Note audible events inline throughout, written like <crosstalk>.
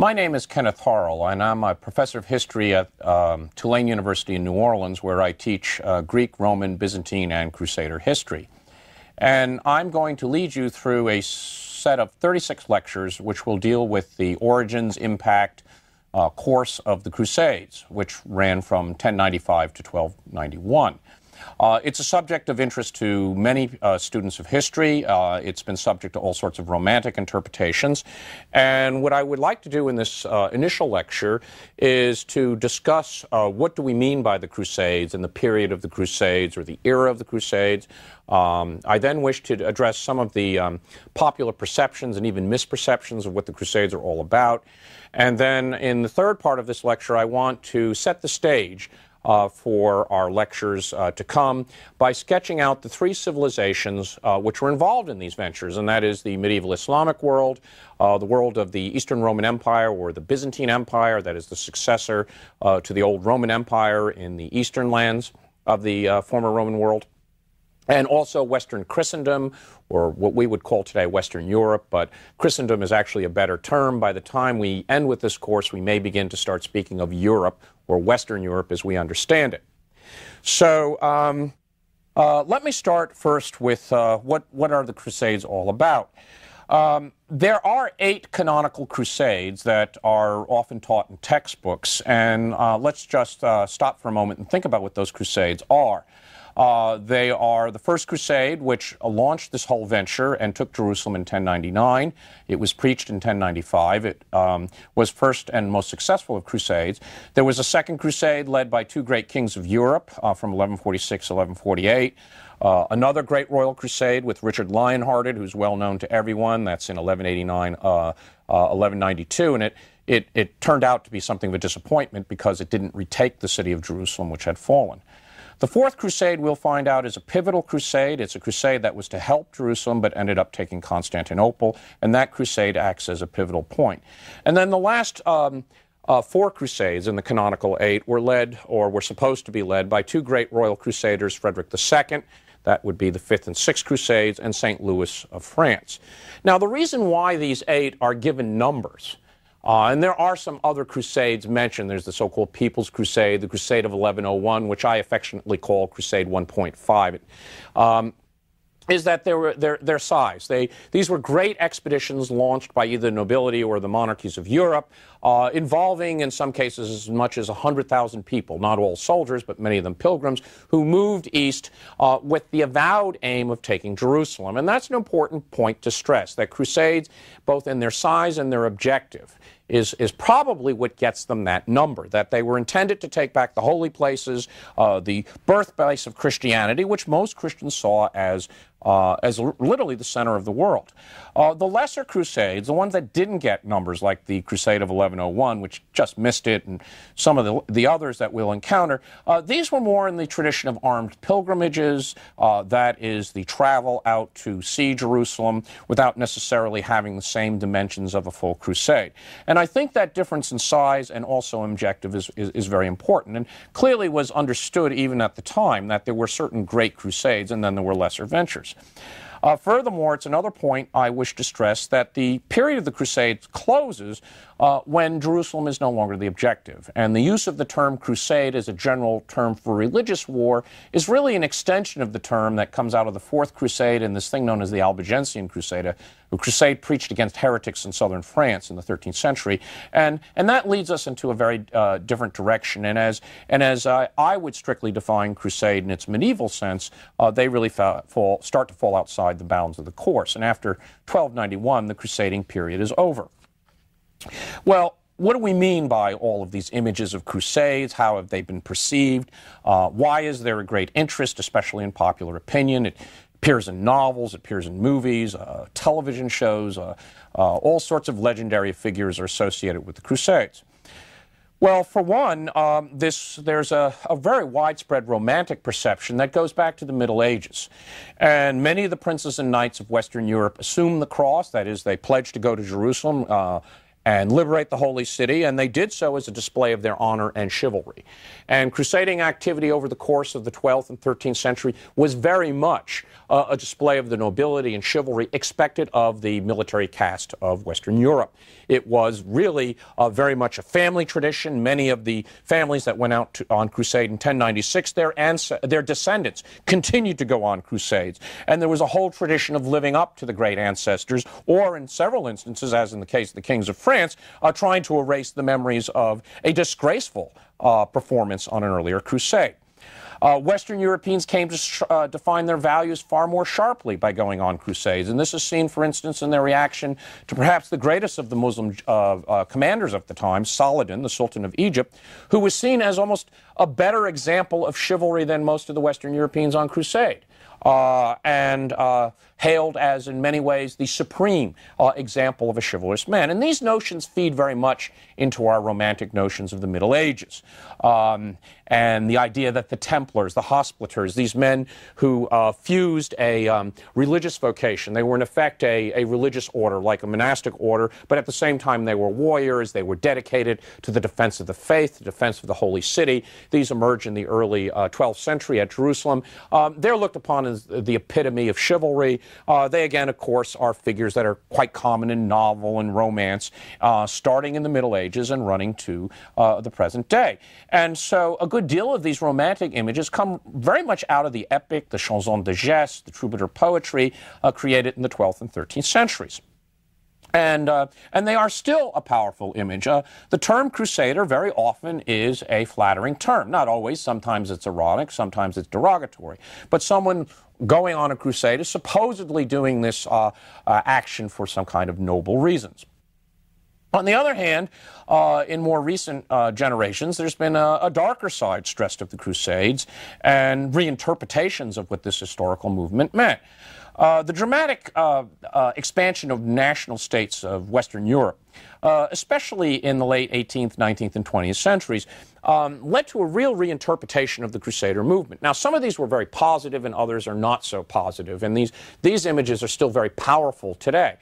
My name is Kenneth Harl, and I'm a professor of history at um, Tulane University in New Orleans, where I teach uh, Greek, Roman, Byzantine, and Crusader history. And I'm going to lead you through a set of 36 lectures which will deal with the origins, impact, uh, course of the Crusades, which ran from 1095 to 1291. Uh, it's a subject of interest to many uh, students of history. Uh, it's been subject to all sorts of romantic interpretations. And what I would like to do in this uh, initial lecture is to discuss uh, what do we mean by the Crusades and the period of the Crusades or the era of the Crusades. Um, I then wish to address some of the um, popular perceptions and even misperceptions of what the Crusades are all about. And then in the third part of this lecture, I want to set the stage uh, for our lectures uh, to come by sketching out the three civilizations uh, which were involved in these ventures, and that is the medieval Islamic world, uh, the world of the Eastern Roman Empire or the Byzantine Empire, that is the successor uh, to the old Roman Empire in the eastern lands of the uh, former Roman world and also Western Christendom, or what we would call today Western Europe, but Christendom is actually a better term. By the time we end with this course, we may begin to start speaking of Europe, or Western Europe as we understand it. So um, uh, let me start first with uh, what, what are the Crusades all about? Um, there are eight canonical crusades that are often taught in textbooks, and uh, let's just uh, stop for a moment and think about what those crusades are. Uh, they are the First Crusade, which launched this whole venture and took Jerusalem in 1099. It was preached in 1095. It um, was first and most successful of crusades. There was a Second Crusade led by two great kings of Europe uh, from 1146 to 1148. Uh, another great royal crusade with Richard Lionhearted, who's well known to everyone. That's in 1189, 1192, uh, uh, and it it, it, turned out to be something of a disappointment because it didn't retake the city of Jerusalem, which had fallen. The Fourth Crusade, we'll find out, is a pivotal crusade. It's a crusade that was to help Jerusalem but ended up taking Constantinople, and that crusade acts as a pivotal point. And then the last um, uh, four crusades in the canonical eight were led, or were supposed to be led, by two great royal crusaders, Frederick II. That would be the Fifth and Sixth Crusades, and St. Louis of France. Now, the reason why these eight are given numbers uh, and there are some other crusades mentioned. There's the so called People's Crusade, the Crusade of 1101, which I affectionately call Crusade 1.5. Um, is that their, their, their size. They, these were great expeditions launched by either the nobility or the monarchies of Europe, uh, involving, in some cases, as much as 100,000 people, not all soldiers, but many of them pilgrims, who moved east uh, with the avowed aim of taking Jerusalem. And that's an important point to stress that crusades, both in their size and their objective, is, is probably what gets them that number, that they were intended to take back the holy places, uh, the birthplace of Christianity, which most Christians saw as uh, as literally the center of the world. Uh, the lesser crusades, the ones that didn't get numbers like the Crusade of 1101, which just missed it, and some of the, the others that we'll encounter, uh, these were more in the tradition of armed pilgrimages. Uh, that is the travel out to see Jerusalem without necessarily having the same dimensions of a full crusade. And I think that difference in size and also objective is, is, is very important, and clearly was understood even at the time that there were certain great crusades and then there were lesser ventures years. Uh, furthermore, it's another point I wish to stress that the period of the Crusades closes uh, when Jerusalem is no longer the objective. And the use of the term crusade as a general term for religious war is really an extension of the term that comes out of the Fourth Crusade and this thing known as the Albigensian Crusade, a, crusade preached against heretics in southern France in the 13th century. And, and that leads us into a very uh, different direction. And as, and as uh, I would strictly define crusade in its medieval sense, uh, they really fa- fall, start to fall outside the bounds of the course. And after 1291, the crusading period is over. Well, what do we mean by all of these images of crusades? How have they been perceived? Uh, why is there a great interest, especially in popular opinion? It appears in novels, it appears in movies, uh, television shows. Uh, uh all sorts of legendary figures are associated with the Crusades. Well, for one, um, this, there's a, a, very widespread romantic perception that goes back to the Middle Ages. And many of the princes and knights of Western Europe assume the cross, that is, they pledged to go to Jerusalem uh, and liberate the holy city, and they did so as a display of their honor and chivalry. And crusading activity over the course of the 12th and 13th century was very much uh, a display of the nobility and chivalry expected of the military caste of Western Europe. It was really uh, very much a family tradition. Many of the families that went out to, on crusade in 1096, their, ans- their descendants continued to go on crusades. And there was a whole tradition of living up to the great ancestors, or in several instances, as in the case of the kings of France, uh, trying to erase the memories of a disgraceful uh, performance on an earlier crusade. Uh, Western Europeans came to uh, define their values far more sharply by going on crusades. And this is seen, for instance, in their reaction to perhaps the greatest of the Muslim uh, uh, commanders of the time, Saladin, the Sultan of Egypt, who was seen as almost a better example of chivalry than most of the Western Europeans on crusade. Uh, and uh, hailed as, in many ways, the supreme uh, example of a chivalrous man. And these notions feed very much into our romantic notions of the Middle Ages. Um, and the idea that the Templars, the Hospitallers, these men who uh, fused a um, religious vocation, they were in effect a, a religious order, like a monastic order, but at the same time they were warriors, they were dedicated to the defense of the faith, the defense of the holy city. These emerged in the early uh, 12th century at Jerusalem. Um, they're looked upon as the epitome of chivalry. Uh, they, again, of course, are figures that are quite common in novel and romance, uh, starting in the Middle Ages and running to uh, the present day. And so a good deal of these romantic images come very much out of the epic, the chanson de geste, the troubadour poetry uh, created in the 12th and 13th centuries. And, uh, and they are still a powerful image. Uh, the term crusader very often is a flattering term. Not always. Sometimes it's ironic, sometimes it's derogatory. But someone going on a crusade is supposedly doing this uh, uh action for some kind of noble reasons. On the other hand, uh, in more recent uh, generations, there's been a, a, darker side stressed of the Crusades and reinterpretations of what this historical movement meant. Uh, the dramatic uh, uh, expansion of national states of Western Europe, uh, especially in the late 18th, 19th, and 20th centuries, um, led to a real reinterpretation of the Crusader movement. Now, some of these were very positive, and others are not so positive, and these, these images are still very powerful today.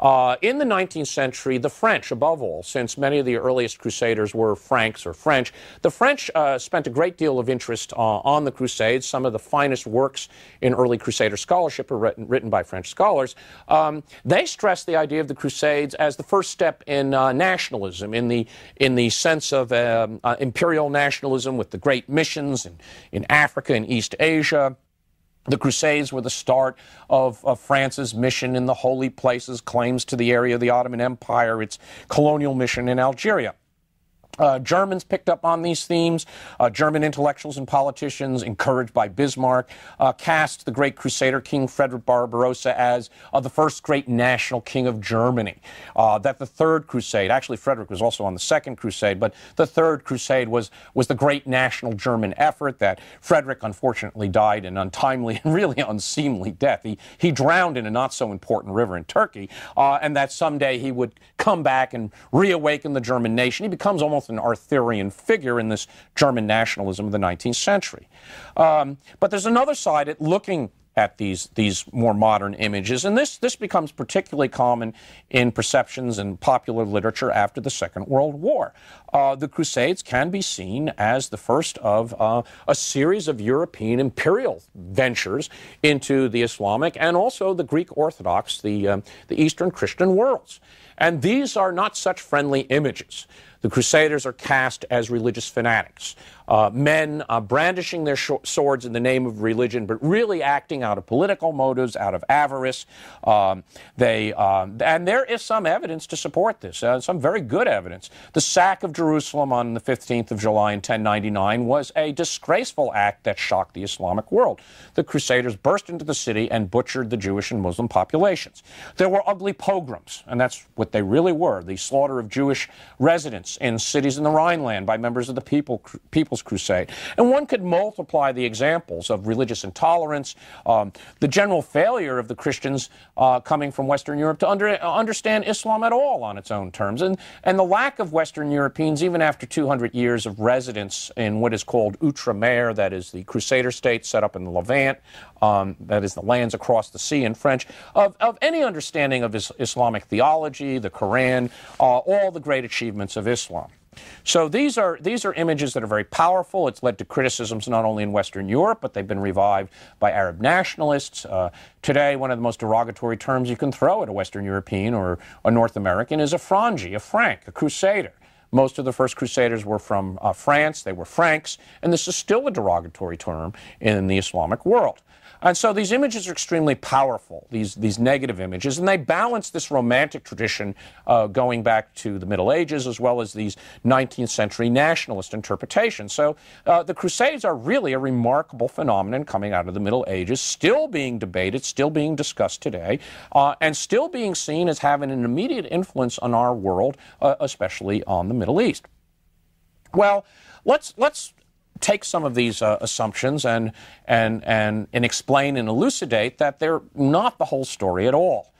Uh, in the 19th century, the French, above all, since many of the earliest crusaders were Franks or French, the French uh, spent a great deal of interest uh, on the Crusades. Some of the finest works in early Crusader scholarship are written, written by French scholars. Um, they stressed the idea of the Crusades as the first step in uh, nationalism, in the, in the sense of um, uh, imperial nationalism with the great missions in, in Africa and East Asia. The Crusades were the start of, of, France's mission in the holy places, claims to the area of the Ottoman Empire, its colonial mission in Algeria. Uh, Germans picked up on these themes. Uh, German intellectuals and politicians, encouraged by Bismarck, uh, cast the great Crusader King Frederick Barbarossa as uh, the first great national king of Germany. Uh, that the Third Crusade, actually Frederick was also on the Second Crusade, but the Third Crusade was was the great national German effort. That Frederick unfortunately died an untimely <laughs> and really unseemly death. He he drowned in a not so important river in Turkey, uh, and that someday he would come back and reawaken the German nation. He becomes almost an Arthurian figure in this German nationalism of the 19th century. Um, but there's another side at looking at these these more modern images, and this this becomes particularly common in perceptions and popular literature after the Second World War. Uh, the Crusades can be seen as the first of uh, a series of European imperial ventures into the Islamic and also the Greek Orthodox, the um, the Eastern Christian worlds, and these are not such friendly images. The Crusaders are cast as religious fanatics, uh, men uh, brandishing their sh- swords in the name of religion, but really acting out of political motives, out of avarice. Um, they um, and there is some evidence to support this, uh, some very good evidence. The sack of Jerusalem on the 15th of July in 1099 was a disgraceful act that shocked the Islamic world. The Crusaders burst into the city and butchered the Jewish and Muslim populations. There were ugly pogroms, and that's what they really were: the slaughter of Jewish residents in cities in the Rhineland by members of the People, People's Crusade. And one could multiply the examples of religious intolerance, um, the general failure of the Christians uh, coming from Western Europe to under, understand Islam at all on its own terms, and, and the lack of Western Europeans even after 200 years of residence in what is called Outremer, that is the Crusader state set up in the Levant, um, that is the lands across the sea in French, of, of any understanding of is Islamic theology, the Quran, uh, all the great achievements of Islam. So these are these are images that are very powerful. It's led to criticisms not only in Western Europe, but they've been revived by Arab nationalists. Uh, today, one of the most derogatory terms you can throw at a Western European or a North American is a Frangi, a Frank, a Crusader. Most of the first Crusaders were from uh, France. They were Franks, and this is still a derogatory term in the Islamic world. And so these images are extremely powerful, these, these negative images, and they balance this romantic tradition uh, going back to the Middle Ages as well as these 19th century nationalist interpretations. So uh, the Crusades are really a remarkable phenomenon coming out of the Middle Ages, still being debated, still being discussed today, uh, and still being seen as having an immediate influence on our world, uh, especially on the Middle East. Well, let's let's take some of these uh, assumptions and, and, and, and explain and elucidate that they're not the whole story at all.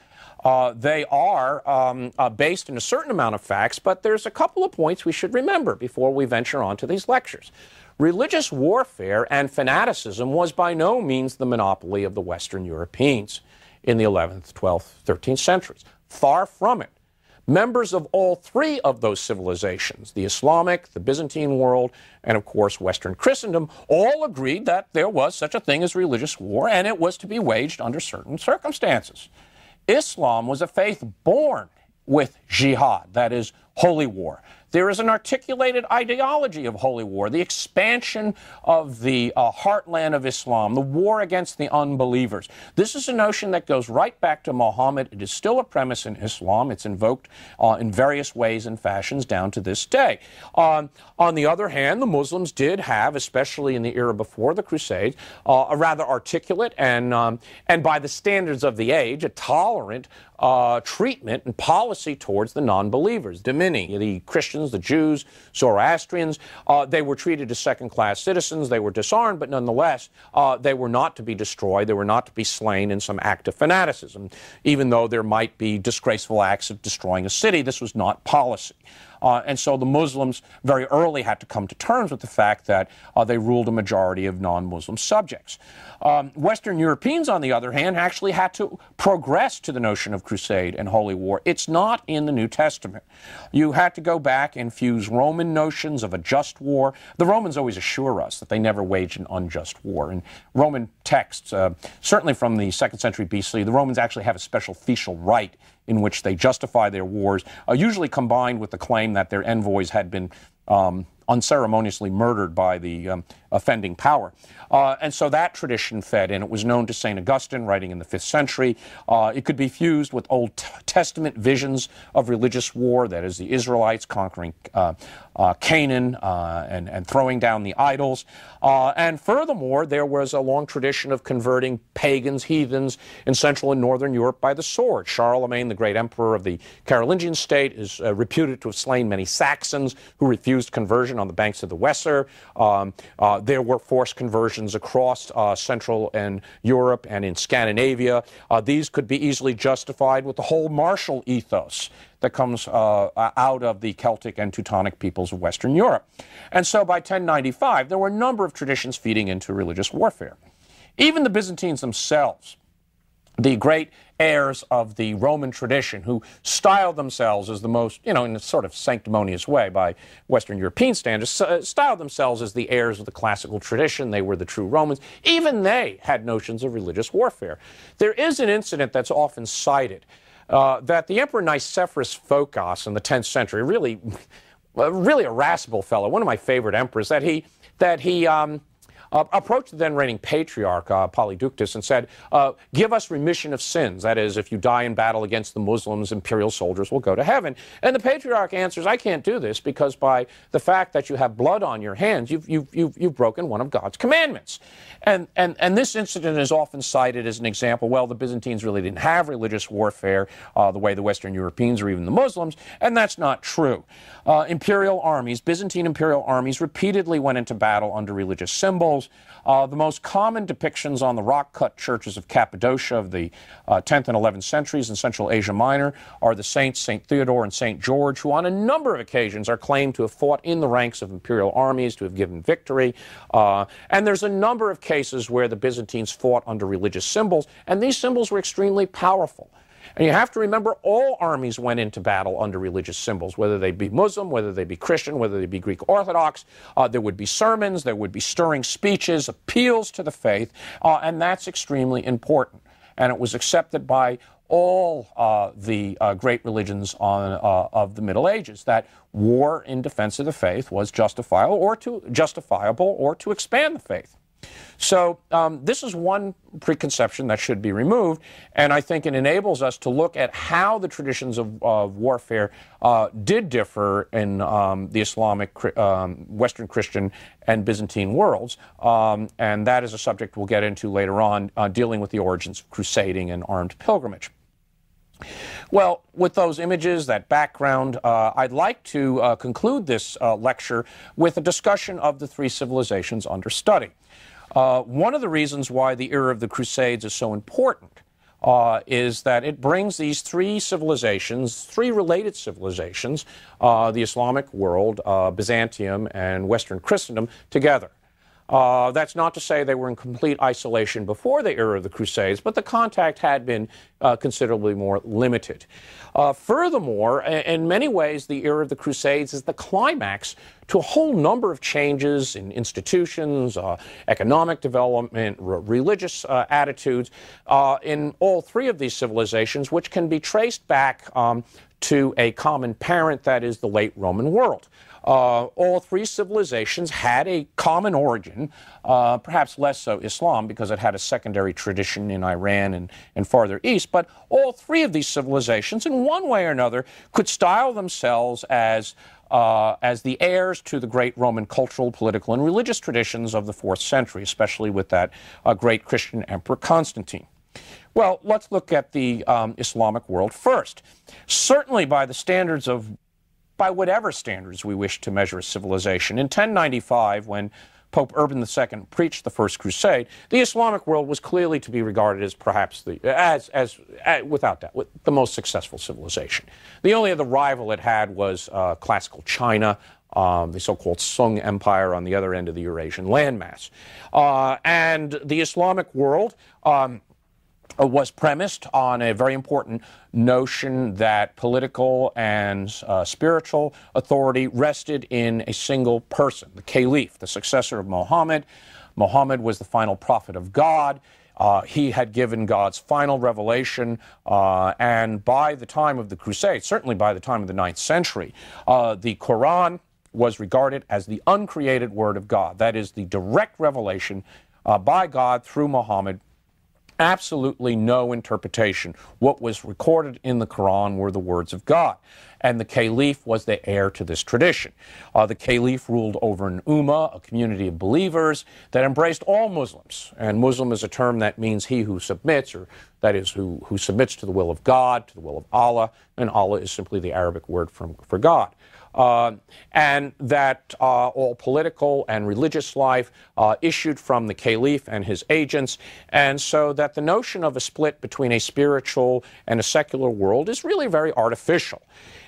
Uh, they are um, uh, based in a certain amount of facts, but there's a couple of points we should remember before we venture on to these lectures. Religious warfare and fanaticism was by no means the monopoly of the Western Europeans in the 11th, 12th, 13th centuries. Far from it. Members of all three of those civilizations, the Islamic, the Byzantine world, and of course Western Christendom, all agreed that there was such a thing as religious war and it was to be waged under certain circumstances. Islam was a faith born with jihad, that is, holy war. There is an articulated ideology of holy war, the expansion of the uh, heartland of Islam, the war against the unbelievers. This is a notion that goes right back to Muhammad. It is still a premise in Islam. It's invoked uh, in various ways and fashions down to this day. Um, on the other hand, the Muslims did have, especially in the era before the Crusades, uh, a rather articulate and, um, and by the standards of the age, a tolerant uh, treatment and policy towards the non believers, Dimini, the Christians, the Jews, Zoroastrians. Uh, they were treated as second class citizens. They were disarmed, but nonetheless, uh, they were not to be destroyed. They were not to be slain in some act of fanaticism. Even though there might be disgraceful acts of destroying a city, this was not policy. Uh, and so the Muslims very early had to come to terms with the fact that uh, they ruled a majority of non Muslim subjects. Um, Western Europeans, on the other hand, actually had to progress to the notion of crusade and holy war. It's not in the New Testament. You had to go back and fuse Roman notions of a just war. The Romans always assure us that they never waged an unjust war. In Roman texts, uh, certainly from the second century BC, the Romans actually have a special fetial rite in which they justify their wars, uh, usually combined with the claim that their envoys had been um, unceremoniously murdered by the um, offending power. Uh, and so that tradition fed in. It was known to St. Augustine, writing in the 5th century. Uh, it could be fused with Old Testament visions of religious war, that is, the Israelites conquering uh, uh Canaan uh, and, and throwing down the idols. Uh, and furthermore, there was a long tradition of converting pagans, heathens in Central and Northern Europe by the sword. Charlemagne, the great emperor of the Carolingian state, is reputed to have slain many Saxons who refused conversion on the banks of the Weser. Um, there were forced conversions across uh, Central and Europe and in Scandinavia. Uh, these could be easily justified with the whole martial ethos that comes uh, out of the Celtic and Teutonic peoples of Western Europe. And so by 1095, there were a number of traditions feeding into religious warfare. Even the Byzantines themselves the great heirs of the Roman tradition who styled themselves as the most, you know, in a sort of sanctimonious way by Western European standards, uh, styled themselves as the heirs of the classical tradition. They were the true Romans. Even they had notions of religious warfare. There is an incident that's often cited uh, that the Emperor Nicephorus Phocas in the 10th century, really, <laughs> really irascible fellow, one of my favorite emperors, that he, that he, um, uh, approached the then reigning patriarch, uh, Polyeuctus, and said, uh, Give us remission of sins. That is, if you die in battle against the Muslims, imperial soldiers will go to heaven. And the patriarch answers, I can't do this because by the fact that you have blood on your hands, you've, you've, you've, you've broken one of God's commandments. And, and, and this incident is often cited as an example. Well, the Byzantines really didn't have religious warfare uh, the way the Western Europeans or even the Muslims, and that's not true. Uh, imperial armies, Byzantine imperial armies, repeatedly went into battle under religious symbols. Uh, the most common depictions on the rock cut churches of Cappadocia of the uh, 10th and 11th centuries in Central Asia Minor are the saints St. Theodore and St. George, who on a number of occasions are claimed to have fought in the ranks of imperial armies, to have given victory. Uh, and there's a number of cases where the Byzantines fought under religious symbols, and these symbols were extremely powerful. And you have to remember all armies went into battle under religious symbols, whether they be Muslim, whether they be Christian, whether they be Greek Orthodox. Uh, there would be sermons, there would be stirring speeches, appeals to the faith, uh, and that's extremely important. And it was accepted by all uh, the uh, great religions on, uh, of the Middle Ages that war in defense of the faith was justifiable or to justifiable or to expand the faith. So um, this is one preconception that should be removed, and I think it enables us to look at how the traditions of, of warfare uh, did differ in um, the Islamic, um, Western Christian, and Byzantine worlds, um, and that is a subject we'll get into later on, uh, dealing with the origins of crusading and armed pilgrimage. Well, with those images, that background, uh, I'd like to uh, conclude this uh, lecture with a discussion of the three civilizations under study. Uh, one of the reasons why the era of the Crusades is so important uh, is that it brings these three civilizations, three related civilizations, uh, the Islamic world, uh, Byzantium, and Western Christendom, together. Uh, that's not to say they were in complete isolation before the era of the Crusades, but the contact had been uh, considerably more limited. Uh, furthermore, in many ways, the era of the Crusades is the climax to a whole number of changes in institutions, uh, economic development, religious uh, attitudes uh, in all three of these civilizations, which can be traced back um, to a common parent that is the late Roman world. Uh, all three civilizations had a common origin, uh, perhaps less so Islam because it had a secondary tradition in Iran and, and farther east, but all three of these civilizations, in one way or another, could style themselves as uh, as the heirs to the great Roman cultural, political, and religious traditions of the fourth century, especially with that uh, great Christian emperor Constantine. Well, let's look at the um, Islamic world first. Certainly, by the standards of by whatever standards we wish to measure a civilization. In 1095, when Pope Urban II preached the First Crusade, the Islamic world was clearly to be regarded as perhaps the, as, as, as without doubt, the most successful civilization. The only other rival it had was uh, classical China, um, the so-called Sung Empire on the other end of the Eurasian landmass. Uh, and the Islamic world um, was premised on a very important notion that political and uh, spiritual authority rested in a single person, the caliph, the successor of Muhammad. Muhammad was the final prophet of God. Uh, he had given God's final revelation, uh, and by the time of the Crusades, certainly by the time of the ninth century, uh, the Quran was regarded as the uncreated word of God. That is the direct revelation uh, by God through Muhammad absolutely no interpretation. What was recorded in the Quran were the words of God. And the caliph was the heir to this tradition. Uh, the caliph ruled over an ummah, a community of believers that embraced all Muslims. And Muslim is a term that means he who submits, or that is, who, who submits to the will of God, to the will of Allah. And Allah is simply the Arabic word from, for God uh, and that uh, all political and religious life uh, issued from the caliph and his agents, and so that the notion of a split between a spiritual and a secular world is really very artificial.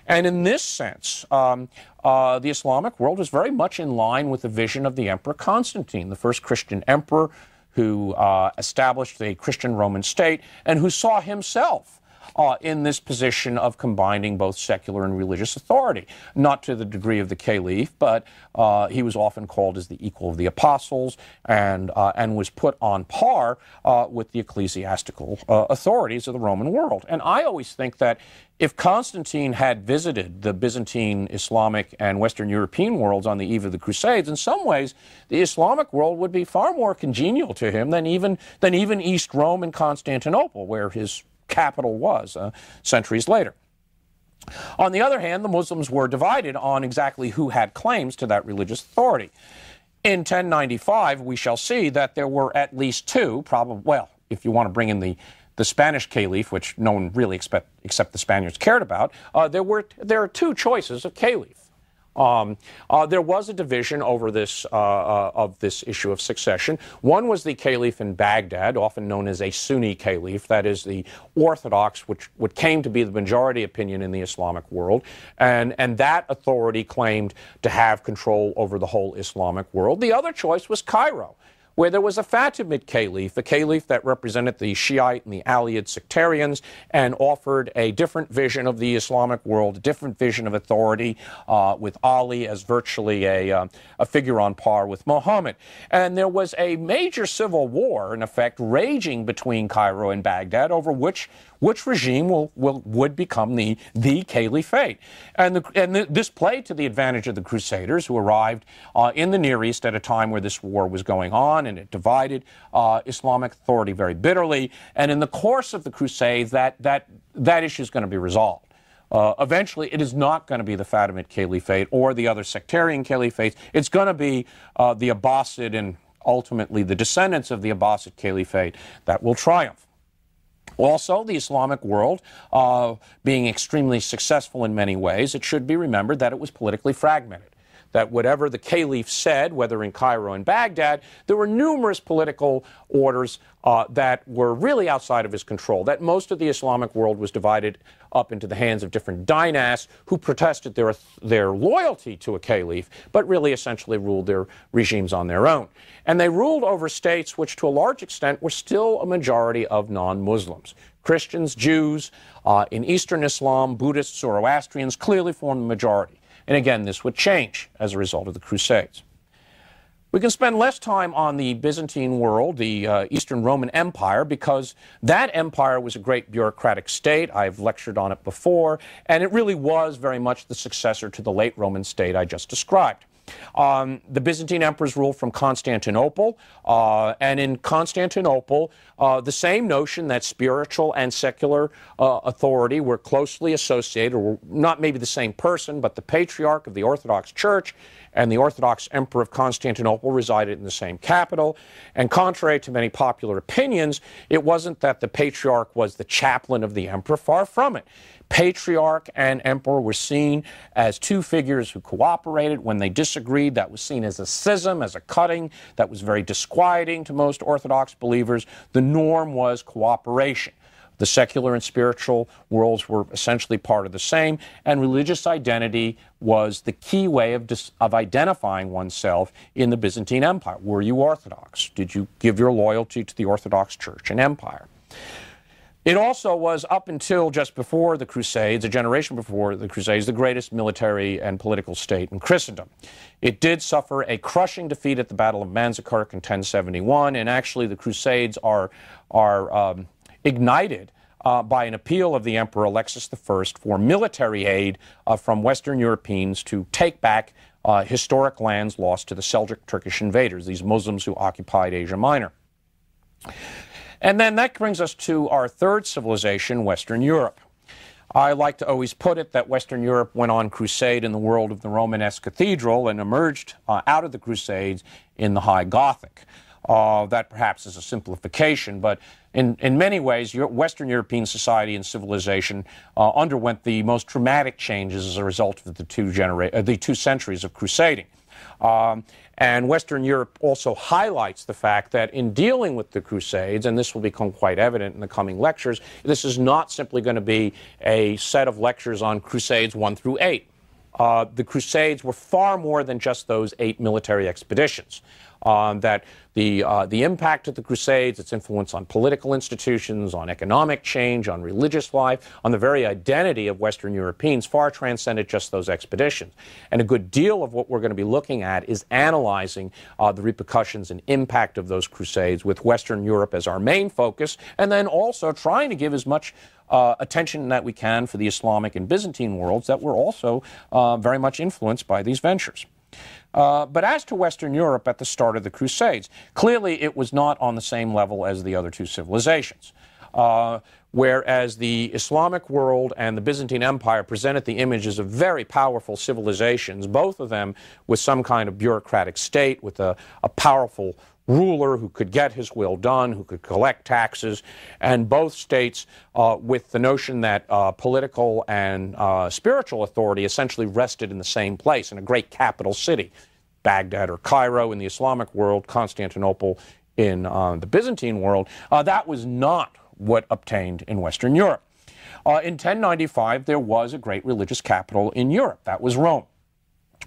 And in this sense, um, uh, the Islamic world is very much in line with the vision of the Emperor Constantine, the first Christian emperor who uh, established the Christian Roman state and who saw himself uh, in this position of combining both secular and religious authority. Not to the degree of the caliph, but uh, he was often called as the equal of the apostles and, uh, and was put on par uh, with the ecclesiastical uh, authorities of the Roman world. And I always think that if Constantine had visited the Byzantine, Islamic, and Western European worlds on the eve of the Crusades, in some ways, the Islamic world would be far more congenial to him than even, than even East Rome and Constantinople, where his capital was uh, centuries later. On the other hand, the Muslims were divided on exactly who had claims to that religious authority. In 1095, we shall see that there were at least two, probably, well, if you want to bring in the, the Spanish caliph, which no one really expect, except the Spaniards cared about, uh, there, were, there are two choices of caliph. Um, uh, there was a division over this uh, uh, of this issue of succession. One was the caliph in Baghdad, often known as a Sunni caliph, that is the orthodox, which what came to be the majority opinion in the Islamic world, and and that authority claimed to have control over the whole Islamic world. The other choice was Cairo where there was a Fatimid caliph, a caliph that represented the Shiite and the Aliyid sectarians and offered a different vision of the Islamic world, a different vision of authority, uh, with Ali as virtually a, uh, a figure on par with Muhammad. And there was a major civil war, in effect, raging between Cairo and Baghdad over which which regime will, will would become the the caliphate. And the, and the, this played to the advantage of the Crusaders, who arrived uh, in the Near East at a time where this war was going on, and it divided uh, Islamic authority very bitterly. And in the course of the Crusades, that that that issue is going to be resolved. Uh, eventually, it is not going to be the Fatimid Caliphate or the other sectarian caliphates. It's going to be uh, the Abbasid and ultimately the descendants of the Abbasid Caliphate that will triumph. Also, the Islamic world uh, being extremely successful in many ways, it should be remembered that it was politically fragmented. That whatever the caliph said, whether in Cairo and Baghdad, there were numerous political orders uh, that were really outside of his control. That most of the Islamic world was divided up into the hands of different dynasts who protested their, their loyalty to a caliph, but really essentially ruled their regimes on their own. And they ruled over states which, to a large extent, were still a majority of non Muslims. Christians, Jews, uh, in Eastern Islam, Buddhists, Zoroastrians clearly formed the majority. And again, this would change as a result of the Crusades. We can spend less time on the Byzantine world, the uh, Eastern Roman Empire, because that empire was a great bureaucratic state. I've lectured on it before, and it really was very much the successor to the late Roman state I just described. Um, the Byzantine emperors ruled from Constantinople, uh, and in Constantinople, uh, the same notion that spiritual and secular uh, authority were closely associated, or not maybe the same person, but the patriarch of the Orthodox Church and the Orthodox Emperor of Constantinople resided in the same capital. And contrary to many popular opinions, it wasn't that the patriarch was the chaplain of the emperor, far from it. Patriarch and emperor were seen as two figures who cooperated. When they disagreed, that was seen as a schism, as a cutting. That was very disquieting to most Orthodox believers. The norm was cooperation. The secular and spiritual worlds were essentially part of the same, and religious identity was the key way of, dis- of identifying oneself in the Byzantine Empire. Were you Orthodox? Did you give your loyalty to the Orthodox Church and Empire? It also was, up until just before the Crusades, a generation before the Crusades, the greatest military and political state in Christendom. It did suffer a crushing defeat at the Battle of Manzikert in 1071, and actually the Crusades are, are um, ignited uh, by an appeal of the Emperor Alexis I for military aid uh, from Western Europeans to take back uh, historic lands lost to the Seljuk Turkish invaders, these Muslims who occupied Asia Minor. And then that brings us to our third civilization, Western Europe. I like to always put it that Western Europe went on crusade in the world of the Romanesque cathedral and emerged uh, out of the Crusades in the High Gothic. Uh, that perhaps is a simplification, but in, in many ways, Western European society and civilization uh, underwent the most dramatic changes as a result of the two, genera- uh, the two centuries of crusading. Um, and Western Europe also highlights the fact that in dealing with the Crusades, and this will become quite evident in the coming lectures, this is not simply going to be a set of lectures on Crusades 1 through 8. Uh, the Crusades were far more than just those eight military expeditions um, that the, uh, the impact of the Crusades, its influence on political institutions, on economic change, on religious life, on the very identity of Western Europeans far transcended just those expeditions. And a good deal of what we're going to be looking at is analyzing uh, the repercussions and impact of those Crusades with Western Europe as our main focus, and then also trying to give as much uh, attention that we can for the Islamic and Byzantine worlds that were also uh, very much influenced by these ventures. Uh, but as to Western Europe at the start of the Crusades, clearly it was not on the same level as the other two civilizations. Uh, whereas the Islamic world and the Byzantine Empire presented the images of very powerful civilizations, both of them with some kind of bureaucratic state, with a, a powerful ruler who could get his will done, who could collect taxes, and both states uh, with the notion that uh, political and uh, spiritual authority essentially rested in the same place, in a great capital city, Baghdad or Cairo in the Islamic world, Constantinople in uh, the Byzantine world. Uh, that was not what obtained in Western Europe. Uh, in 1095, there was a great religious capital in Europe. That was Rome.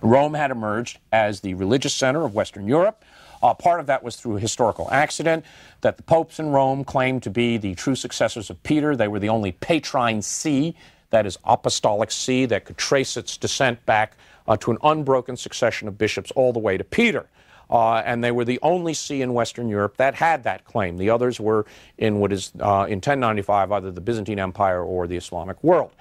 Rome had emerged as the religious center of Western Europe. Uh, part of that was through a historical accident that the popes in Rome claimed to be the true successors of Peter. They were the only Petrine see, that is, apostolic see, that could trace its descent back uh, to an unbroken succession of bishops all the way to Peter. Uh, and they were the only see in Western Europe that had that claim. The others were in what is, uh, in 1095, either the Byzantine Empire or the Islamic world.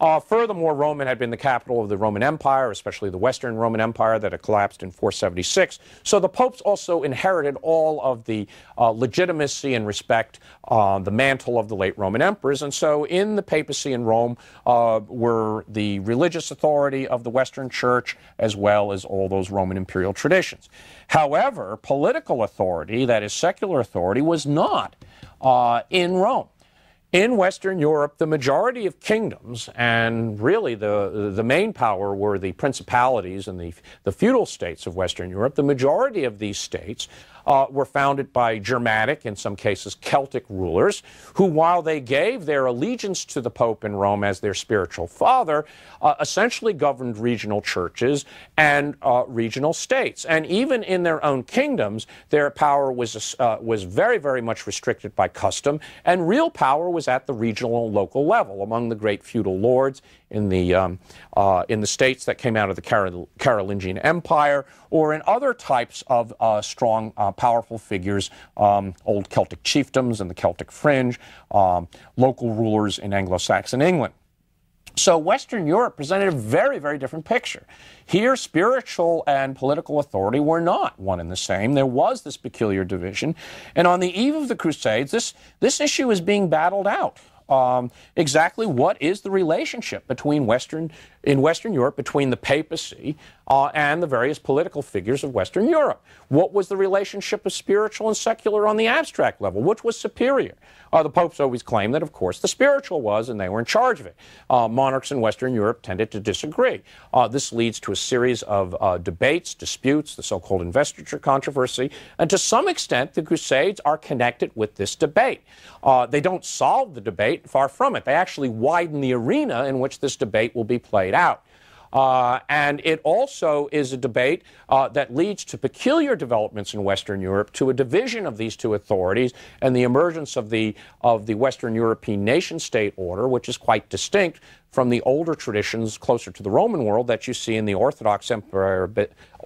Uh, furthermore, Rome had been the capital of the Roman Empire, especially the Western Roman Empire that had collapsed in 476. So the popes also inherited all of the uh, legitimacy and respect, uh, the mantle of the late Roman emperors. And so in the papacy in Rome uh, were the religious authority of the Western Church as well as all those Roman imperial traditions. However, political authority, that is secular authority, was not uh, in Rome. In Western Europe, the majority of kingdoms, and really the, the main power were the principalities and the, the feudal states of Western Europe, the majority of these states uh, were founded by Germanic, in some cases Celtic rulers, who, while they gave their allegiance to the Pope in Rome as their spiritual father, uh, essentially governed regional churches and uh, regional states. And even in their own kingdoms, their power was, uh, was very, very much restricted by custom, and real power was at the regional and local level among the great feudal lords in the, um, uh, in the states that came out of the Carol Carolingian Empire or in other types of uh, strong, uh, powerful figures, um, old Celtic chiefdoms and the Celtic fringe, um, local rulers in Anglo Saxon England. So Western Europe presented a very, very different picture. Here, spiritual and political authority were not one and the same. There was this peculiar division. And on the eve of the Crusades, this, this issue is being battled out um, exactly what is the relationship between Western in Western Europe between the papacy uh, and the various political figures of Western Europe. What was the relationship of spiritual and secular on the abstract level? Which was superior? Uh, the popes always claimed that, of course, the spiritual was, and they were in charge of it. Uh, monarchs in Western Europe tended to disagree. Uh, this leads to a series of uh, debates, disputes, the so called investiture controversy, and to some extent, the Crusades are connected with this debate. Uh, they don't solve the debate, far from it. They actually widen the arena in which this debate will be played out. Uh, and it also is a debate uh, that leads to peculiar developments in Western Europe, to a division of these two authorities, and the emergence of the of the Western European nation-state order, which is quite distinct from the older traditions closer to the Roman world that you see in the Orthodox Empire,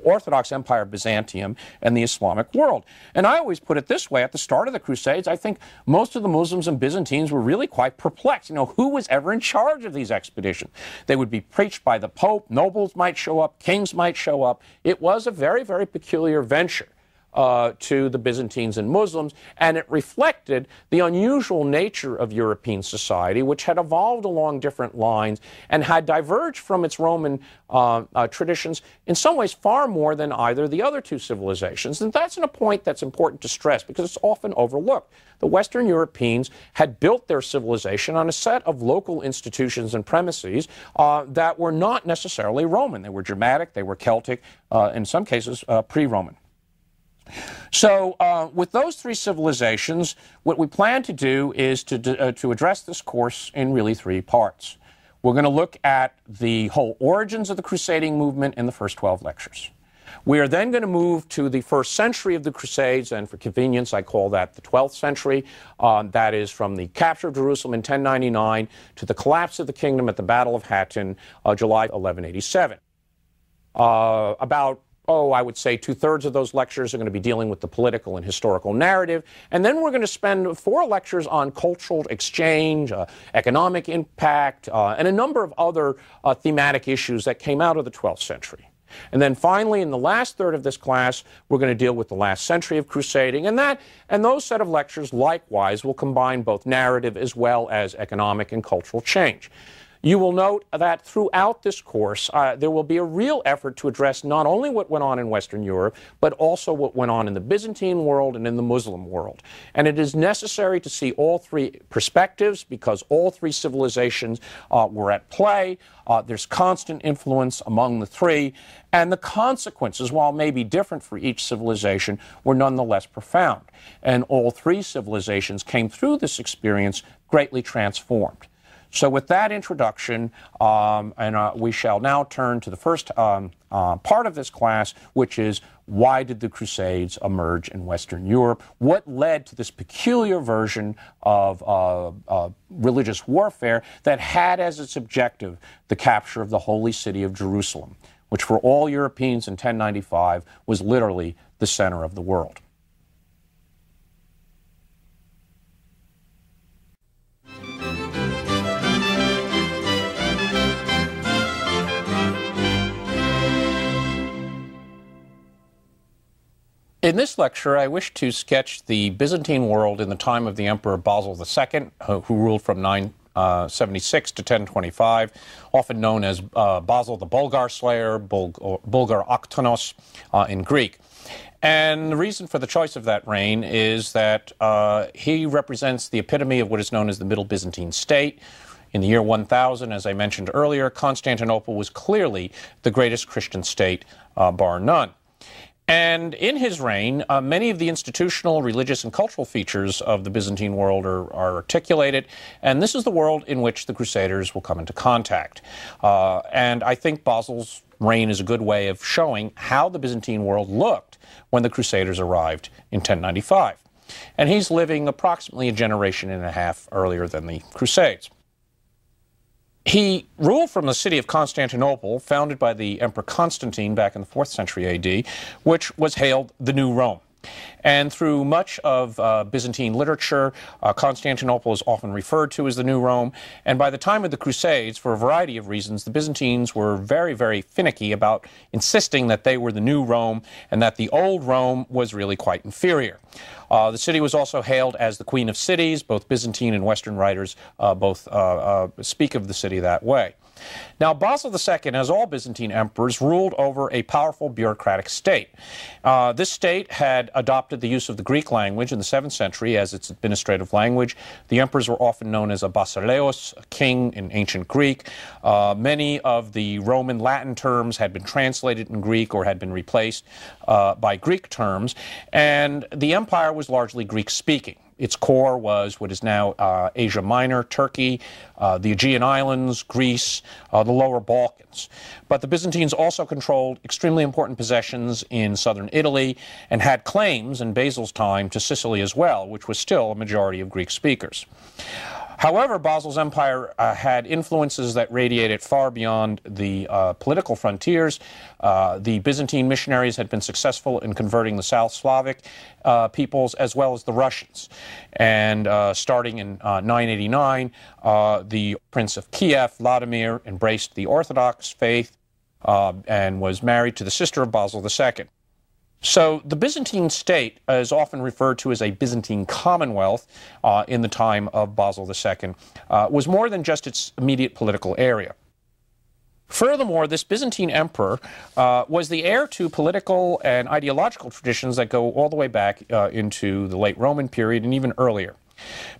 Orthodox Empire Byzantium and the Islamic world. And I always put it this way at the start of the Crusades, I think most of the Muslims and Byzantines were really quite perplexed. You know, who was ever in charge of these expeditions? They would be preached by the Pope, nobles might show up, kings might show up. It was a very, very peculiar venture uh, to the Byzantines and Muslims, and it reflected the unusual nature of European society, which had evolved along different lines and had diverged from its Roman uh, uh, traditions in some ways far more than either the other two civilizations. And that's a point that's important to stress because it's often overlooked. The Western Europeans had built their civilization on a set of local institutions and premises uh, that were not necessarily Roman. They were Germanic, they were Celtic, uh, in some cases uh, pre Roman. So, uh, with those three civilizations, what we plan to do is to, uh, to address this course in really three parts. We're going to look at the whole origins of the crusading movement in the first 12 lectures. We are then going to move to the first century of the Crusades, and for convenience, I call that the 12th century. Uh, that is from the capture of Jerusalem in 1099 to the collapse of the kingdom at the Battle of Hattin, uh, July 1187. Uh, about oh, I would say two thirds of those lectures are going to be dealing with the political and historical narrative. And then we're going to spend four lectures on cultural exchange, uh, economic impact, uh, and a number of other uh, thematic issues that came out of the 12th century. And then finally, in the last third of this class, we're going to deal with the last century of crusading. And that and those set of lectures likewise will combine both narrative as well as economic and cultural change. You will note that throughout this course, uh, there will be a real effort to address not only what went on in Western Europe, but also what went on in the Byzantine world and in the Muslim world. And it is necessary to see all three perspectives because all three civilizations uh, were at play. Uh, there's constant influence among the three, and the consequences, while maybe different for each civilization, were nonetheless profound. And all three civilizations came through this experience greatly transformed. So, with that introduction, um, and uh, we shall now turn to the first um, uh, part of this class, which is why did the Crusades emerge in Western Europe? What led to this peculiar version of uh, uh religious warfare that had as its objective the capture of the holy city of Jerusalem, which for all Europeans in 1095 was literally the center of the world? In this lecture, I wish to sketch the Byzantine world in the time of the Emperor Basil II, who ruled from 976 uh, to 1025, often known as uh, Basil the Bulgar Slayer, Bul- Bulgaroktonos uh, in Greek. And the reason for the choice of that reign is that uh, he represents the epitome of what is known as the Middle Byzantine state. In the year 1000, as I mentioned earlier, Constantinople was clearly the greatest Christian state, uh, bar none. And in his reign, uh, many of the institutional, religious, and cultural features of the Byzantine world are, are, articulated, and this is the world in which the Crusaders will come into contact. Uh, and I think Basil's reign is a good way of showing how the Byzantine world looked when the Crusaders arrived in 1095. And he's living approximately a generation and a half earlier than the Crusades. He ruled from the city of Constantinople, founded by the Emperor Constantine back in the 4th century AD, which was hailed the New Rome. And through much of uh, Byzantine literature, uh, Constantinople is often referred to as the New Rome. And by the time of the Crusades, for a variety of reasons, the Byzantines were very, very finicky about insisting that they were the New Rome and that the Old Rome was really quite inferior. Uh, the city was also hailed as the Queen of Cities. Both Byzantine and Western writers uh, both uh, uh, speak of the city that way. Now, Basil II, as all Byzantine emperors, ruled over a powerful bureaucratic state. Uh, this state had adopted the use of the Greek language in the 7th century as its administrative language. The emperors were often known as a basileus, a king in ancient Greek. Uh, many of the Roman Latin terms had been translated in Greek or had been replaced uh, by Greek terms, and the empire was largely Greek speaking. Its core was what is now uh, Asia Minor, Turkey, uh, the Aegean Islands, Greece, uh, the lower Balkans. But the Byzantines also controlled extremely important possessions in southern Italy and had claims in Basil's time to Sicily as well, which was still a majority of Greek speakers. However, Basil's empire uh, had influences that radiated far beyond the uh, political frontiers. Uh, the Byzantine missionaries had been successful in converting the South Slavic uh, peoples as well as the Russians. And uh, starting in uh, 989, the Prince of Kiev, Vladimir, embraced the Orthodox faith and was married to the sister of Basil II. So the Byzantine state is often referred to as a Byzantine commonwealth uh, in the time of Basil II, uh, was more than just its immediate political area. Furthermore, this Byzantine emperor uh, was the heir to political and ideological traditions that go all the way back uh, into the late Roman period and even earlier.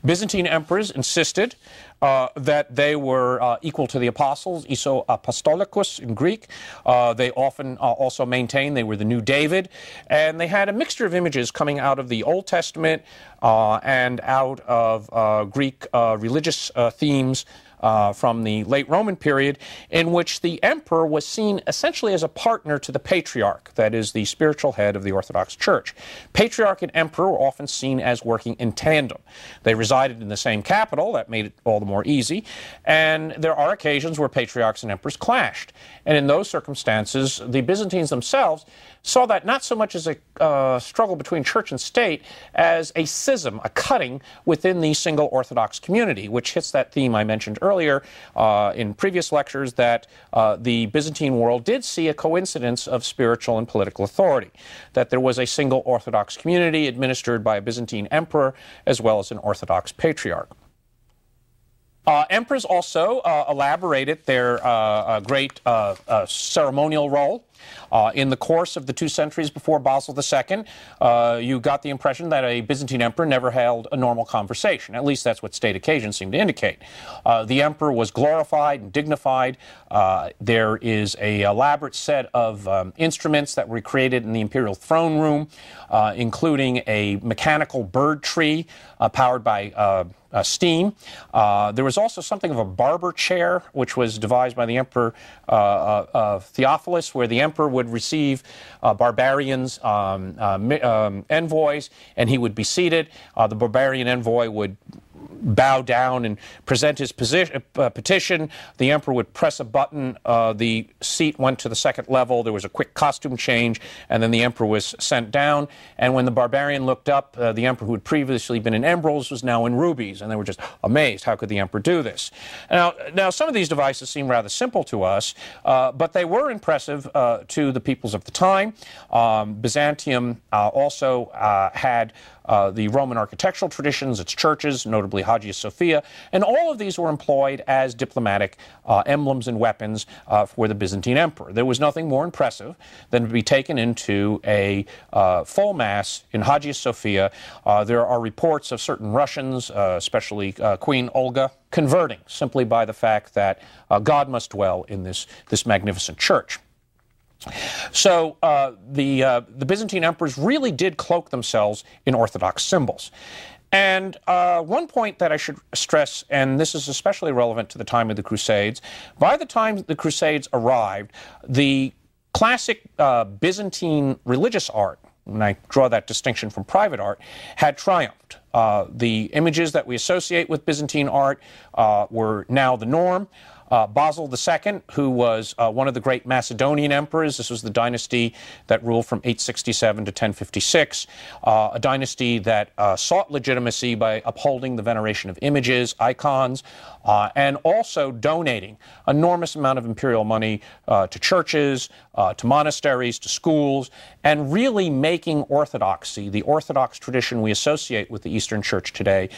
Byzantine emperors insisted uh, that they were uh, equal to the apostles, iso apostolicus in Greek. Uh, they often uh, also maintained they were the new David. And they had a mixture of images coming out of the Old Testament uh, and out of uh, Greek religious themes uh, from the late Roman period, in which the emperor was seen essentially as a partner to the patriarch, that is, the spiritual head of the Orthodox Church. Patriarch and emperor were often seen as working in tandem. They resided in the same capital, that made it all the more easy, and there are occasions where patriarchs and emperors clashed. And in those circumstances, the Byzantines themselves saw that not so much as a uh, struggle between church and state as a schism, a cutting within the single Orthodox community, which hits that theme I mentioned earlier uh, in previous lectures that uh, the Byzantine world did see a coincidence of spiritual and political authority, that there was a single Orthodox community administered by a Byzantine emperor as well as an Orthodox patriarch. Uh, emperors also uh, elaborated their uh, uh great uh, uh, ceremonial role. In the course of the two centuries before Basil II, you got the impression that a Byzantine emperor never held a normal conversation. At least that's what state occasions seem to indicate. The emperor was glorified and dignified. There is a elaborate set of um, instruments that were created in the imperial throne room, including a mechanical bird tree powered by uh, steam. Uh, there was also something of a barber chair, which was devised by the Emperor uh, uh Theophilus, where the emperor would receive uh, barbarians' um, uh, um, envoys, and he would be seated. the barbarian envoy would bow down and present his position, uh, petition. The emperor would press a button. Uh, the seat went to the second level. There was a quick costume change, and then the emperor was sent down. And when the barbarian looked up, uh, the emperor who had previously been in emeralds was now in rubies, and they were just amazed. How could the emperor do this? Now, now some of these devices seem rather simple to us, uh, but they were impressive uh, to the peoples of the time. Um, Byzantium uh, also had uh, the Roman architectural traditions, its churches, notably Hagia Sophia, and all of these were employed as diplomatic uh, emblems and weapons uh, for the Byzantine emperor. There was nothing more impressive than to be taken into a uh, full mass in Hagia Sophia. Uh, there are reports of certain Russians, especially Queen Olga, converting simply by the fact that God must dwell in this, this magnificent church. So uh, the, uh, the Byzantine emperors really did cloak themselves in Orthodox symbols. And uh, one point that I should stress, and this is especially relevant to the time of the Crusades, by the time the Crusades arrived, the classic uh, Byzantine religious art, and I draw that distinction from private art, had triumphed. Uh, the images that we associate with Byzantine art uh, were now the norm. Uh, Basil II, who was uh, one of the great Macedonian emperors, this was the dynasty that ruled from 867 to 1056, uh, a dynasty that uh, sought legitimacy by upholding the veneration of images, icons, uh, and also donating enormous amount of imperial money uh, to churches, to monasteries, to schools, and really making orthodoxy, the orthodox tradition we associate with the Eastern Church today,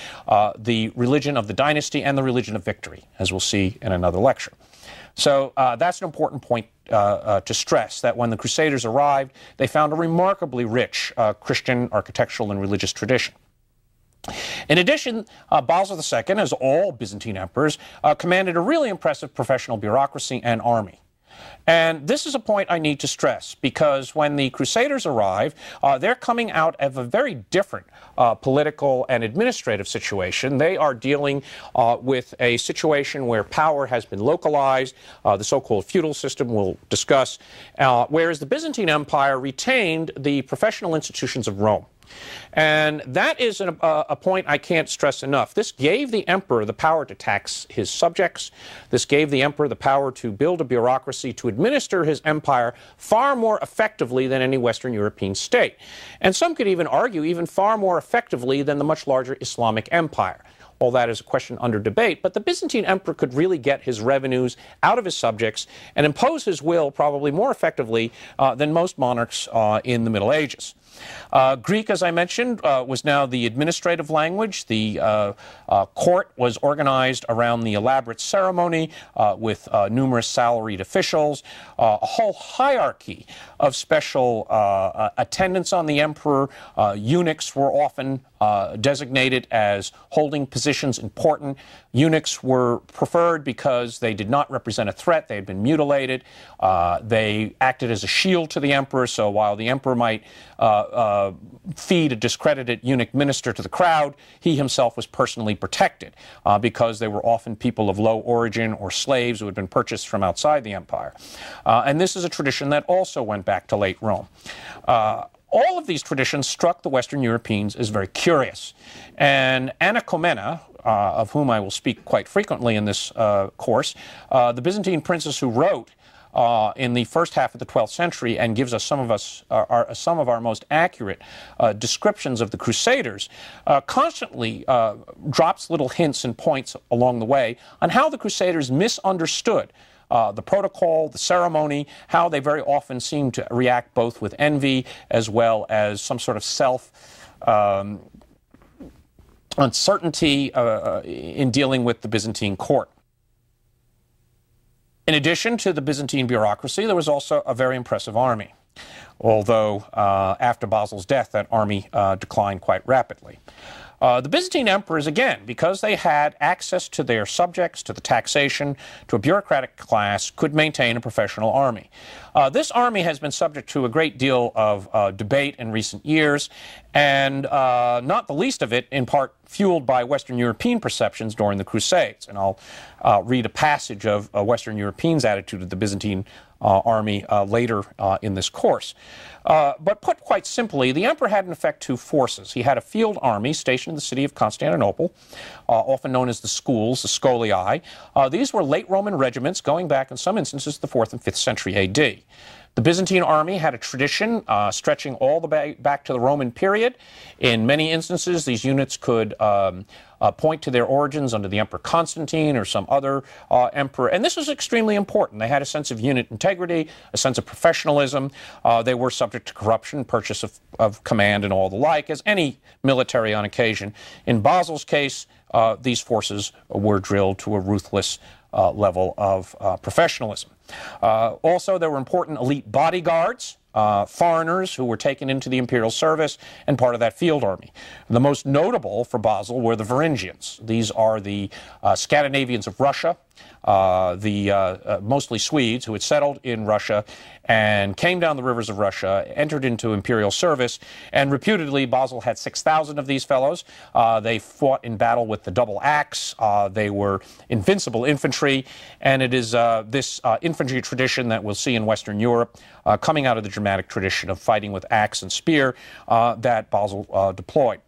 the religion of the dynasty and the religion of victory, as we'll see in another lecture. So uh, that's an important point uh, uh, to stress that when the Crusaders arrived, they found a remarkably rich uh, Christian architectural and religious tradition. In addition, uh, Basil II, as all Byzantine emperors, uh, commanded a really impressive professional bureaucracy and army. And this is a point I need to stress because when the Crusaders arrive, uh, they're coming out of a very different uh, political and administrative situation. They are dealing uh, with a situation where power has been localized, uh, the so called feudal system we'll discuss, uh, whereas the Byzantine Empire retained the professional institutions of Rome. And that is an, uh, a point I can't stress enough. This gave the emperor the power to tax his subjects. This gave the emperor the power to build a bureaucracy to administer his empire far more effectively than any Western European state. And some could even argue even far more effectively than the much larger Islamic empire. All that is a question under debate, but the Byzantine emperor could really get his revenues out of his subjects and impose his will probably more effectively uh, than most monarchs uh, in the Middle Ages. Uh, Greek, as I mentioned, uh, was now the administrative language. The uh, uh court was organized around the elaborate ceremony uh, with uh, numerous salaried officials, a whole hierarchy of special attendants on the emperor. eunuchs were often designated as holding positions important. Eunuchs were preferred because they did not represent a threat. They had been mutilated. they acted as a shield to the emperor, so while the emperor might uh, feed a discredited eunuch minister to the crowd, he himself was personally protected uh, because they were often people of low origin or slaves who had been purchased from outside the empire. Uh, and this is a tradition that also went back to late Rome. All of these traditions struck the Western Europeans as very curious. And Anna Comnena, uh, of whom I will speak quite frequently in this uh, course, uh, the Byzantine princess who wrote uh, in the first half of the 12th century and gives us some of us uh, our, some of our most accurate uh, descriptions of the Crusaders, constantly drops little hints and points along the way on how the Crusaders misunderstood. Uh, the protocol, the ceremony, how they very often seem to react both with envy as well as some sort of self um, uncertainty uh, in dealing with the Byzantine court. In addition to the Byzantine bureaucracy, there was also a very impressive army, although uh, after Basil's death, that army uh, declined quite rapidly. Uh, the Byzantine emperors, again, because they had access to their subjects, to the taxation, to a bureaucratic class, could maintain a professional army. Uh, this army has been subject to a great deal of uh, debate in recent years, and uh, not the least of it in part fueled by Western European perceptions during the Crusades. And I'll uh, read a passage of uh, Western Europeans' attitude of the Byzantine army uh, later uh, in this course. but put quite simply, the emperor had in effect two forces. He had a field army stationed in the city of Constantinople, often known as the schools, the scholai. these were late Roman regiments going back in some instances to the 4th and 5th century AD. The Byzantine army had a tradition uh, stretching all the way back to the Roman period. In many instances, these units could um, uh, point to their origins under the Emperor Constantine or some other uh, emperor. And this was extremely important. They had a sense of unit integrity, a sense of professionalism. Uh, they were subject to corruption, purchase of, of, command, and all the like, as any military on occasion. In Basil's case, uh, these forces were drilled to a ruthless uh, level of professionalism. Uh, also, there were important elite bodyguards. Uh, foreigners who were taken into the imperial service and part of that field army. The most notable for Basil were the Varangians. These are the uh, Scandinavians of Russia, the uh, uh, mostly Swedes who had settled in Russia and came down the rivers of Russia, entered into imperial service, and reputedly Basil had 6,000 of these fellows. Uh, they fought in battle with the double axe. Uh, they were invincible infantry, and it is uh, this infantry tradition that we'll see in Western Europe, coming out of the Germanic tradition of fighting with axe and spear, that Basil deployed.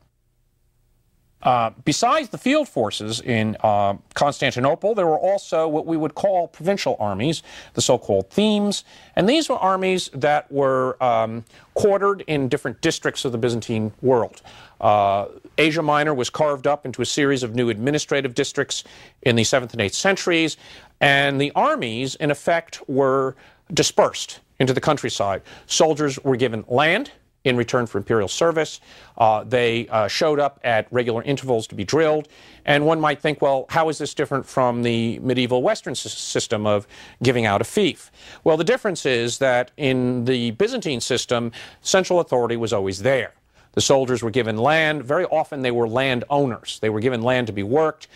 Uh, besides the field forces in uh, Constantinople, there were also what we would call provincial armies, the so called themes. And these were armies that were um, quartered in different districts of the Byzantine world. Uh, Asia Minor was carved up into a series of new administrative districts in the 7th and 8th centuries, and the armies, in effect, were dispersed into the countryside. Soldiers were given land in return for imperial service. Uh, they uh, showed up at regular intervals to be drilled. And one might think, well, how is this different from the medieval Western system of giving out a fief? Well, the difference is that in the Byzantine system, central authority was always there. The soldiers were given land. Very often they were land owners. They were given land to be worked,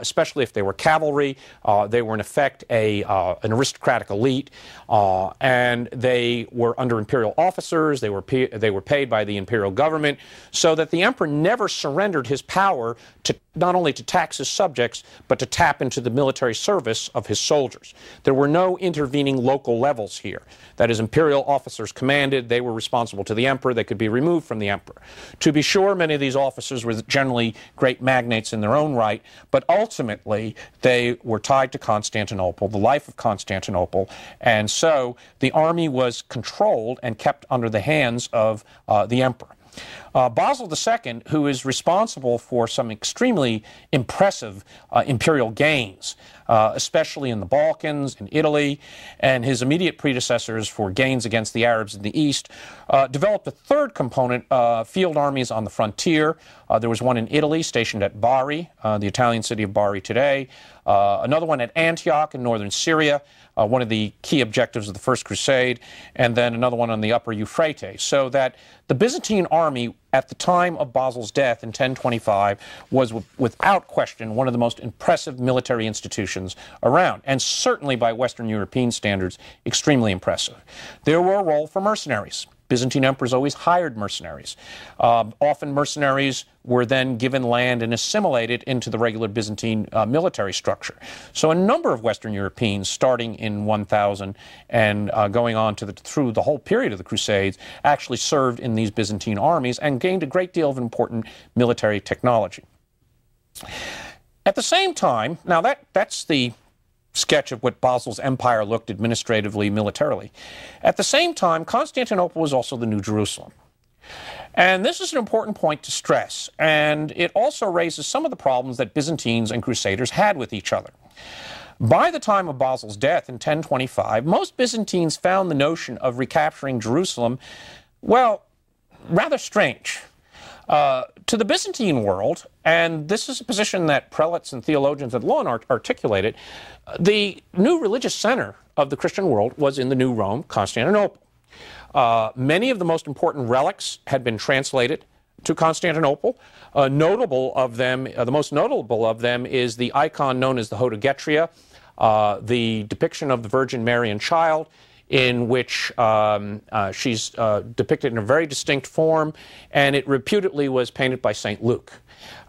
especially if they were cavalry. Uh, they were in effect a, uh, an aristocratic elite, uh, and they were under imperial officers. They were, they were paid by the imperial government, so that the emperor never surrendered his power to not only to tax his subjects, but to tap into the military service of his soldiers. There were no intervening local levels here. That is, imperial officers commanded, they were responsible to the emperor, they could be removed from the emperor. To be sure, many of these officers were generally great magnates in their own right, but ultimately they were tied to Constantinople, the life of Constantinople, and so the army was controlled and kept under the hands of uh, the emperor. Uh, Basil II, who is responsible for some extremely impressive uh, imperial gains, uh, especially in the Balkans, in Italy, and his immediate predecessors for gains against the Arabs in the East, uh, developed a third component, uh, field armies on the frontier. Uh, there was one in Italy, stationed at Bari, the Italian city of Bari today, another one at Antioch in northern Syria, uh, one of the key objectives of the First Crusade, and then another one on the upper Euphrates. So that the Byzantine army at the time of Basil's death in 1025 was without question one of the most impressive military institutions around, and certainly by Western European standards, extremely impressive. There were a role for mercenaries. Byzantine emperors always hired mercenaries. Uh, often mercenaries were then given land and assimilated into the regular Byzantine uh, military structure. So a number of Western Europeans, starting in 1000 and uh, going on to the, through the whole period of the Crusades, actually served in these Byzantine armies and gained a great deal of important military technology. At the same time, now that, that's the sketch of what Basil's empire looked administratively, militarily. At the same time, Constantinople was also the New Jerusalem. And this is an important point to stress, and it also raises some of the problems that Byzantines and Crusaders had with each other. By the time of Basil's death in 1025, most Byzantines found the notion of recapturing Jerusalem, well, rather strange. Uh, to the Byzantine world, and this is a position that prelates and theologians at law art- articulated, the new religious center of the Christian world was in the New Rome, Constantinople. Uh, many of the most important relics had been translated to Constantinople. Uh, notable of them, uh, the most notable of them is the icon known as the Hodegetria, uh, the depiction of the Virgin Mary and Child, in which um, uh, she's uh, depicted in a very distinct form, and it reputedly was painted by St. Luke.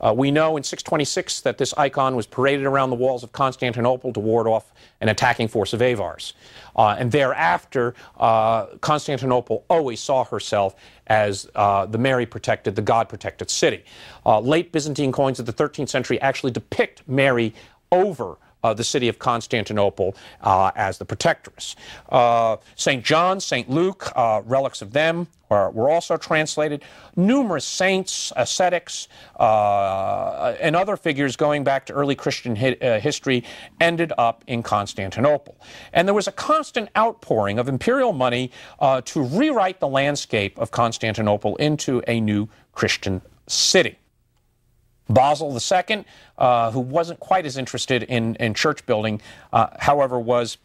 Uh, we know in 626 that this icon was paraded around the walls of Constantinople to ward off an attacking force of Avars. Uh, and thereafter, uh, Constantinople always saw herself as uh, the Mary protected, the God protected city. Late Byzantine coins of the 13th century actually depict Mary over uh, the city of Constantinople uh, as the protectress. Uh, St. John, St. Luke, uh, relics of them were, were, also translated. Numerous saints, ascetics, uh, and other figures going back to early Christian hi- uh, history ended up in Constantinople. And there was a constant outpouring of imperial money to rewrite the landscape of Constantinople into a new Christian city. Basil II, uh, who wasn't quite as interested in, in church building, uh, however, was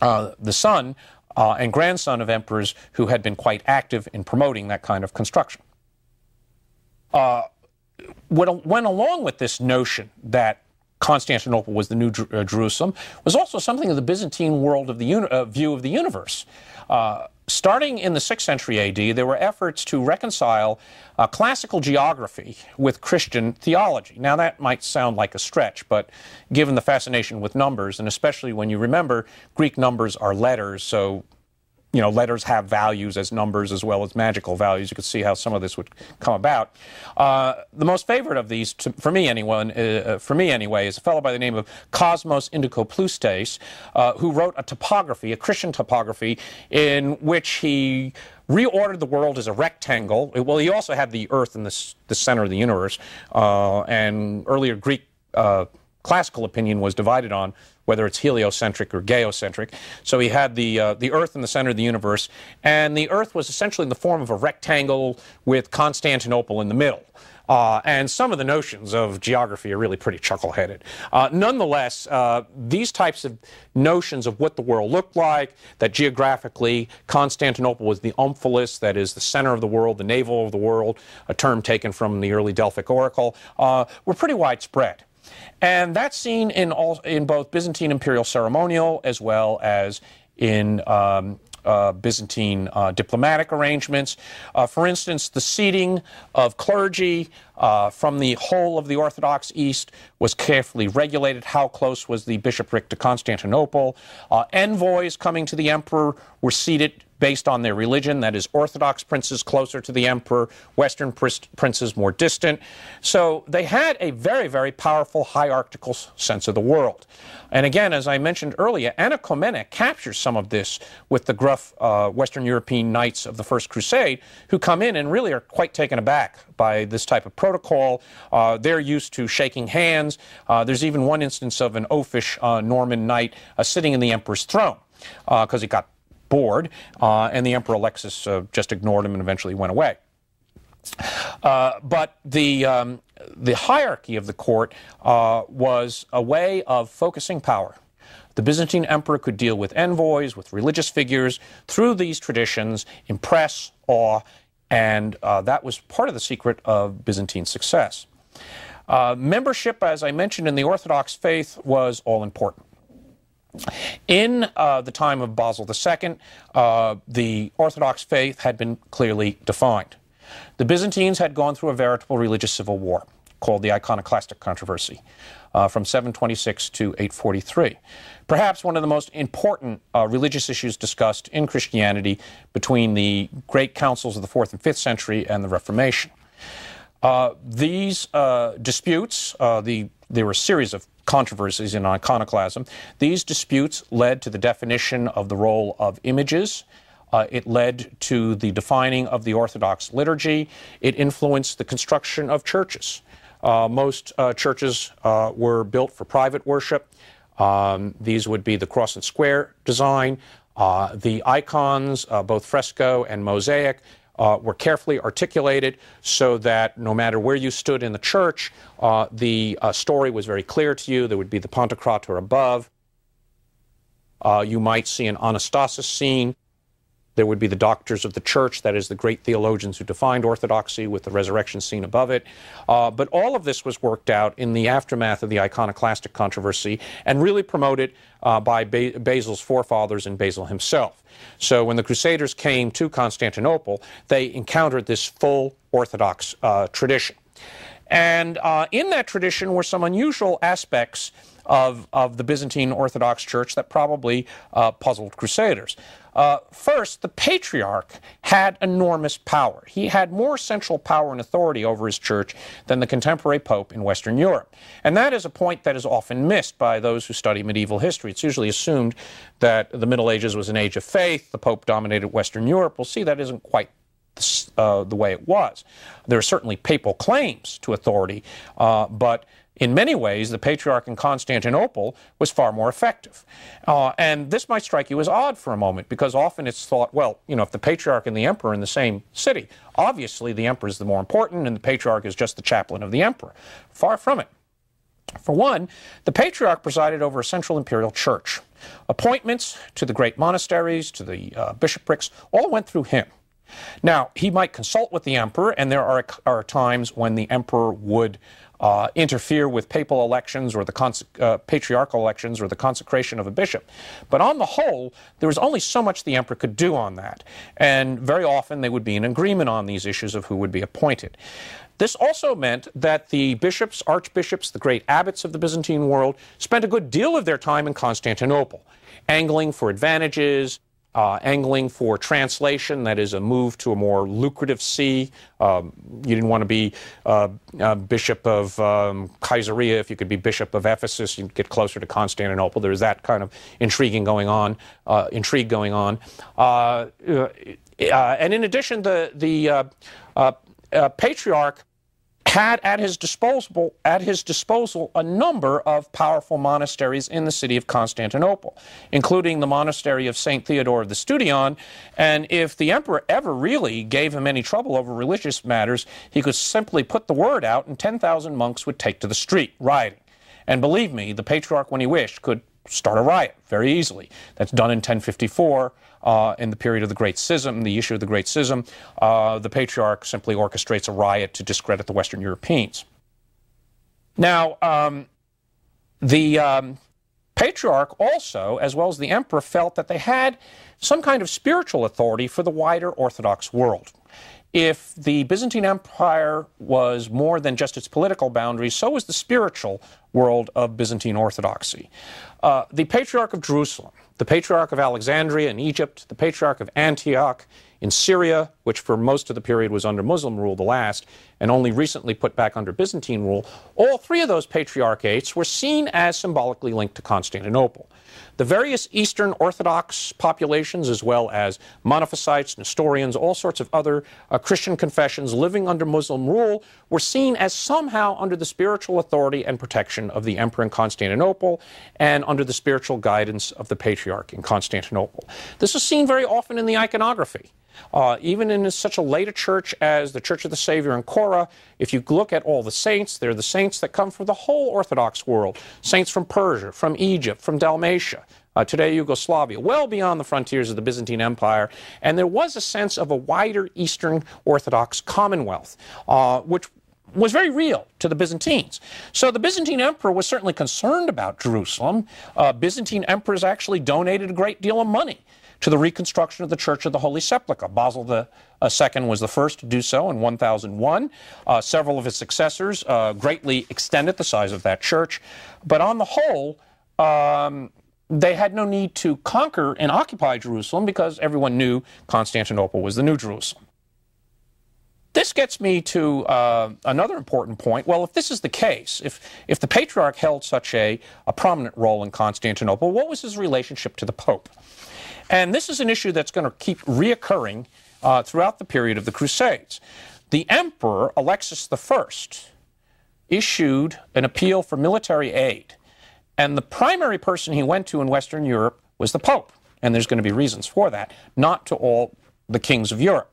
uh, the son uh, and grandson of emperors who had been quite active in promoting that kind of construction. Uh, what went along with this notion that Constantinople was the new uh, Jerusalem was also something of the Byzantine world of the uni- view of the universe. Starting in the 6th century AD, there were efforts to reconcile uh, classical geography with Christian theology. Now, that might sound like a stretch, but given the fascination with numbers, and especially when you remember Greek numbers are letters, so you know, letters have values as numbers as well as magical values. You could see how some of this would come about. Uh, the most favorite of these, to, for me anyone, uh, uh, for me anyway, is a fellow by the name of Cosmas Indicopleustes, uh, who wrote a topography, a Christian topography, in which he reordered the world as a rectangle. Well, he also had the Earth in the, the center of the universe, uh, and earlier Greek uh, classical opinion was divided on whether it's heliocentric or geocentric. So he had the uh, the Earth in the center of the universe, and the Earth was essentially in the form of a rectangle with Constantinople in the middle. Uh, and some of the notions of geography are really pretty chuckleheaded. Uh, nonetheless, uh, these types of notions of what the world looked like, that geographically Constantinople was the omphalos, that is the center of the world, the navel of the world, a term taken from the early Delphic oracle, uh, were pretty widespread. And that's seen in, all, in both Byzantine imperial ceremonial as well as in um, uh, Byzantine uh, diplomatic arrangements. Uh, for instance, the seating of clergy uh, from the whole of the Orthodox East was carefully regulated. How close was the bishopric to Constantinople? Uh, envoys coming to the emperor were seated based on their religion. That is, Orthodox princes closer to the emperor, Western princes more distant. So they had a very, very powerful hierarchical sense of the world. And again, as I mentioned earlier, Anna Komnene captures some of this with the gruff uh, Western European knights of the First Crusade who come in and really are quite taken aback by this type of protocol. Uh, they're used to shaking hands. Uh, there's even one instance of an oafish uh, Norman knight uh, sitting in the emperor's throne because uh, he got bored, uh, and the Emperor Alexis uh, just ignored him and eventually went away. Uh, but the um, the hierarchy of the court uh, was a way of focusing power. The Byzantine emperor could deal with envoys, with religious figures through these traditions, impress, awe, and uh, that was part of the secret of Byzantine success. Uh, membership, as I mentioned, in the Orthodox faith was all important. In uh, the time of Basil II, uh, the Orthodox faith had been clearly defined. The Byzantines had gone through a veritable religious civil war called the Iconoclastic Controversy uh, from 726 to 843. Perhaps one of the most important uh, religious issues discussed in Christianity between the great councils of the 4th and 5th century and the Reformation. Uh, these uh, disputes, the, there were a series of controversies in iconoclasm. These disputes led to the definition of the role of images. Uh, it led to the defining of the Orthodox liturgy. It influenced the construction of churches. Uh, most uh, churches uh, were built for private worship. Um, these would be the cross and square design. Uh, the icons, uh, both fresco and mosaic, uh, were carefully articulated so that no matter where you stood in the church, uh, the uh, story was very clear to you. There would be the Pantocrator above. Uh, you might see an Anastasis scene there would be the doctors of the church, that is, the great theologians who defined orthodoxy with the resurrection scene above it. Uh, but all of this was worked out in the aftermath of the iconoclastic controversy and really promoted uh, by ba- Basil's forefathers and Basil himself. So when the Crusaders came to Constantinople, they encountered this full Orthodox uh, tradition. And uh, in that tradition were some unusual aspects of, of the Byzantine Orthodox Church that probably uh, puzzled Crusaders. Uh, first, the patriarch had enormous power. He had more central power and authority over his church than the contemporary pope in Western Europe. And that is a point that is often missed by those who study medieval history. It's usually assumed that the Middle Ages was an age of faith, the pope dominated Western Europe. We'll see that isn't quite uh, the way it was. There are certainly papal claims to authority, uh, but in many ways, the patriarch in Constantinople was far more effective. Uh, and this might strike you as odd for a moment, because often it's thought, well, you know, if the patriarch and the emperor are in the same city, obviously the emperor is the more important, and the patriarch is just the chaplain of the emperor. Far from it. For one, the patriarch presided over a central imperial church. Appointments to the great monasteries, to the uh, bishoprics, all went through him. Now, he might consult with the emperor, and there are, are times when the emperor would uh, interfere with papal elections or the uh, patriarchal elections or the consecration of a bishop. But on the whole, there was only so much the emperor could do on that. And very often they would be in agreement on these issues of who would be appointed. This also meant that the bishops, archbishops, the great abbots of the Byzantine world spent a good deal of their time in Constantinople, angling for advantages, uh, angling for translation, that is a move to a more lucrative see. Um, you didn't want to be uh, bishop of um, Caesarea. If you could be bishop of Ephesus, you'd get closer to Constantinople. There's that kind of intriguing going on, uh, intrigue going on. Uh, uh, and in addition, the the patriarch had at his disposal at his disposal a number of powerful monasteries in the city of Constantinople, including the monastery of Saint Theodore of the Studion. And if the emperor ever really gave him any trouble over religious matters, he could simply put the word out, and 10,000 monks would take to the street rioting. And believe me, the patriarch, when he wished, could start a riot very easily. That's done in 1054 uh, in the period of the Great Schism, the issue of the Great Schism, uh, the patriarch simply orchestrates a riot to discredit the Western Europeans. Now, um, the um, patriarch also, as well as the emperor, felt that they had some kind of spiritual authority for the wider Orthodox world. If the Byzantine Empire was more than just its political boundaries, so was the spiritual world of Byzantine Orthodoxy. Uh, the Patriarch of Jerusalem, the Patriarch of Alexandria in Egypt, the Patriarch of Antioch in Syria, which for most of the period was under Muslim rule, the last, and only recently put back under Byzantine rule, all three of those patriarchates were seen as symbolically linked to Constantinople. The various Eastern Orthodox populations, as well as Monophysites, Nestorians, all sorts of other uh, Christian confessions living under Muslim rule, were seen as somehow under the spiritual authority and protection of the emperor in Constantinople and under the spiritual guidance of the patriarch in Constantinople. This is seen very often in the iconography. Uh, even in such a late church as the Church of the Savior in Chora, if you look at all the saints, they're the saints that come from the whole Orthodox world. Saints from Persia, from Egypt, from Dalmatia, uh, today Yugoslavia, well beyond the frontiers of the Byzantine Empire. And there was a sense of a wider Eastern Orthodox commonwealth, uh, which was very real to the Byzantines. So the Byzantine emperor was certainly concerned about Jerusalem. Uh, Byzantine emperors actually donated a great deal of money to the reconstruction of the Church of the Holy Sepulchre. Basil II uh, was the first to do so in 1001. Uh, several of his successors uh, greatly extended the size of that church. But on the whole, um, they had no need to conquer and occupy Jerusalem because everyone knew Constantinople was the new Jerusalem. This gets me to uh, another important point. Well, if this is the case, if, if the patriarch held such a, a prominent role in Constantinople, what was his relationship to the Pope? And this is an issue that's going to keep reoccurring uh, throughout the period of the Crusades. The Emperor, Alexis I, issued an appeal for military aid. And the primary person he went to in Western Europe was the Pope. And there's going to be reasons for that, not to all the kings of Europe.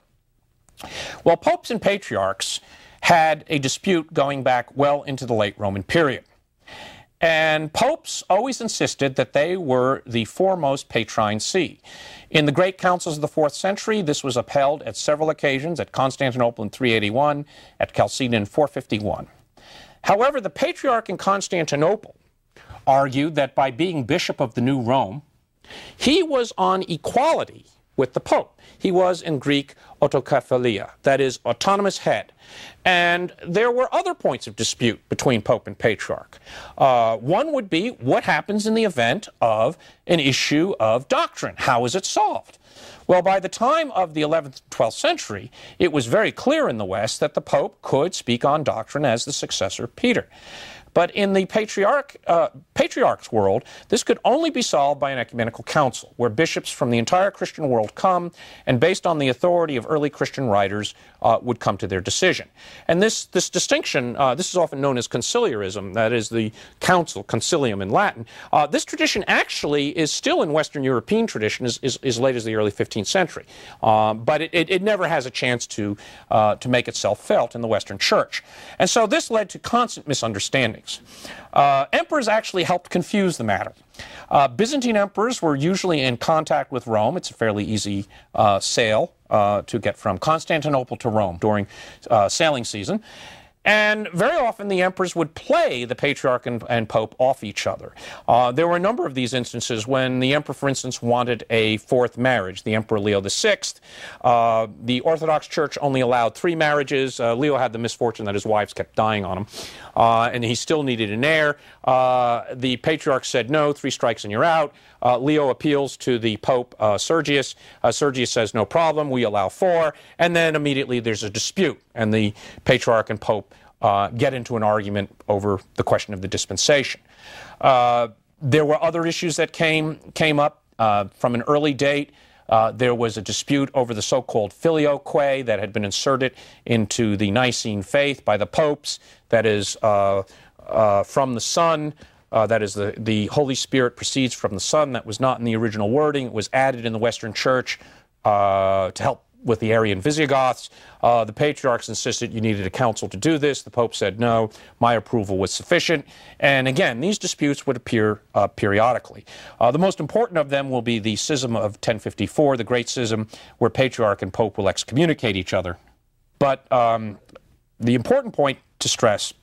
Well, popes and patriarchs had a dispute going back well into the late Roman period. And popes always insisted that they were the foremost Petrine see. In the great councils of the fourth century, this was upheld at several occasions at Constantinople in 381, at Chalcedon in 451. However, the patriarch in Constantinople argued that by being bishop of the new Rome, he was on equality with the Pope. He was, in Greek, autokephalia, that is, autonomous head. And there were other points of dispute between Pope and Patriarch. Uh, one would be what happens in the event of an issue of doctrine? How is it solved? Well, by the time of the 11th 12th century, it was very clear in the West that the Pope could speak on doctrine as the successor of Peter. But in the patriarch, uh, patriarch's world, this could only be solved by an ecumenical council, where bishops from the entire Christian world come, and based on the authority of early Christian writers, uh, would come to their decision. And this, this distinction, uh, this is often known as conciliarism, that is the council, concilium in Latin. Uh, this tradition actually is still in Western European tradition as, as, as late as the early 15th century. Um, but it, it, it, never has a chance to, uh, to make itself felt in the Western Church. And so this led to constant Uh, emperors actually helped confuse the matter. Uh, Byzantine emperors were usually in contact with Rome. It's a fairly easy uh, sail uh, to get from Constantinople to Rome during uh, sailing season. And very often the emperors would play the patriarch and, and pope off each other. Uh, there were a number of these instances when the emperor, for instance, wanted a fourth marriage. The Emperor Leo VI, uh, the Orthodox Church only allowed three marriages. Uh, Leo had the misfortune that his wives kept dying on him, uh, and he still needed an heir. Uh, the patriarch said no, three strikes and you're out. Uh, Leo appeals to the Pope uh, Sergius. Uh, Sergius says, no problem, we allow four. And then immediately there's a dispute, and the Patriarch and Pope uh, get into an argument over the question of the dispensation. There were other issues that came, came up from an early date. There was a dispute over the so called filioque that had been inserted into the Nicene faith by the popes, that is, from the Son. Uh, that is, the, the Holy Spirit proceeds from the Son. That was not in the original wording. It was added in the Western Church uh, to help with the Arian Visigoths. Uh, the patriarchs insisted you needed a council to do this. The Pope said no, my approval was sufficient. And again, these disputes would appear uh, periodically. Uh, the most important of them will be the schism of 1054, the Great Schism, where patriarch and Pope will excommunicate each other. But um, the important point to stress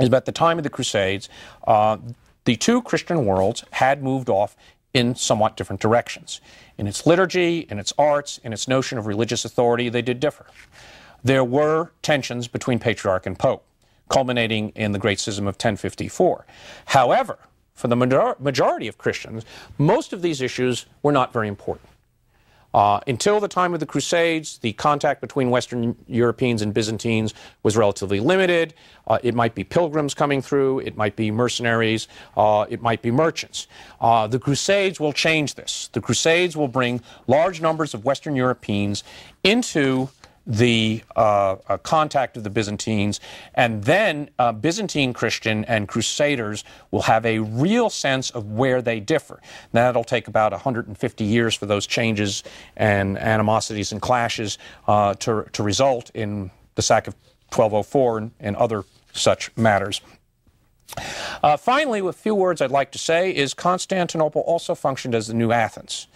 is about the time of the Crusades, uh, the two Christian worlds had moved off in somewhat different directions. In its liturgy, in its arts, in its notion of religious authority, they did differ. There were tensions between patriarch and pope, culminating in the Great Schism of 1054. However, for the majority of Christians, most of these issues were not very important. Uh, until the time of the Crusades, the contact between Western Europeans and Byzantines was relatively limited. Uh, it might be pilgrims coming through, it might be mercenaries, uh, it might be merchants. Uh, the Crusades will change this. The Crusades will bring large numbers of Western Europeans into the uh, uh, contact of the Byzantines, and then uh, Byzantine Christian and Crusaders will have a real sense of where they differ. That'll take about 150 years for those changes and animosities and clashes uh, to, to result in the sack of 1204 and, and other such matters. Uh, finally, a few words I'd like to say is Constantinople also functioned as the new Athens.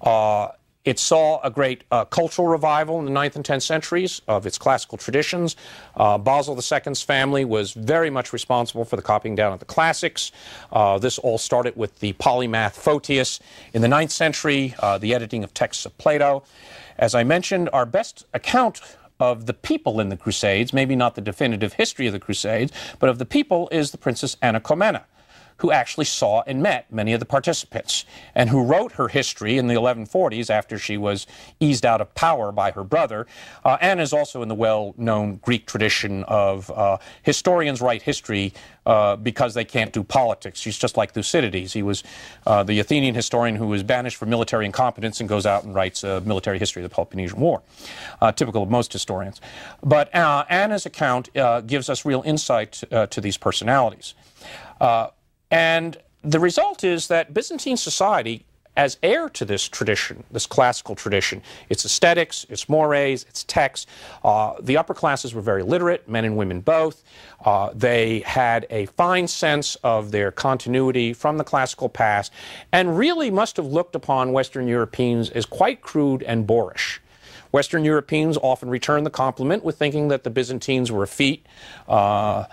Uh, it saw a great uh, cultural revival in the 9th and 10th centuries of its classical traditions. Uh, Basil II's family was very much responsible for the copying down of the classics. Uh, this all started with the polymath Photius in the 9th century, uh, the editing of texts of Plato. As I mentioned, our best account of the people in the Crusades, maybe not the definitive history of the Crusades, but of the people, is the Princess Anna Comnena who actually saw and met many of the participants, and who wrote her history in the 1140s after she was eased out of power by her brother, uh, and is also in the well known Greek tradition of uh, historians write history uh, because they can't do politics. She's just like Thucydides. He was uh, the Athenian historian who was banished for military incompetence and goes out and writes a military history of the Peloponnesian War, uh, typical of most historians. But uh, Anna's account gives us real insight to these personalities. And the result is that Byzantine society as heir to this tradition, this classical tradition. Its aesthetics, its mores, its texts. Uh, the upper classes were very literate, men and women both. Uh, they had a fine sense of their continuity from the classical past and really must have looked upon Western Europeans as quite crude and boorish. Western Europeans often return the compliment with thinking that the Byzantines were effete. Uh,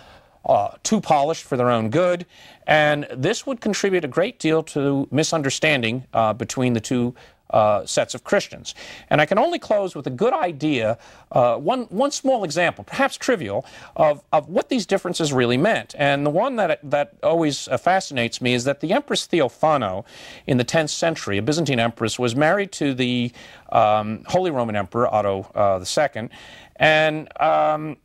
uh, too polished for their own good, and this would contribute a great deal to misunderstanding uh, between the two uh, sets of Christians. And I can only close with a good idea, uh, one, one small example, perhaps trivial, of, of what these differences really meant. And the one that, that always uh, fascinates me is that the Empress Theophano in the 10th century, a Byzantine empress, was married to the um, Holy Roman Emperor Otto II. Uh, and um,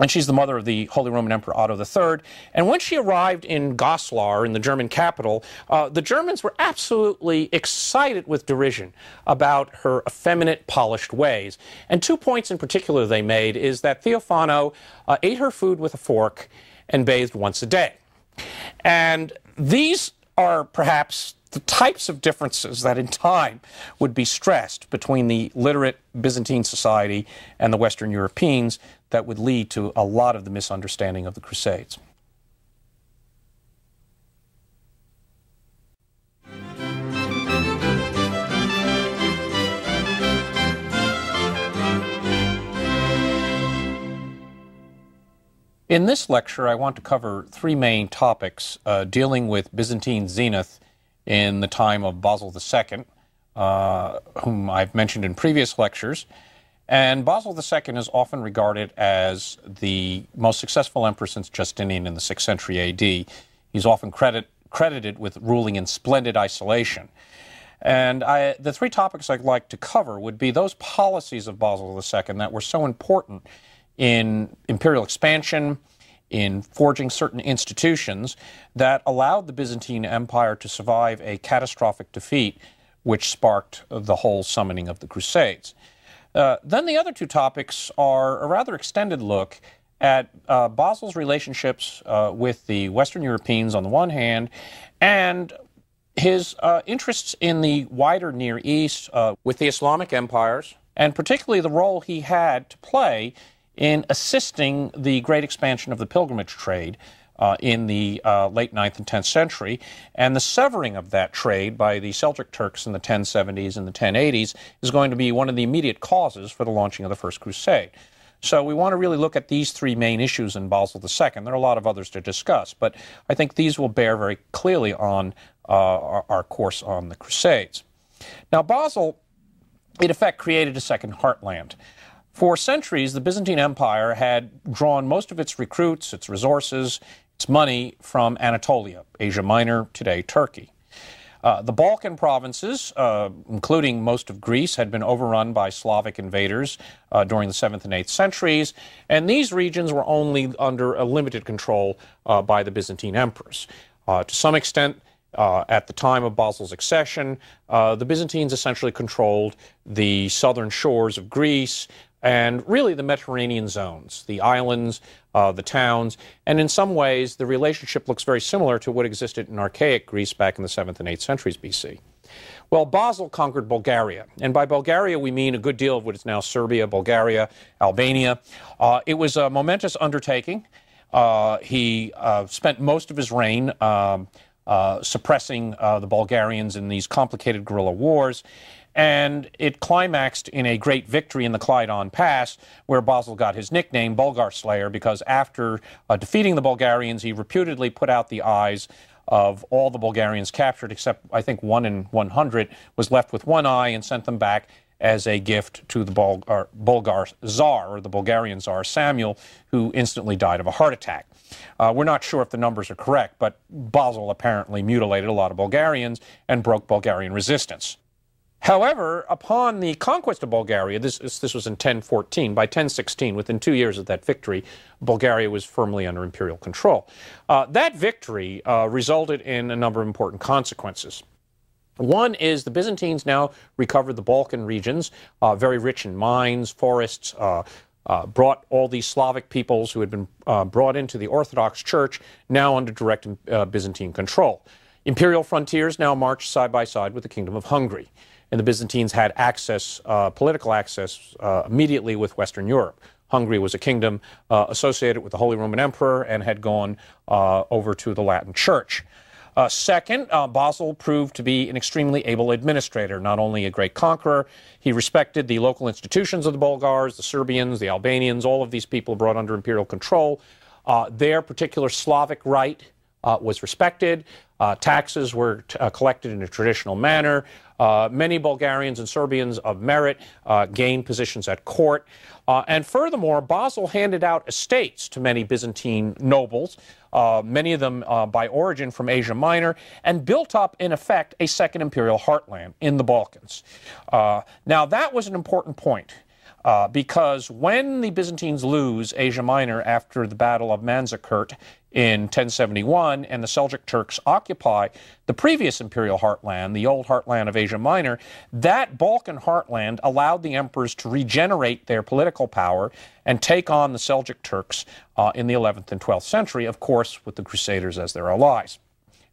and she's the mother of the Holy Roman Emperor Otto III. And when she arrived in Goslar, in the German capital, uh, the Germans were absolutely excited with derision about her effeminate, polished ways. And two points in particular they made is that Theophano uh, ate her food with a fork and bathed once a day. And these are perhaps the types of differences that in time would be stressed between the literate Byzantine society and the Western Europeans that would lead to a lot of the misunderstanding of the Crusades. In this lecture, I want to cover three main topics uh, dealing with Byzantine zenith in the time of Basil II, uh, whom I've mentioned in previous lectures, and Basil II is often regarded as the most successful emperor since Justinian in the 6th century AD. He's often credit, credited with ruling in splendid isolation. And I, the three topics I'd like to cover would be those policies of Basil II that were so important in imperial expansion, in forging certain institutions that allowed the Byzantine Empire to survive a catastrophic defeat, which sparked the whole summoning of the Crusades. Uh, then the other two topics are a rather extended look at uh, Basil's relationships uh, with the Western Europeans on the one hand, and his uh, interests in the wider Near East uh, with the Islamic empires, and particularly the role he had to play in assisting the great expansion of the pilgrimage trade uh, in the uh, late 9th and 10th century. And the severing of that trade by the Seljuk Turks in the 1070s and the 1080s is going to be one of the immediate causes for the launching of the First Crusade. So we want to really look at these three main issues in Basil II. There are a lot of others to discuss, but I think these will bear very clearly on uh, our, our course on the Crusades. Now, Basil, in effect, created a second heartland. For centuries, the Byzantine Empire had drawn most of its recruits, its resources, money from Anatolia, Asia Minor, today Turkey. Uh, the Balkan provinces, uh, including most of Greece, had been overrun by Slavic invaders uh, during the 7th and 8th centuries, and these regions were only under a limited control uh, by the Byzantine emperors. Uh, to some extent, uh, at the time of Basil's accession, the Byzantines essentially controlled the southern shores of Greece, and really the Mediterranean zones, the islands, uh, the towns, and in some ways the relationship looks very similar to what existed in archaic Greece back in the 7th and 8th centuries BC. Well, Basil conquered Bulgaria, and by Bulgaria we mean a good deal of what is now Serbia, Bulgaria, Albania. Uh, it was a momentous undertaking. Uh, he uh, spent most of his reign um, uh, suppressing uh, the Bulgarians in these complicated guerrilla wars and it climaxed in a great victory in the Kleidion Pass, where Basil got his nickname, Bulgar Slayer, because after uh, defeating the Bulgarians, he reputedly put out the eyes of all the Bulgarians captured, except I think one in 100 was left with one eye and sent them back as a gift to the Bulgar, Bulgar Tsar, or the Bulgarian Tsar Samuel, who instantly died of a heart attack. Uh, we're not sure if the numbers are correct, but Basil apparently mutilated a lot of Bulgarians and broke Bulgarian resistance. However, upon the conquest of Bulgaria, this, this was in 1014, by 1016, within two years of that victory, Bulgaria was firmly under imperial control. Uh, that victory uh, resulted in a number of important consequences. One is the Byzantines now recovered the Balkan regions, uh, very rich in mines, forests, uh, uh, brought all these Slavic peoples who had been uh, brought into the Orthodox Church now under direct Byzantine control. imperial frontiers now marched side by side with the Kingdom of Hungary. And the Byzantines had access, uh, political access, uh, immediately with Western Europe. Hungary was a kingdom uh, associated with the Holy Roman Emperor and had gone uh, over to the Latin Church. Uh, second, uh, Basil proved to be an extremely able administrator, not only a great conqueror, he respected the local institutions of the Bulgars, the Serbians, the Albanians, all of these people brought under imperial control. Their particular Slavic rite was respected. Uh, taxes were uh, collected in a traditional manner. Uh, many Bulgarians and Serbians of merit uh, gained positions at court. Uh, and furthermore, Basil handed out estates to many Byzantine nobles, uh, many of them by origin from Asia Minor, and built up, in effect, a second imperial heartland in the Balkans. now, that was an important point. Uh, because when the Byzantines lose Asia Minor after the Battle of Manzikert in 1071 and the Seljuk Turks occupy the previous imperial heartland, the old heartland of Asia Minor, that Balkan heartland allowed the emperors to regenerate their political power and take on the Seljuk Turks uh, in the 11th and 12th century, of course, with the Crusaders as their allies.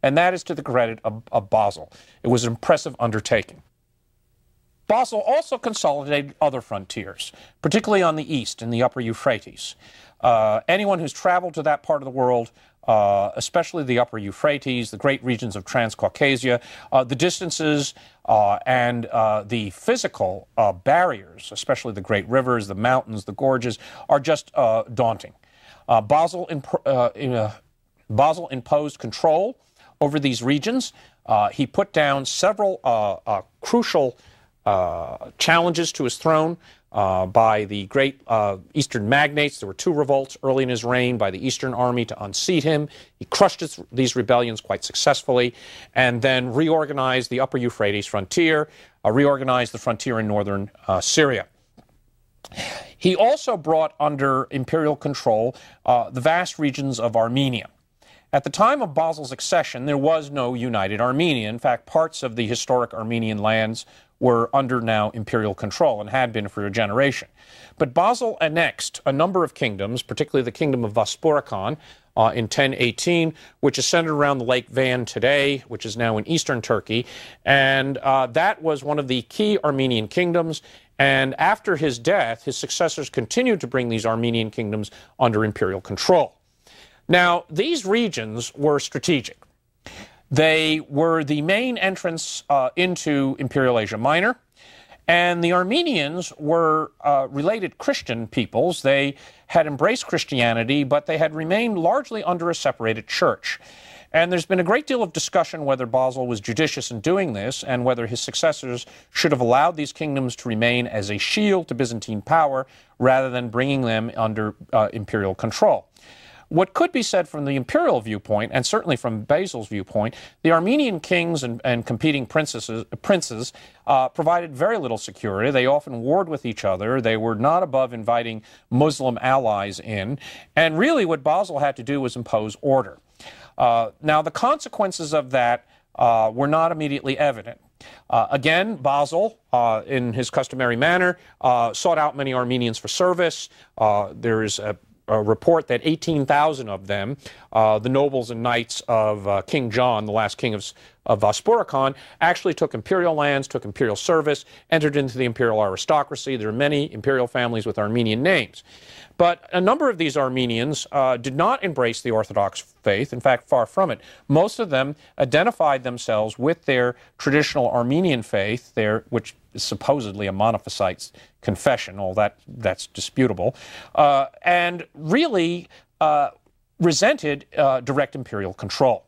And that is to the credit of, of Basil. It was an impressive undertaking. Basil also consolidated other frontiers, particularly on the east in the upper Euphrates. Uh, anyone who's traveled to that part of the world, uh, especially the upper Euphrates, the great regions of Transcaucasia, uh, the distances uh, and uh, the physical uh, barriers, especially the great rivers, the mountains, the gorges, are just daunting. Basil, imp- in, Basil imposed control over these regions. he put down several crucial uh, challenges to his throne uh, by the great uh, Eastern magnates. There were two revolts early in his reign by the Eastern army to unseat him. He crushed his, these rebellions quite successfully and then reorganized the upper Euphrates frontier, uh, reorganized the frontier in northern Syria. He also brought under imperial control the vast regions of Armenia. At the time of Basil's accession, there was no united Armenia. In fact, parts of the historic Armenian lands were under now imperial control and had been for a generation. But Basil annexed a number of kingdoms, particularly the kingdom of Vaspurakan uh, in 1018, which is centered around the Lake Van today, which is now in eastern Turkey. And uh, that was one of the key Armenian kingdoms. And after his death, his successors continued to bring these Armenian kingdoms under imperial control. Now, these regions were strategic. They were the main entrance uh, into Imperial Asia Minor. And the Armenians were uh, related Christian peoples. They had embraced Christianity, but they had remained largely under a separated church. And there's been a great deal of discussion whether Basil was judicious in doing this and whether his successors should have allowed these kingdoms to remain as a shield to Byzantine power rather than bringing them under uh, imperial control. What could be said from the imperial viewpoint, and certainly from Basil's viewpoint, the Armenian kings and, and competing princesses, princes uh, provided very little security. They often warred with each other. They were not above inviting Muslim allies in. And really, what Basil had to do was impose order. Uh, now, the consequences of that uh, were not immediately evident. Uh, again, Basil, uh, in his customary manner, uh, sought out many Armenians for service. Uh, there is a uh, report that 18,000 of them, uh, the nobles and knights of uh, King John, the last king of, of Vaspurakan, actually took imperial lands, took imperial service, entered into the imperial aristocracy. There are many imperial families with Armenian names. But a number of these Armenians uh, did not embrace the Orthodox faith, in fact, far from it. Most of them identified themselves with their traditional Armenian faith, their, which is supposedly a monophysite confession, all that, that's disputable, uh, and really uh, resented uh, direct imperial control.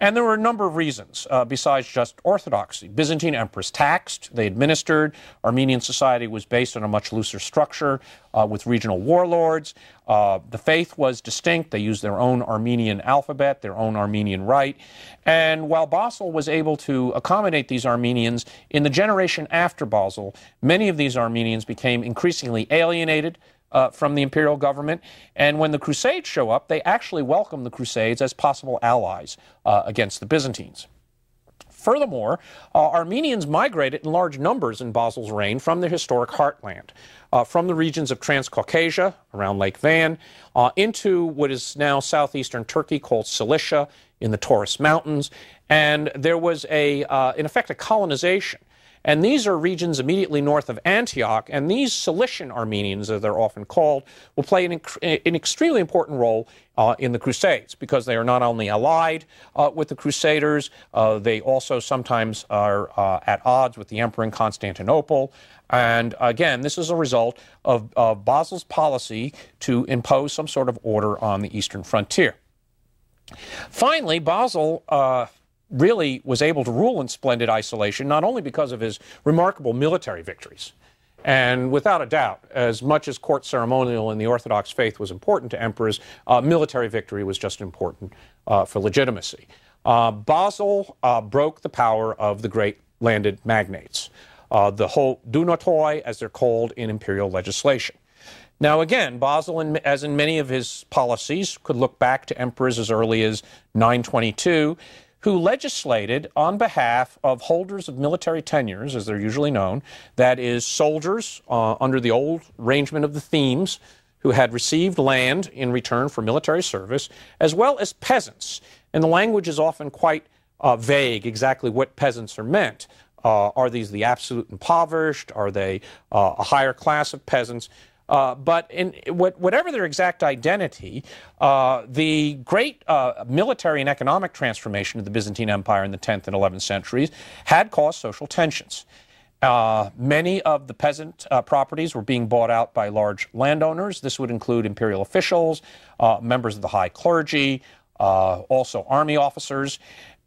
And there were a number of reasons uh, besides just orthodoxy. Byzantine emperors taxed, they administered. Armenian society was based on a much looser structure uh, with regional warlords. Uh, the faith was distinct. They used their own Armenian alphabet, their own Armenian rite. And while Basil was able to accommodate these Armenians, in the generation after Basil, many of these Armenians became increasingly alienated uh, from the imperial government. And when the Crusades show up, they actually welcome the Crusades as possible allies uh, against the Byzantines. Furthermore, uh, Armenians migrated in large numbers in Basil's reign from the historic heartland, uh, from the regions of Transcaucasia around Lake Van uh, into what is now southeastern Turkey called Cilicia in the Taurus Mountains. And there was a, uh, in effect, a colonization and these are regions immediately north of Antioch. And these Cilician Armenians, as they're often called, will play an, an extremely important role uh, in the Crusades because they are not only allied uh, with the Crusaders, uh, they also sometimes are uh, at odds with the emperor in Constantinople. And again, this is a result of, Basil's policy to impose some sort of order on the eastern frontier. Finally, Basil uh, really was able to rule in splendid isolation, not only because of his remarkable military victories, and without a doubt, as much as court ceremonial in the Orthodox faith was important to emperors, uh, military victory was just important uh, for legitimacy. Uh, Basil uh, broke the power of the great landed magnates, uh, the whole dynatoi, as they're called in imperial legislation. Now, again, Basil, in, as in many of his policies, could look back to emperors as early as 922 who legislated on behalf of holders of military tenures, as they're usually known, that is, soldiers uh, under the old arrangement of the themes who had received land in return for military service, as well as peasants. And the language is often quite uh, vague exactly what peasants are meant. Uh, are these the absolute impoverished? Are they uh, a higher class of peasants? Uh, but in whatever their exact identity, uh, the great uh, military and economic transformation of the Byzantine Empire in the 10th and 11th centuries had caused social tensions. Uh, many of the peasant uh, properties were being bought out by large landowners. This would include imperial officials, members of the high clergy, also army officers.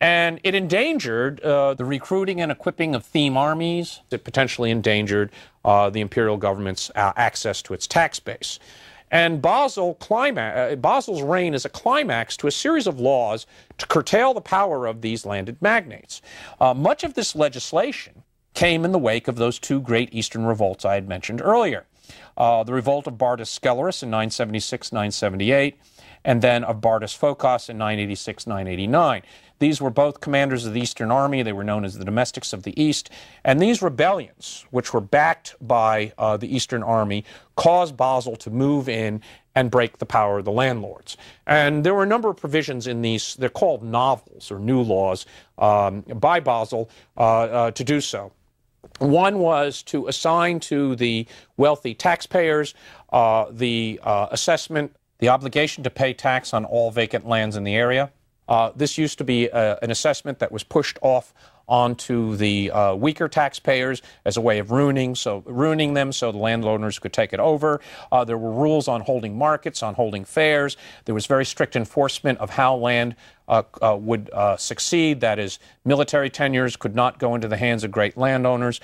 And it endangered uh, the recruiting and equipping of theme armies. It potentially endangered uh, the imperial government's uh, access to its tax base. And Basil uh, Basil's reign is a climax to a series of laws to curtail the power of these landed magnates. Uh, much of this legislation came in the wake of those two great eastern revolts I had mentioned earlier. Uh, the revolt of Bardas Sclerus in 976 978, and then of Bardas Phocas in 986 989. These were both commanders of the Eastern Army. They were known as the domestics of the East. And these rebellions, which were backed by uh, the Eastern Army, caused Basil to move in and break the power of the landlords. And there were a number of provisions in these, they're called novels or new laws um, by Basil uh, uh, to do so. One was to assign to the wealthy taxpayers uh, the uh, assessment, the obligation to pay tax on all vacant lands in the area. Uh, this used to be uh, an assessment that was pushed off onto the uh, weaker taxpayers as a way of ruining so ruining them so the landowners could take it over. Uh, there were rules on holding markets, on holding fairs. There was very strict enforcement of how land uh, uh would succeed. That is, military tenures could not go into the hands of great landowners.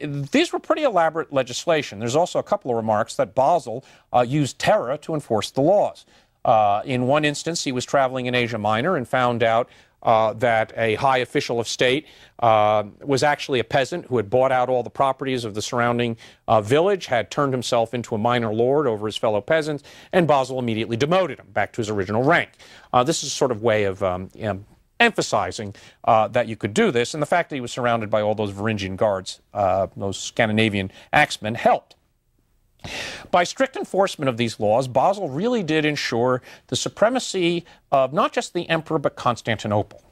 These were pretty elaborate legislation. There's also a couple of remarks that Basil used terror to enforce the laws. Uh, in one instance, he was traveling in Asia Minor and found out uh, that a high official of state uh, was actually a peasant who had bought out all the properties of the surrounding uh, village, had turned himself into a minor lord over his fellow peasants, and Basil immediately demoted him back to his original rank. Uh, this is a sort of way of um, you know, emphasizing uh, that you could do this, and the fact that he was surrounded by all those Varangian guards, those Scandinavian axemen, helped. By strict enforcement of these laws, Basil really did ensure the supremacy of not just the emperor, but Constantinople.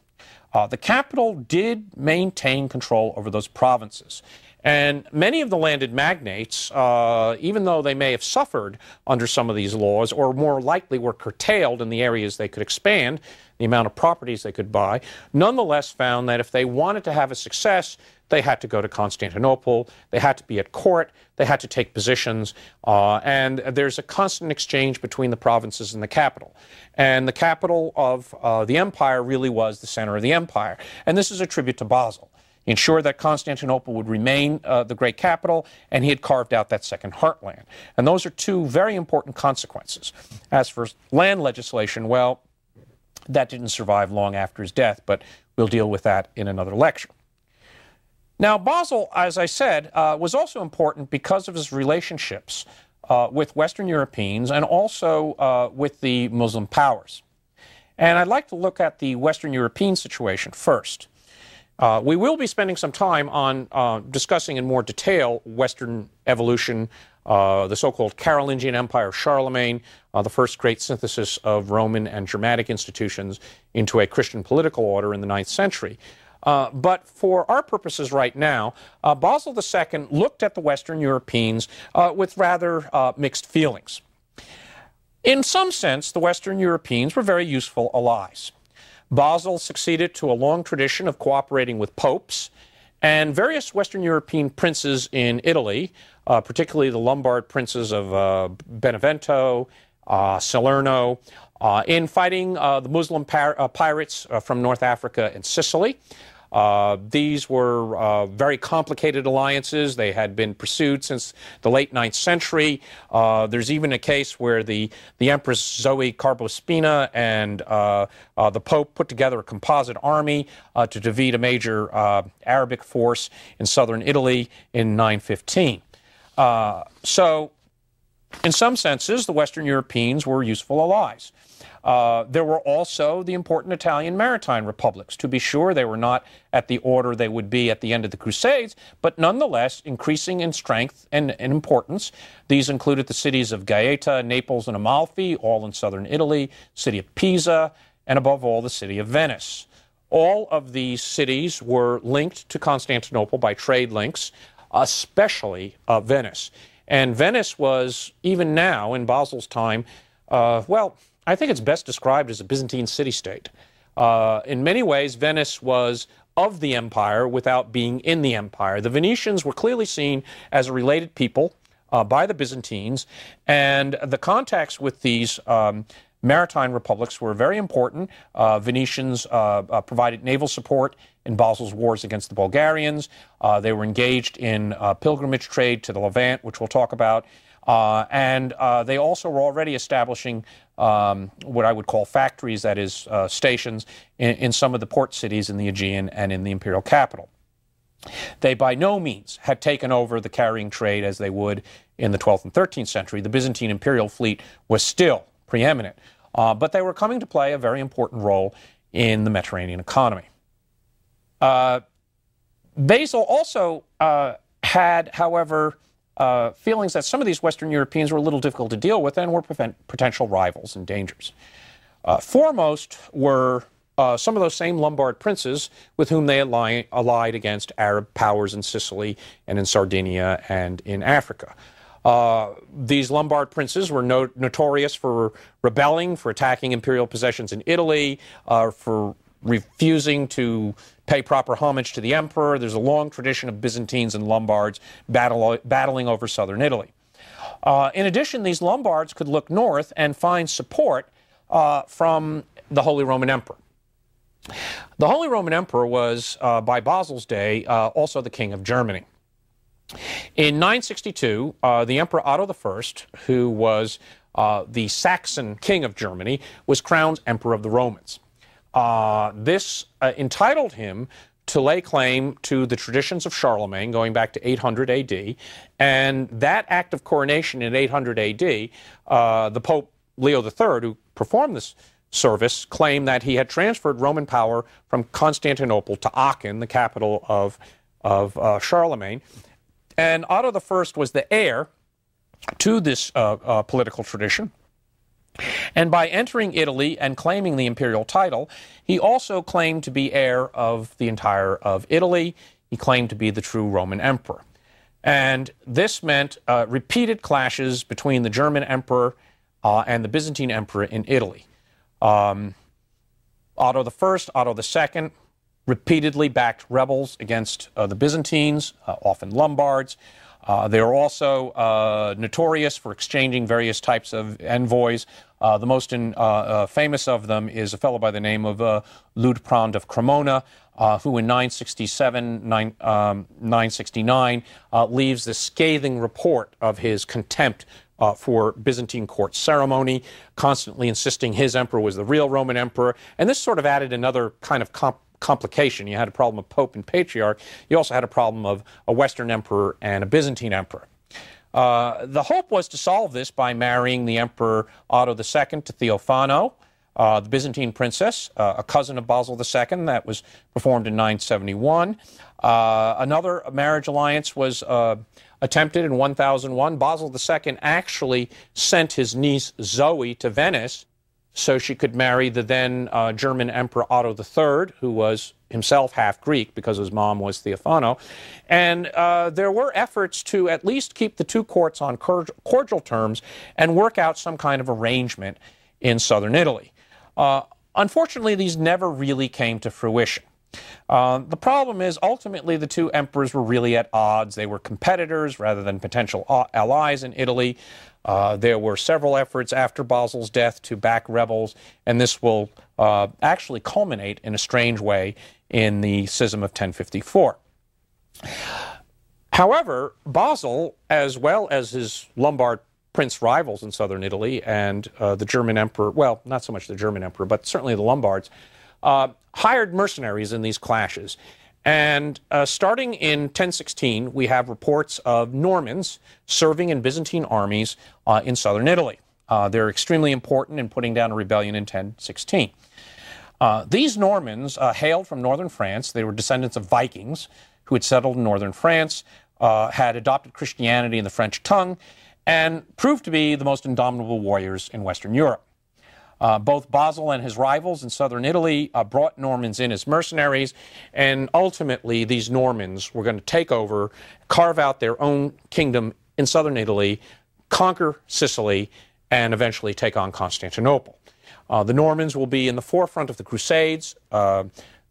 Uh, the capital did maintain control over those provinces. And many of the landed magnates, uh, even though they may have suffered under some of these laws, or more likely were curtailed in the areas they could expand, the amount of properties they could buy, nonetheless found that if they wanted to have a success, they had to go to Constantinople, they had to be at court, they had to take positions, uh, and there's a constant exchange between the provinces and the capital. And the capital of uh, the empire really was the center of the empire. And this is a tribute to Basil. He ensured that Constantinople would remain uh, the great capital, and he had carved out that second heartland. And those are two very important consequences. As for land legislation, well, that didn't survive long after his death, but we'll deal with that in another lecture. Now, Basil, as I said, uh, was also important because of his relationships uh, with Western Europeans and also uh, with the Muslim powers. And I'd like to look at the Western European situation first. Uh, we will be spending some time on uh, discussing in more detail Western evolution, uh, the so called Carolingian Empire of Charlemagne, the first great synthesis of Roman and Germanic institutions into a Christian political order in the ninth century. Uh, but for our purposes right now, uh, Basil II looked at the Western Europeans with rather mixed feelings. In some sense, the Western Europeans were very useful allies. Basil succeeded to a long tradition of cooperating with popes, and various Western European princes in Italy, uh, particularly the Lombard princes of uh, Benevento, uh, Salerno, uh, in fighting uh, the Muslim uh, pirates from North Africa and Sicily. Uh, these were uh, very complicated alliances. They had been pursued since the late ninth century. Uh, there's even a case where the, the Empress Zoe Carbonopsina and uh, uh, the Pope put together a composite army uh, to defeat a major Arabic force in southern Italy in 915. so, in some senses, the Western Europeans were useful allies. Uh, there were also the important Italian maritime republics. To be sure, they were not at the order they would be at the end of the Crusades, but nonetheless increasing in strength and, and importance. These included the cities of Gaeta, Naples, and Amalfi, all in southern Italy, city of Pisa, and above all, the city of Venice. All of these cities were linked to Constantinople by trade links, especially uh, Venice. And Venice was, even now in Basil's time, uh, well, I think it's best described as a Byzantine city state. Uh, in many ways, Venice was of the empire without being in the empire. The Venetians were clearly seen as a related people uh, by the Byzantines, and the contacts with these um, maritime republics were very important. Uh, Venetians uh, uh, provided naval support in Basil's wars against the Bulgarians. Uh, they were engaged in pilgrimage trade to the Levant, which we'll talk about. Uh, and uh, they also were already establishing um, what I would call factories, that is, uh, stations, in, in, some of the port cities in the Aegean and in the imperial capital. They by no means had taken over the carrying trade as they would in the 12th and 13th century. The Byzantine imperial fleet was still preeminent, uh, but they were coming to play a very important role in the Mediterranean economy. Uh, Basil also uh, had, however, uh, feelings that some of these Western Europeans were a little difficult to deal with and were potential rivals and dangers. Uh, foremost were uh, some of those same Lombard princes with whom they ally- allied against Arab powers in Sicily and in Sardinia and in Africa. Uh, these Lombard princes were no- notorious for rebelling, for attacking imperial possessions in Italy, uh, for refusing to pay proper homage to the emperor. There's a long tradition of Byzantines and Lombards battle, battling over southern Italy. Uh, in addition, these Lombards could look north and find support uh, from the Holy Roman Emperor. The Holy Roman Emperor was, uh, by Basil's day, uh, also the king of Germany. In 962, uh, the Emperor Otto I, who was uh, the Saxon king of Germany, was crowned Emperor of the Romans. Uh, this uh, entitled him to lay claim to the traditions of Charlemagne going back to 800 AD. And that act of coronation in 800 AD, uh, the Pope Leo III, who performed this service, claimed that he had transferred Roman power from Constantinople to Aachen, the capital of, of uh, Charlemagne. And Otto I was the heir to this uh, uh, political tradition. And by entering Italy and claiming the imperial title, he also claimed to be heir of the entire of Italy. He claimed to be the true Roman emperor. And this meant uh, repeated clashes between the German emperor uh, and the Byzantine emperor in Italy. Um, Otto I, Otto II repeatedly backed rebels against uh, the Byzantines, uh, often Lombards. Uh, they are also uh, notorious for exchanging various types of envoys. Uh, the most in, uh, uh, famous of them is a fellow by the name of uh, Liutprand of Cremona, who in 967, nine, um, 969 leaves this scathing report of his contempt for Byzantine court ceremony, constantly insisting his emperor was the real Roman emperor. And this sort of added another kind of comp- complication. You had a problem of Pope and Patriarch. You also had a problem of a Western emperor and a Byzantine emperor. Uh, the hope was to solve this by marrying the Emperor Otto II to Theophano, uh, the Byzantine princess, uh, a cousin of Basil II, that was performed in 971. Uh, another marriage alliance was uh, attempted in 1001. Basil II actually sent his niece Zoe to Venice so she could marry the then uh, German Emperor Otto III, who was himself half Greek because his mom was Theophano. And uh, there were efforts to at least keep the two courts on cordial terms and work out some kind of arrangement in southern Italy. Uh, unfortunately, these never really came to fruition. Uh, the problem is ultimately the two emperors were really at odds. They were competitors rather than potential allies in Italy. Uh, there were several efforts after Basil's death to back rebels, and this will uh, actually culminate in a strange way in the Schism of 1054. However, Basil, as well as his Lombard prince rivals in southern Italy and uh, the German emperor, well, not so much the German emperor, but certainly the Lombards, uh, hired mercenaries in these clashes. And uh, starting in 1016, we have reports of Normans serving in Byzantine armies uh, in southern Italy. Uh, they're extremely important in putting down a rebellion in 1016. Uh, these Normans uh, hailed from northern France. They were descendants of Vikings who had settled in northern France, uh, had adopted Christianity and the French tongue, and proved to be the most indomitable warriors in Western Europe. Uh, both Basil and his rivals in southern Italy uh, brought Normans in as mercenaries, and ultimately these Normans were going to take over, carve out their own kingdom in southern Italy, conquer Sicily, and eventually take on Constantinople. Uh, the Normans will be in the forefront of the Crusades.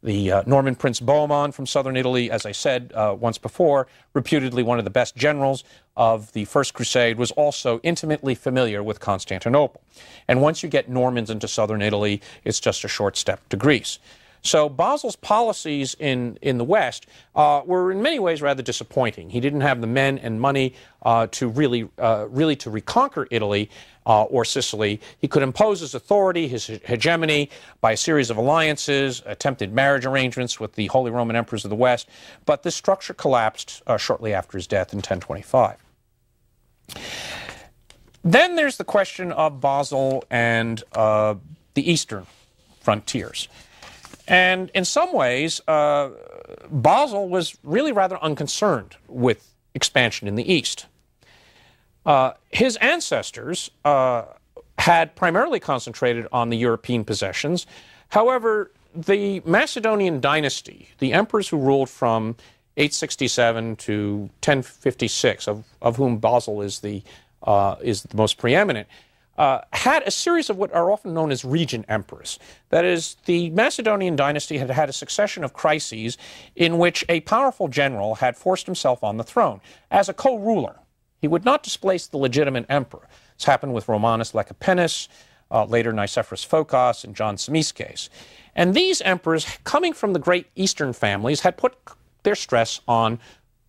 The uh, Norman Prince Bohemond from southern Italy, as I said uh, once before, reputedly one of the best generals of the First Crusade, was also intimately familiar with Constantinople. And once you get Normans into southern Italy, it's just a short step to Greece. So Basil's policies in, in the West uh, were in many ways rather disappointing. He didn't have the men and money uh, to really, uh, really to reconquer Italy uh, or Sicily. He could impose his authority, his hegemony, by a series of alliances, attempted marriage arrangements with the Holy Roman Emperors of the West, but this structure collapsed uh, shortly after his death in 1025. Then there's the question of Basil and uh, the eastern frontiers. And in some ways, uh, Basil was really rather unconcerned with expansion in the East. Uh, his ancestors uh, had primarily concentrated on the European possessions. However, the Macedonian dynasty, the emperors who ruled from 867 to 1056, of, of whom Basil is the, uh, is the most preeminent, uh, had a series of what are often known as regent emperors. That is, the Macedonian dynasty had had a succession of crises in which a powerful general had forced himself on the throne as a co ruler. He would not displace the legitimate emperor. This happened with Romanus Lecapenus, uh, later Nicephorus Phocas, and John Tzimisces. And these emperors, coming from the great eastern families, had put their stress on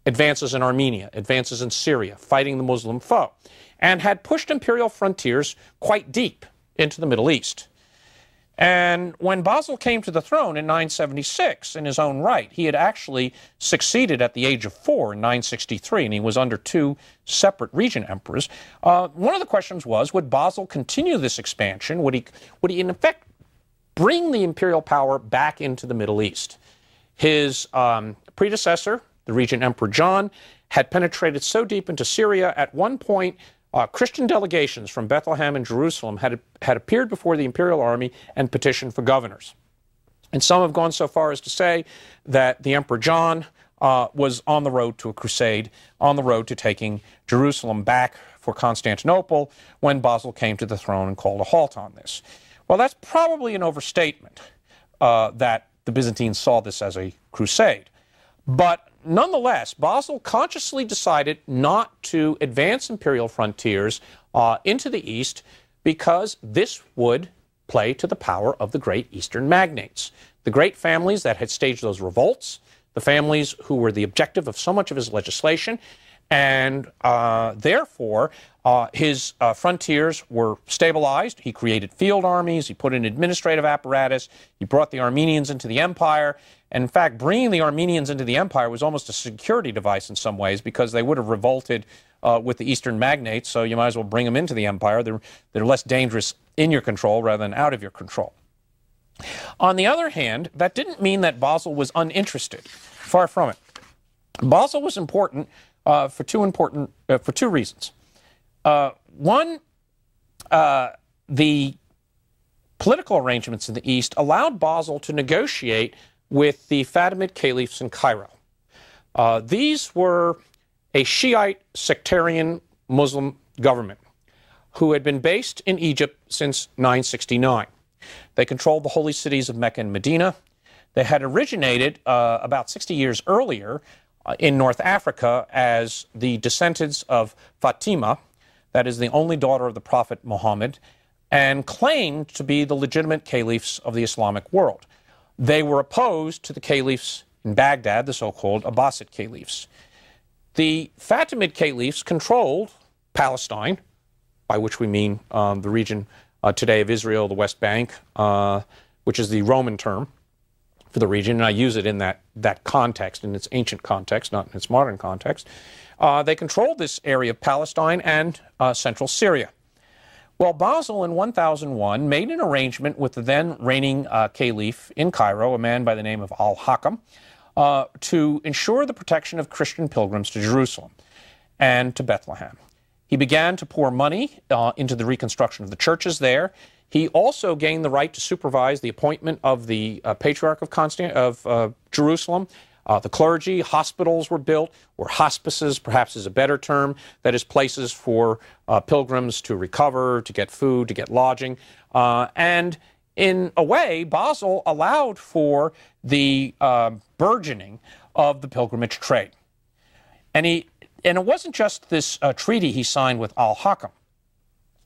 advances in Armenia, advances in Syria, fighting the Muslim foe and had pushed imperial frontiers quite deep into the Middle East. And when Basil came to the throne in 976, in his own right, he had actually succeeded at the age of four in 963, and he was under two separate regent emperors. Uh, one of the questions was would Basil continue this expansion? Would he, would he, in effect, bring the imperial power back into the Middle East? His um, predecessor, the regent emperor John, had penetrated so deep into Syria at one point uh, Christian delegations from Bethlehem and Jerusalem had, had appeared before the imperial army and petitioned for governors. And some have gone so far as to say that the Emperor John uh, was on the road to a crusade, on the road to taking Jerusalem back for Constantinople when Basil came to the throne and called a halt on this. Well, that's probably an overstatement uh, that the Byzantines saw this as a crusade. But nonetheless, Basil consciously decided not to advance imperial frontiers uh, into the east because this would play to the power of the great eastern magnates, the great families that had staged those revolts, the families who were the objective of so much of his legislation, And uh, therefore, uh, his uh, frontiers were stabilized. He created field armies. He put in administrative apparatus. He brought the Armenians into the empire. And in fact, bringing the Armenians into the empire was almost a security device in some ways because they would have revolted uh, with the Eastern magnates. So you might as well bring them into the empire. They're, they're less dangerous in your control rather than out of your control. On the other hand, that didn't mean that Basil was uninterested. Far from it. Basil was important uh, for two important uh, for two reasons. Uh, one, uh, the political arrangements in the East allowed Basil to negotiate with the Fatimid caliphs in Cairo. Uh, these were a Shiite sectarian Muslim government who had been based in Egypt since 969. They controlled the holy cities of Mecca and Medina. They had originated uh, about 60 years earlier in North Africa as the descendants of Fatima, that is the only daughter of the Prophet Muhammad, and claimed to be the legitimate caliphs of the Islamic world. They were opposed to the caliphs in Baghdad, the so called Abbasid caliphs. The Fatimid caliphs controlled Palestine, by which we mean um, the region uh, today of Israel, the West Bank, uh, which is the Roman term for the region, and I use it in that, that context, in its ancient context, not in its modern context. Uh, they controlled this area of Palestine and uh, central Syria. Well, Basil in 1001 made an arrangement with the then reigning uh, caliph in Cairo, a man by the name of Al Hakim, uh, to ensure the protection of Christian pilgrims to Jerusalem and to Bethlehem. He began to pour money uh, into the reconstruction of the churches there. He also gained the right to supervise the appointment of the uh, Patriarch of, Constant- of Jerusalem uh, the clergy, hospitals were built, or hospices, perhaps is a better term, that is, places for uh, pilgrims to recover, to get food, to get lodging. Uh, and in a way, Basil allowed for the uh, burgeoning of the pilgrimage trade. And, he, and it wasn't just this uh, treaty he signed with Al Hakim,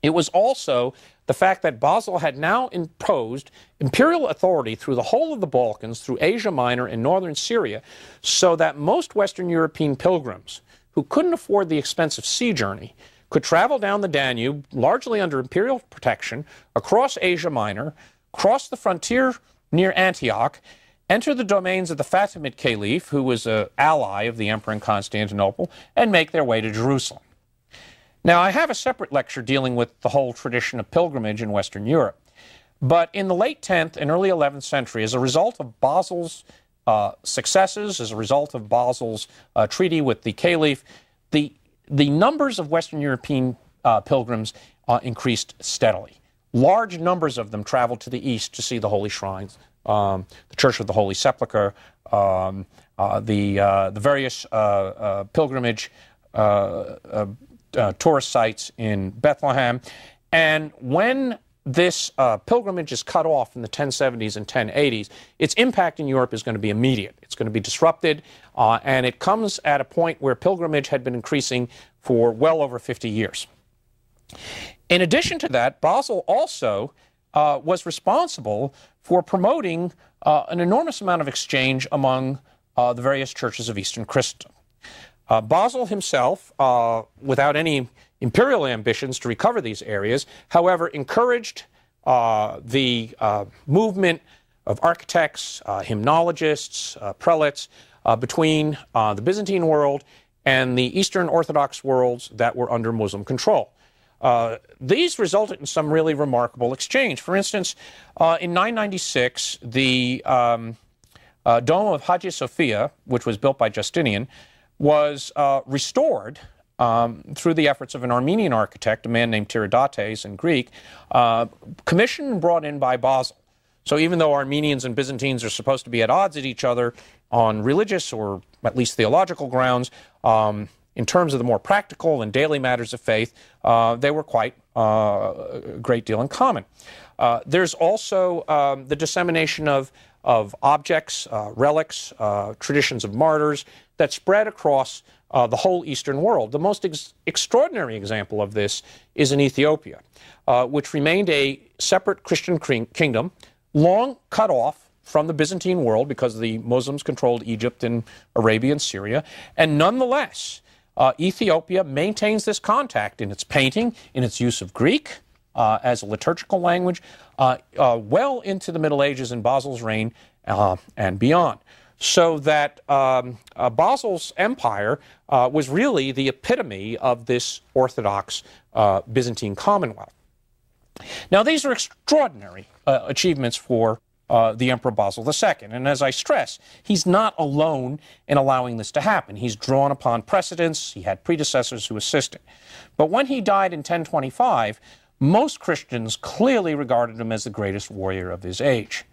it was also the fact that Basil had now imposed imperial authority through the whole of the Balkans, through Asia Minor and northern Syria, so that most Western European pilgrims who couldn't afford the expensive sea journey could travel down the Danube, largely under imperial protection, across Asia Minor, cross the frontier near Antioch, enter the domains of the Fatimid Caliph, who was an ally of the emperor in Constantinople, and make their way to Jerusalem. Now, I have a separate lecture dealing with the whole tradition of pilgrimage in Western Europe. But in the late 10th and early 11th century, as a result of Basil's uh, successes, as a result of Basil's uh, treaty with the Caliph, the, the numbers of Western European uh, pilgrims uh, increased steadily. Large numbers of them traveled to the east to see the holy shrines, um, the Church of the Holy Sepulchre, um, uh, the, uh, the various pilgrimage uh, tourist sites in Bethlehem. And when this uh, pilgrimage is cut off in the 1070s and 1080s, its impact in Europe is going to be immediate. It's going to be disrupted, uh, and it comes at a point where pilgrimage had been increasing for well over 50 years. In addition to that, Basil also uh, was responsible for promoting uh, an enormous amount of exchange among uh, the various churches of Eastern Christendom. Uh, Basil himself, uh, without any imperial ambitions to recover these areas, however, encouraged uh, the uh, movement of architects, uh, hymnologists, uh, prelates between the Byzantine world and the Eastern Orthodox worlds that were under Muslim control. these resulted in some really remarkable exchange. For instance, in 996, the um, Dome of Hagia Sophia, which was built by Justinian, was uh, restored um, through the efforts of an Armenian architect, a man named Tiridates in Greek, uh, commissioned and brought in by Basil. So even though Armenians and Byzantines are supposed to be at odds at each other on religious or at least theological grounds, um, in terms of the more practical and daily matters of faith, uh, they were quite uh, a great deal in common. Uh, there's also um, the dissemination of, of objects, uh, relics, uh, traditions of martyrs, that spread across uh, the whole Eastern world. The most ex- extraordinary example of this is in Ethiopia, uh, which remained a separate Christian kingdom, long cut off from the Byzantine world because the Muslims controlled Egypt and Arabia and Syria, and nonetheless, uh, Ethiopia maintains this contact in its painting, in its use of Greek uh, as a liturgical language, uh, uh, well into the Middle Ages in Basil's reign uh, and beyond. So that um, Basil's empire was really the epitome of this Orthodox Byzantine Commonwealth. Now, these are extraordinary achievements for uh, the Emperor Basil II. And as I stress, he's not alone in allowing this to happen. He's drawn upon precedents, he had predecessors who assisted. But when he died in 1025, most Christians clearly regarded him as the greatest warrior of his age.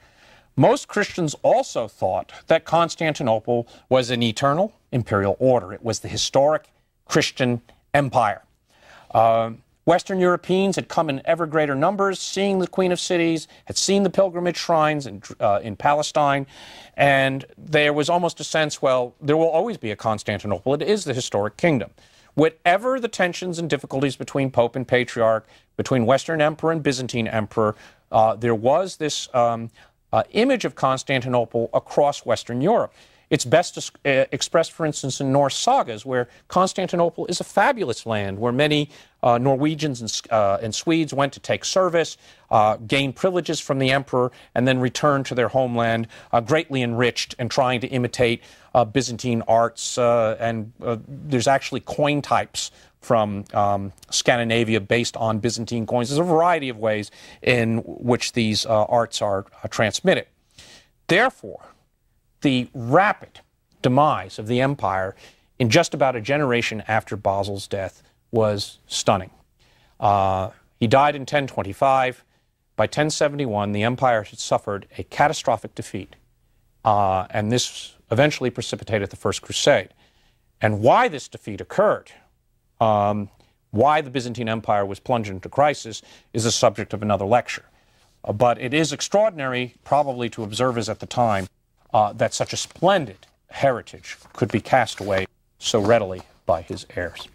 Most Christians also thought that Constantinople was an eternal imperial order. It was the historic Christian empire. Uh, Western Europeans had come in ever greater numbers, seeing the Queen of Cities, had seen the pilgrimage shrines in, uh, in Palestine, and there was almost a sense, well, there will always be a Constantinople. It is the historic kingdom. Whatever the tensions and difficulties between Pope and Patriarch, between Western Emperor and Byzantine Emperor, uh, there was this um, uh, image of Constantinople across Western Europe. It's best uh, expressed, for instance, in Norse sagas, where Constantinople is a fabulous land where many uh, Norwegians and, uh, and, Swedes went to take service, uh, gain privileges from the emperor, and then return to their homeland uh, greatly enriched and trying to imitate Byzantine arts. and there's actually coin types from um, Scandinavia based on Byzantine coins. There's a variety of ways in which these arts are transmitted. Therefore, the rapid demise of the empire in just about a generation after Basil's death was stunning. Uh, he died in 1025. By 1071, the empire had suffered a catastrophic defeat, uh, and this eventually precipitated the First Crusade. And why this defeat occurred, um, why the Byzantine Empire was plunged into crisis, is the subject of another lecture. Uh, but it is extraordinary, probably to observers at the time, uh, that such a splendid heritage could be cast away so readily by his heirs.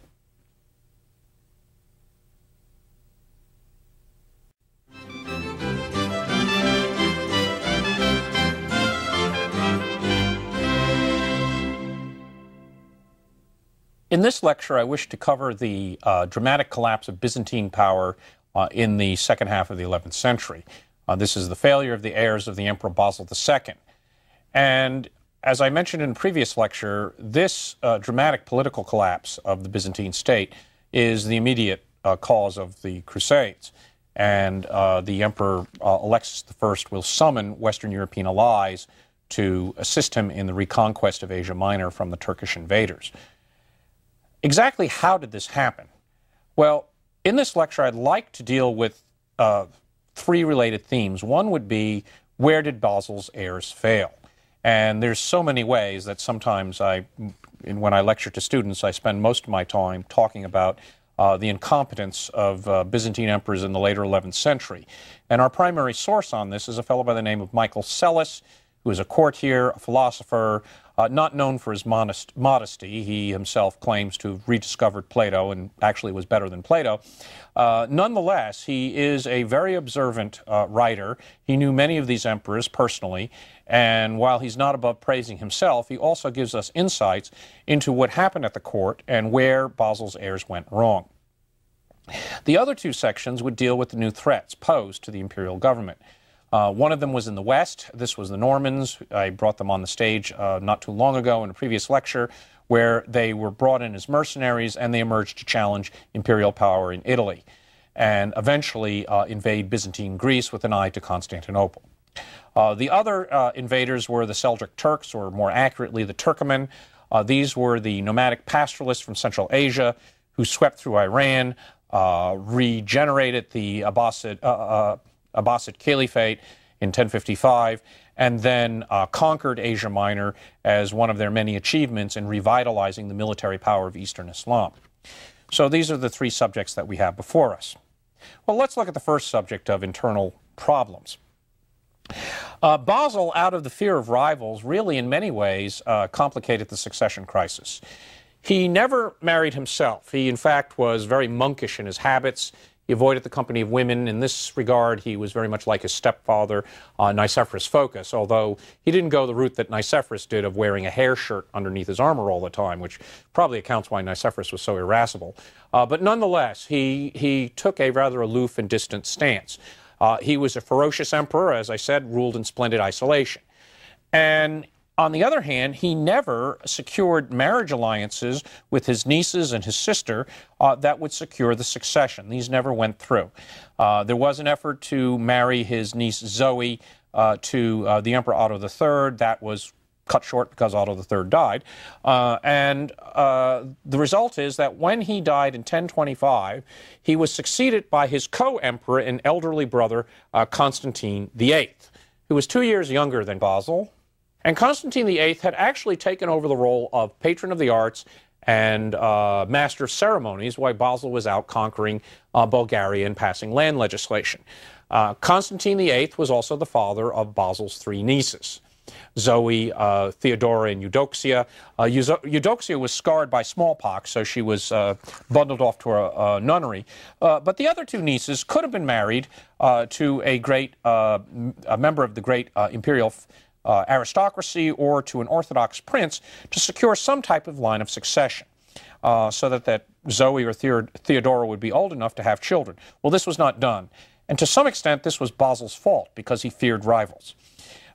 In this lecture, I wish to cover the uh, dramatic collapse of Byzantine power uh, in the second half of the 11th century. Uh, this is the failure of the heirs of the Emperor Basil II. And as I mentioned in a previous lecture, this uh, dramatic political collapse of the Byzantine state is the immediate uh, cause of the Crusades. And uh, the Emperor Alexis I will summon Western European allies to assist him in the reconquest of Asia Minor from the Turkish invaders. Exactly how did this happen? Well, in this lecture, I'd like to deal with uh, three related themes. One would be where did Basil's heirs fail? And there's so many ways that sometimes I, when I lecture to students, I spend most of my time talking about uh, the incompetence of uh, Byzantine emperors in the later 11th century. And our primary source on this is a fellow by the name of Michael Psellus, who is a courtier, a philosopher, uh, not known for his modest, modesty. He himself claims to have rediscovered Plato and actually was better than Plato. Uh, nonetheless, he is a very observant uh, writer. He knew many of these emperors personally, and while he's not above praising himself, he also gives us insights into what happened at the court and where Basil's heirs went wrong. The other two sections would deal with the new threats posed to the imperial government. Uh, one of them was in the West. This was the Normans. I brought them on the stage uh, not too long ago in a previous lecture, where they were brought in as mercenaries and they emerged to challenge imperial power in Italy and eventually uh, invade Byzantine Greece with an eye to Constantinople. Uh, the other uh, invaders were the Seljuk Turks, or more accurately, the Turkoman. Uh, these were the nomadic pastoralists from Central Asia who swept through Iran, regenerated the Abbasid Abbasid Caliphate in 1055, and then uh, conquered Asia Minor as one of their many achievements in revitalizing the military power of Eastern Islam. So these are the three subjects that we have before us. Well, let's look at the first subject of internal problems. Uh, Basil, out of the fear of rivals, really in many ways uh, complicated the succession crisis. He never married himself. He, in fact, was very monkish in his habits. He avoided the company of women. In this regard, he was very much like his stepfather, uh, Nicephorus Phocas, although he didn't go the route that Nicephorus did of wearing a hair shirt underneath his armor all the time, which probably accounts why Nicephorus was so irascible. Uh, but nonetheless, he, he took a rather aloof and distant stance. Uh, he was a ferocious emperor, as I said, ruled in splendid isolation. And on the other hand, he never secured marriage alliances with his nieces and his sister uh, that would secure the succession. These never went through. Uh, there was an effort to marry his niece Zoe uh, to uh, the Emperor Otto III. That was cut short because Otto III died. Uh, and uh, the result is that when he died in 1025, he was succeeded by his co emperor and elderly brother, Constantine VIII, who was two years younger than Basil and Constantine VIII had actually taken over the role of patron of the arts and uh, master of ceremonies while Basil was out conquering uh, Bulgaria and passing land legislation. Uh, Constantine VIII was also the father of Basil's three nieces. Zoe, uh, Theodora, and Eudoxia. Uh, Eudoxia was scarred by smallpox, so she was uh, bundled off to a, a nunnery. but the other two nieces could have been married to a great a member of the great imperial uh, aristocracy or to an Orthodox prince to secure some type of line of succession. Uh, so that, that Zoe or Theodora would be old enough to have children. Well, this was not done. And to some extent, this was Basil's fault because he feared rivals.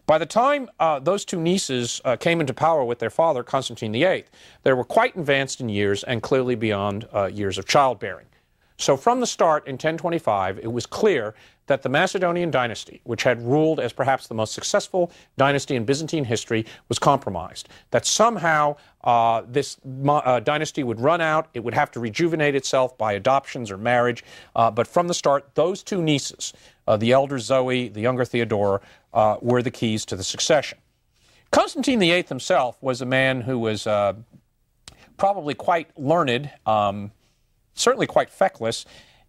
By the time uh, those two nieces uh, came into power with their father, Constantine VIII, they were quite advanced in years and clearly beyond uh, years of childbearing. So from the start in 1025, it was clear that the Macedonian dynasty, which had ruled as perhaps the most successful dynasty in Byzantine history, was compromised. That somehow uh, this uh, dynasty would run out, it would have to rejuvenate itself by adoptions or marriage. Uh, but from the start, those two nieces, uh, the elder Zoe, the younger Theodora, uh, were the keys to the succession. Constantine VIII himself was a man who was uh, probably quite learned, um, certainly quite feckless,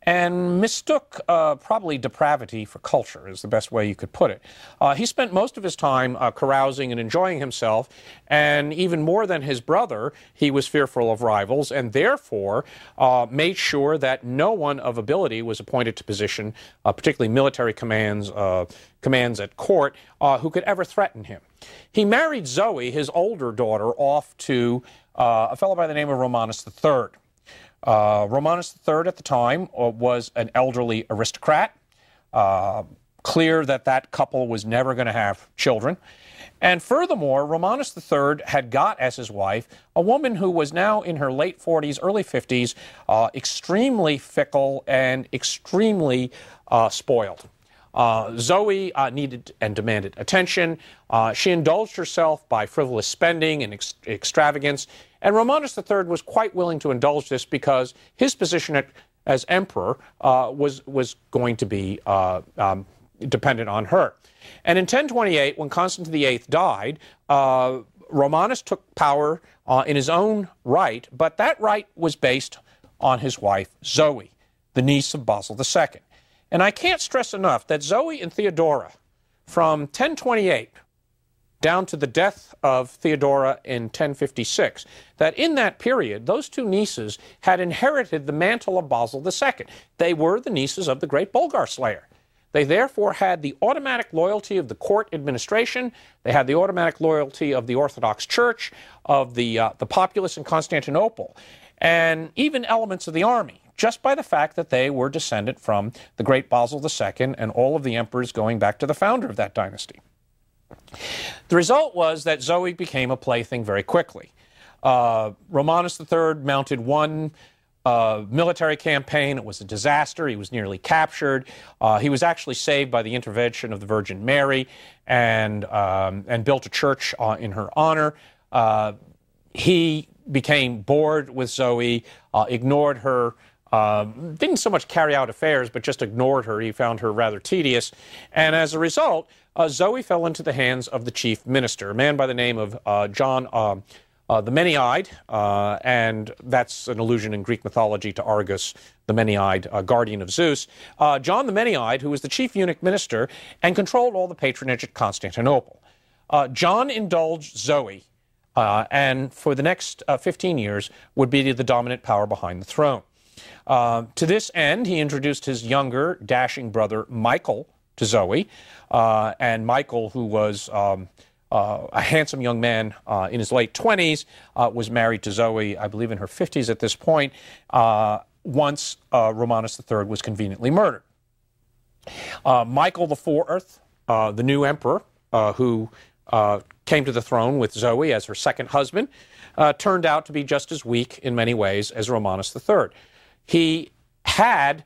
and mistook uh, probably depravity for culture, is the best way you could put it. Uh, he spent most of his time uh, carousing and enjoying himself, and even more than his brother, he was fearful of rivals, and therefore uh, made sure that no one of ability was appointed to position, uh, particularly military commands, uh, commands at court, who could ever threaten him. He married Zoe, his older daughter, off to a fellow by the name of Romanus III. Uh, Romanus III at the time uh, was an elderly aristocrat. Uh, clear that that couple was never going to have children. And furthermore, Romanus III had got as his wife a woman who was now in her late 40s, early 50s, uh, extremely fickle and extremely uh, spoiled. Uh, Zoe uh, needed and demanded attention. Uh, she indulged herself by frivolous spending and ex- extravagance. And Romanus III was quite willing to indulge this because his position at, as emperor uh, was, was going to be uh, um, dependent on her. And in 1028, when Constantine VIII died, uh, Romanus took power in his own right, but that right was based on his wife, Zoe, the niece of Basil II. And I can't stress enough that Zoe and Theodora, from 1028 down to the death of Theodora in 1056, that in that period, those two nieces had inherited the mantle of Basil II. They were the nieces of the great Bulgar slayer. They therefore had the automatic loyalty of the court administration. They had the automatic loyalty of the Orthodox Church, of the, uh, the populace in Constantinople, and even elements of the army just by the fact that they were descendant from the great Basil II and all of the emperors going back to the founder of that dynasty. The result was that Zoe became a plaything very quickly. Uh, Romanus III mounted one uh, military campaign. It was a disaster. He was nearly captured. Uh, he was actually saved by the intervention of the Virgin Mary and, um, and built a church uh, in her honor. Uh, he became bored with Zoe, uh, ignored her uh, didn't so much carry out affairs, but just ignored her. He found her rather tedious. And as a result, uh, Zoe fell into the hands of the chief minister, a man by the name of uh, John um, uh, the Many Eyed, uh, and that's an allusion in Greek mythology to Argus, the Many Eyed uh, guardian of Zeus. John the Many Eyed, who was the chief eunuch minister and controlled all the patronage at Constantinople. John indulged Zoe. and for the next 15 years would be the dominant power behind the throne. Uh, to this end, he introduced his younger, dashing brother, Michael, to Zoe. Uh, and Michael, who was um, uh, a handsome young man uh, in his late 20s, uh, was married to Zoe, I believe, in her 50s at this point, uh, once Romanus III was conveniently murdered. Michael IV, the new emperor, who came to the throne with Zoe as her second husband, turned out to be just as weak in many ways as Romanus III. He had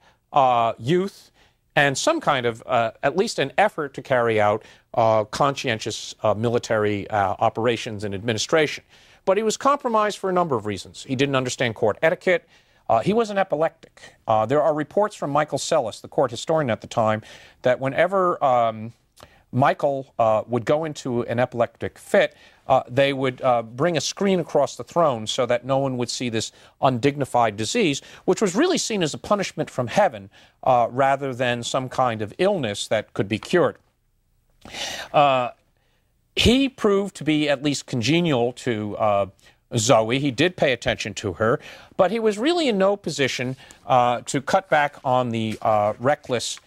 youth and some kind of, uh, at least an effort to carry out uh, conscientious uh, military uh, operations and administration. But he was compromised for a number of reasons. He didn't understand court etiquette. Uh, he was an epileptic. Uh, there are reports from Michael Psellus, the court historian at the time, that whenever um, Michael would go into an epileptic fit, uh, they would uh, bring a screen across the throne so that no one would see this undignified disease, which was really seen as a punishment from heaven uh, rather than some kind of illness that could be cured. Uh, he proved to be at least congenial to uh, Zoe. He did pay attention to her, but he was really in no position uh, to cut back on the reckless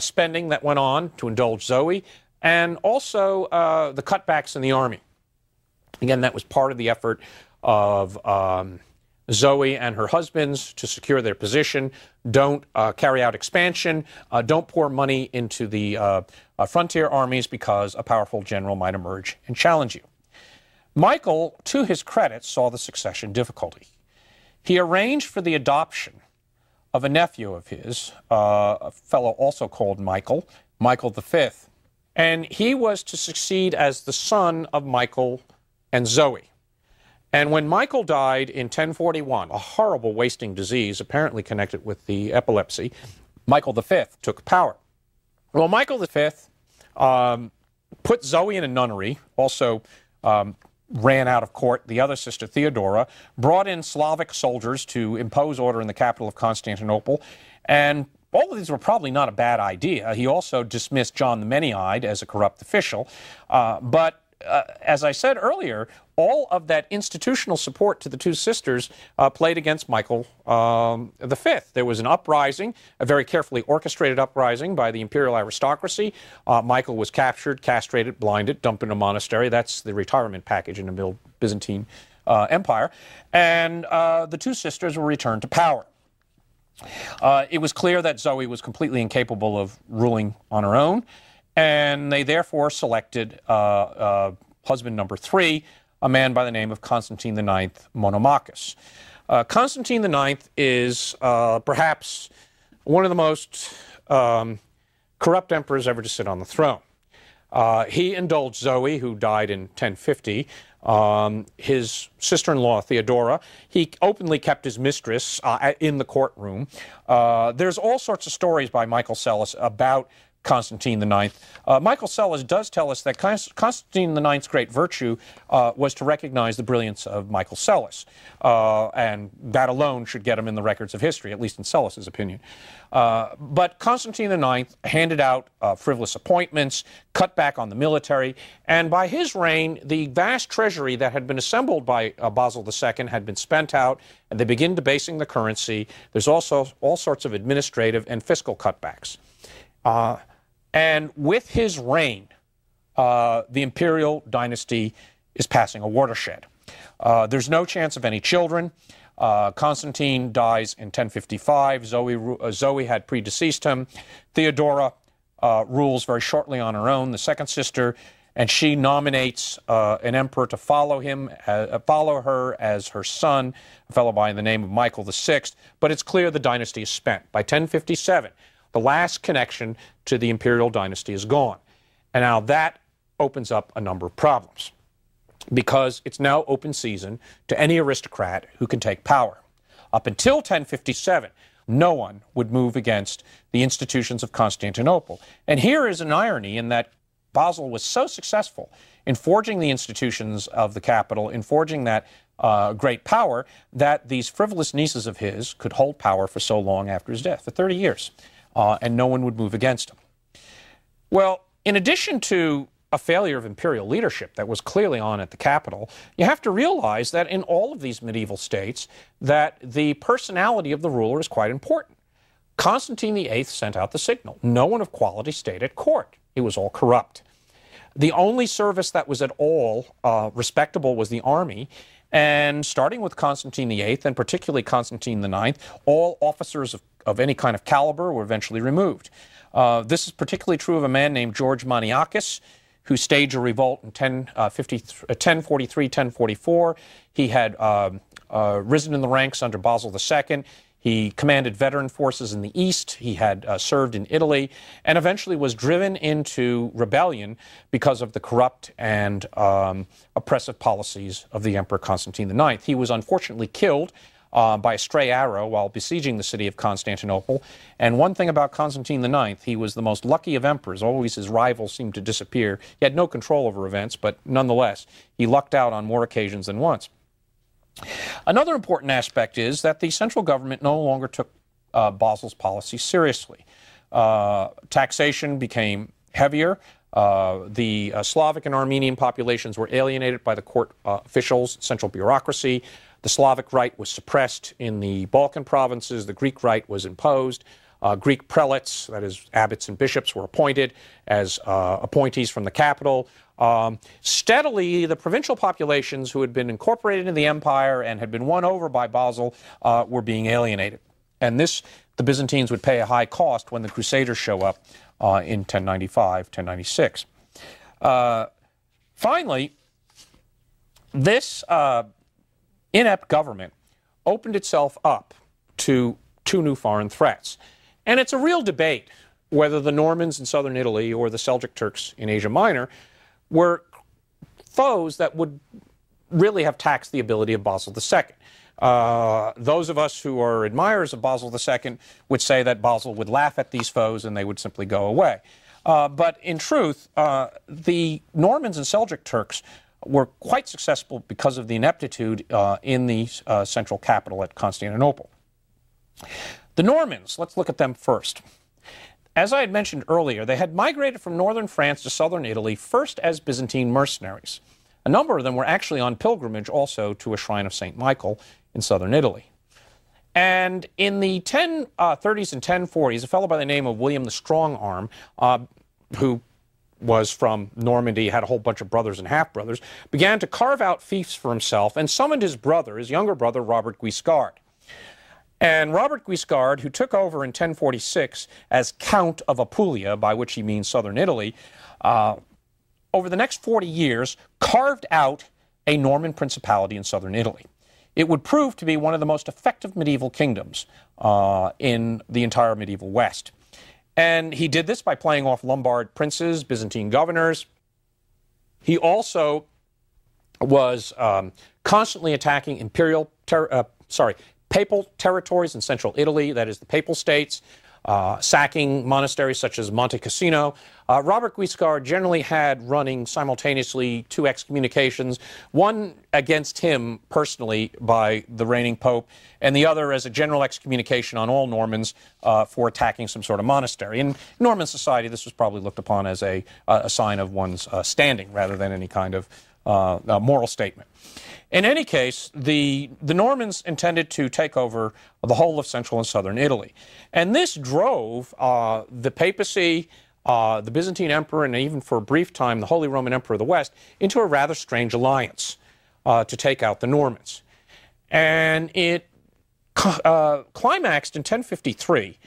spending that went on to indulge Zoe and also the cutbacks in the army. Again, that was part of the effort of um, Zoe and her husbands to secure their position. Don't uh, carry out expansion. Uh, don't pour money into the uh, uh, frontier armies because a powerful general might emerge and challenge you. Michael, to his credit, saw the succession difficulty. He arranged for the adoption of a nephew of his, uh, a fellow also called Michael, Michael V. And he was to succeed as the son of Michael and Zoe. And when Michael died in 1041, a horrible wasting disease apparently connected with the epilepsy, Michael V took power. Well, Michael V um, put Zoe in a nunnery, also um, ran out of court the other sister, Theodora, brought in Slavic soldiers to impose order in the capital of Constantinople, and all of these were probably not a bad idea. He also dismissed John the Many-Eyed as a corrupt official, uh, but uh, as I said earlier, all of that institutional support to the two sisters uh, played against Michael um, V. There was an uprising, a very carefully orchestrated uprising by the imperial aristocracy. Uh, Michael was captured, castrated, blinded, dumped in a monastery. That's the retirement package in the Byzantine uh, Empire. And uh, the two sisters were returned to power. Uh, it was clear that Zoe was completely incapable of ruling on her own and they therefore selected uh, uh, husband number three, a man by the name of Constantine IX Monomachus. Uh, Constantine IX is uh, perhaps one of the most um, corrupt emperors ever to sit on the throne. Uh, he indulged Zoe, who died in 1050, um, his sister in law, Theodora. He openly kept his mistress uh, in the courtroom. Uh, there's all sorts of stories by Michael Psellus about Constantine IX. Uh, Michael Psellus does tell us that Constantine IX's great virtue uh, was to recognize the brilliance of Michael Psellus, uh, and that alone should get him in the records of history, at least in Psellus's opinion. Uh, but Constantine IX handed out uh, frivolous appointments, cut back on the military, and by his reign, the vast treasury that had been assembled by uh, Basil II had been spent out, and they begin debasing the currency. There's also all sorts of administrative and fiscal cutbacks. Uh, and with his reign, uh, the imperial dynasty is passing a watershed. Uh, there's no chance of any children. Uh, Constantine dies in 1055. Zoe, uh, Zoe had predeceased him. Theodora uh, rules very shortly on her own, the second sister, and she nominates uh, an emperor to follow him, follow her as her son, a fellow by the name of Michael VI. But it's clear the dynasty is spent. By 1057, the last connection to the imperial dynasty is gone. And now that opens up a number of problems because it's now open season to any aristocrat who can take power. Up until 1057, no one would move against the institutions of Constantinople. And here is an irony in that Basil was so successful in forging the institutions of the capital, in forging that uh, great power, that these frivolous nieces of his could hold power for so long after his death, for 30 years uh, and no one would move against him. Well, in addition to a failure of imperial leadership that was clearly on at the capital, you have to realize that in all of these medieval states that the personality of the ruler is quite important. Constantine VIII sent out the signal. No one of quality stayed at court. It was all corrupt. The only service that was at all uh, respectable was the army. And starting with Constantine VIII, and particularly Constantine IX, all officers of, of any kind of caliber were eventually removed. Uh, this is particularly true of a man named George Maniakes, who staged a revolt in 1043, uh, 1044. Uh, he had um, uh, risen in the ranks under Basil II. He commanded veteran forces in the east. He had uh, served in Italy and eventually was driven into rebellion because of the corrupt and um, oppressive policies of the Emperor Constantine IX. He was unfortunately killed uh, by a stray arrow while besieging the city of Constantinople. And one thing about Constantine IX, he was the most lucky of emperors. Always his rivals seemed to disappear. He had no control over events, but nonetheless, he lucked out on more occasions than once. Another important aspect is that the central government no longer took uh, Basil's policy seriously. Uh, taxation became heavier. Uh, the uh, Slavic and Armenian populations were alienated by the court uh, officials, central bureaucracy. The Slavic rite was suppressed in the Balkan provinces. The Greek rite was imposed. Uh, Greek prelates, that is, abbots and bishops, were appointed as uh, appointees from the capital. Um, steadily, the provincial populations who had been incorporated into the empire and had been won over by Basil uh, were being alienated. And this, the Byzantines would pay a high cost when the Crusaders show up uh, in 1095, 1096. Uh, finally, this uh, inept government opened itself up to two new foreign threats. And it's a real debate whether the Normans in southern Italy or the Seljuk Turks in Asia Minor were foes that would really have taxed the ability of Basil II. Uh, those of us who are admirers of Basil II would say that Basil would laugh at these foes and they would simply go away. Uh, but in truth, uh, the Normans and Seljuk Turks were quite successful because of the ineptitude uh, in the uh, central capital at Constantinople. The Normans, let's look at them first. As I had mentioned earlier, they had migrated from northern France to southern Italy first as Byzantine mercenaries. A number of them were actually on pilgrimage also to a shrine of St. Michael in southern Italy. And in the 1030s uh, and 1040s, a fellow by the name of William the Strong Arm, uh, who was from Normandy, had a whole bunch of brothers and half brothers, began to carve out fiefs for himself and summoned his brother, his younger brother, Robert Guiscard. And Robert Guiscard, who took over in 1046 as Count of Apulia, by which he means southern Italy, uh, over the next 40 years carved out a Norman principality in southern Italy. It would prove to be one of the most effective medieval kingdoms uh, in the entire medieval West. And he did this by playing off Lombard princes, Byzantine governors. He also was um, constantly attacking imperial, ter- uh, sorry, papal territories in central Italy, that is the papal states, uh, sacking monasteries such as Monte Cassino. Uh, Robert Guiscard generally had running simultaneously two excommunications, one against him personally by the reigning pope, and the other as a general excommunication on all Normans uh, for attacking some sort of monastery. In Norman society, this was probably looked upon as a, a sign of one's uh, standing rather than any kind of uh, moral statement. In any case, the, the Normans intended to take over the whole of central and southern Italy. And this drove uh, the papacy, uh, the Byzantine emperor, and even for a brief time the Holy Roman Emperor of the West into a rather strange alliance uh, to take out the Normans. And it uh, climaxed in 1053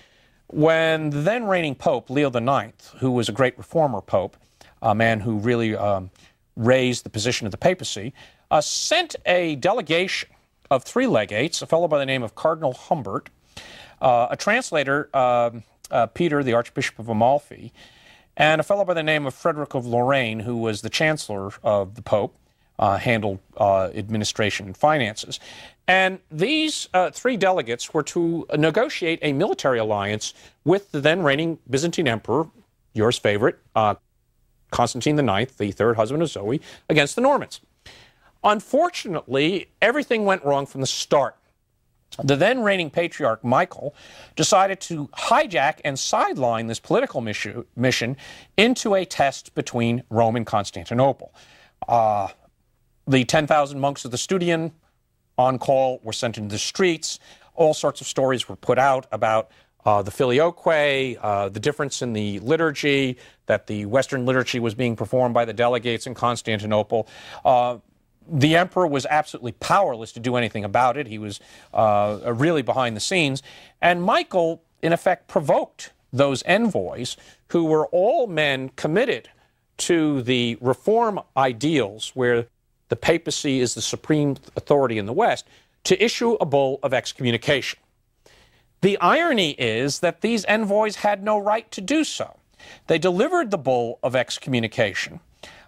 when the then reigning Pope, Leo IX, who was a great reformer pope, a man who really um, raised the position of the papacy, uh, sent a delegation of three legates, a fellow by the name of Cardinal Humbert, uh, a translator, uh, uh, Peter, the Archbishop of Amalfi, and a fellow by the name of Frederick of Lorraine, who was the chancellor of the Pope, uh, handled uh, administration and finances. And these three delegates were to negotiate a military alliance with the then reigning Byzantine emperor, yours favorite, Constantine IX, the third husband of Zoe, against the Normans. Unfortunately, everything went wrong from the start. the then reigning patriarch Michael decided to hijack and sideline this political mission into a test between Rome and Constantinople. Uh, the 10,000 monks of the Studian on call were sent into the streets. All sorts of stories were put out about uh, the filioque, uh, the difference in the liturgy, that the Western liturgy was being performed by the delegates in Constantinople. Uh, the emperor was absolutely powerless to do anything about it. He was uh, really behind the scenes. And Michael, in effect, provoked those envoys, who were all men committed to the reform ideals, where the papacy is the supreme authority in the West, to issue a bull of excommunication. The irony is that these envoys had no right to do so. They delivered the bull of excommunication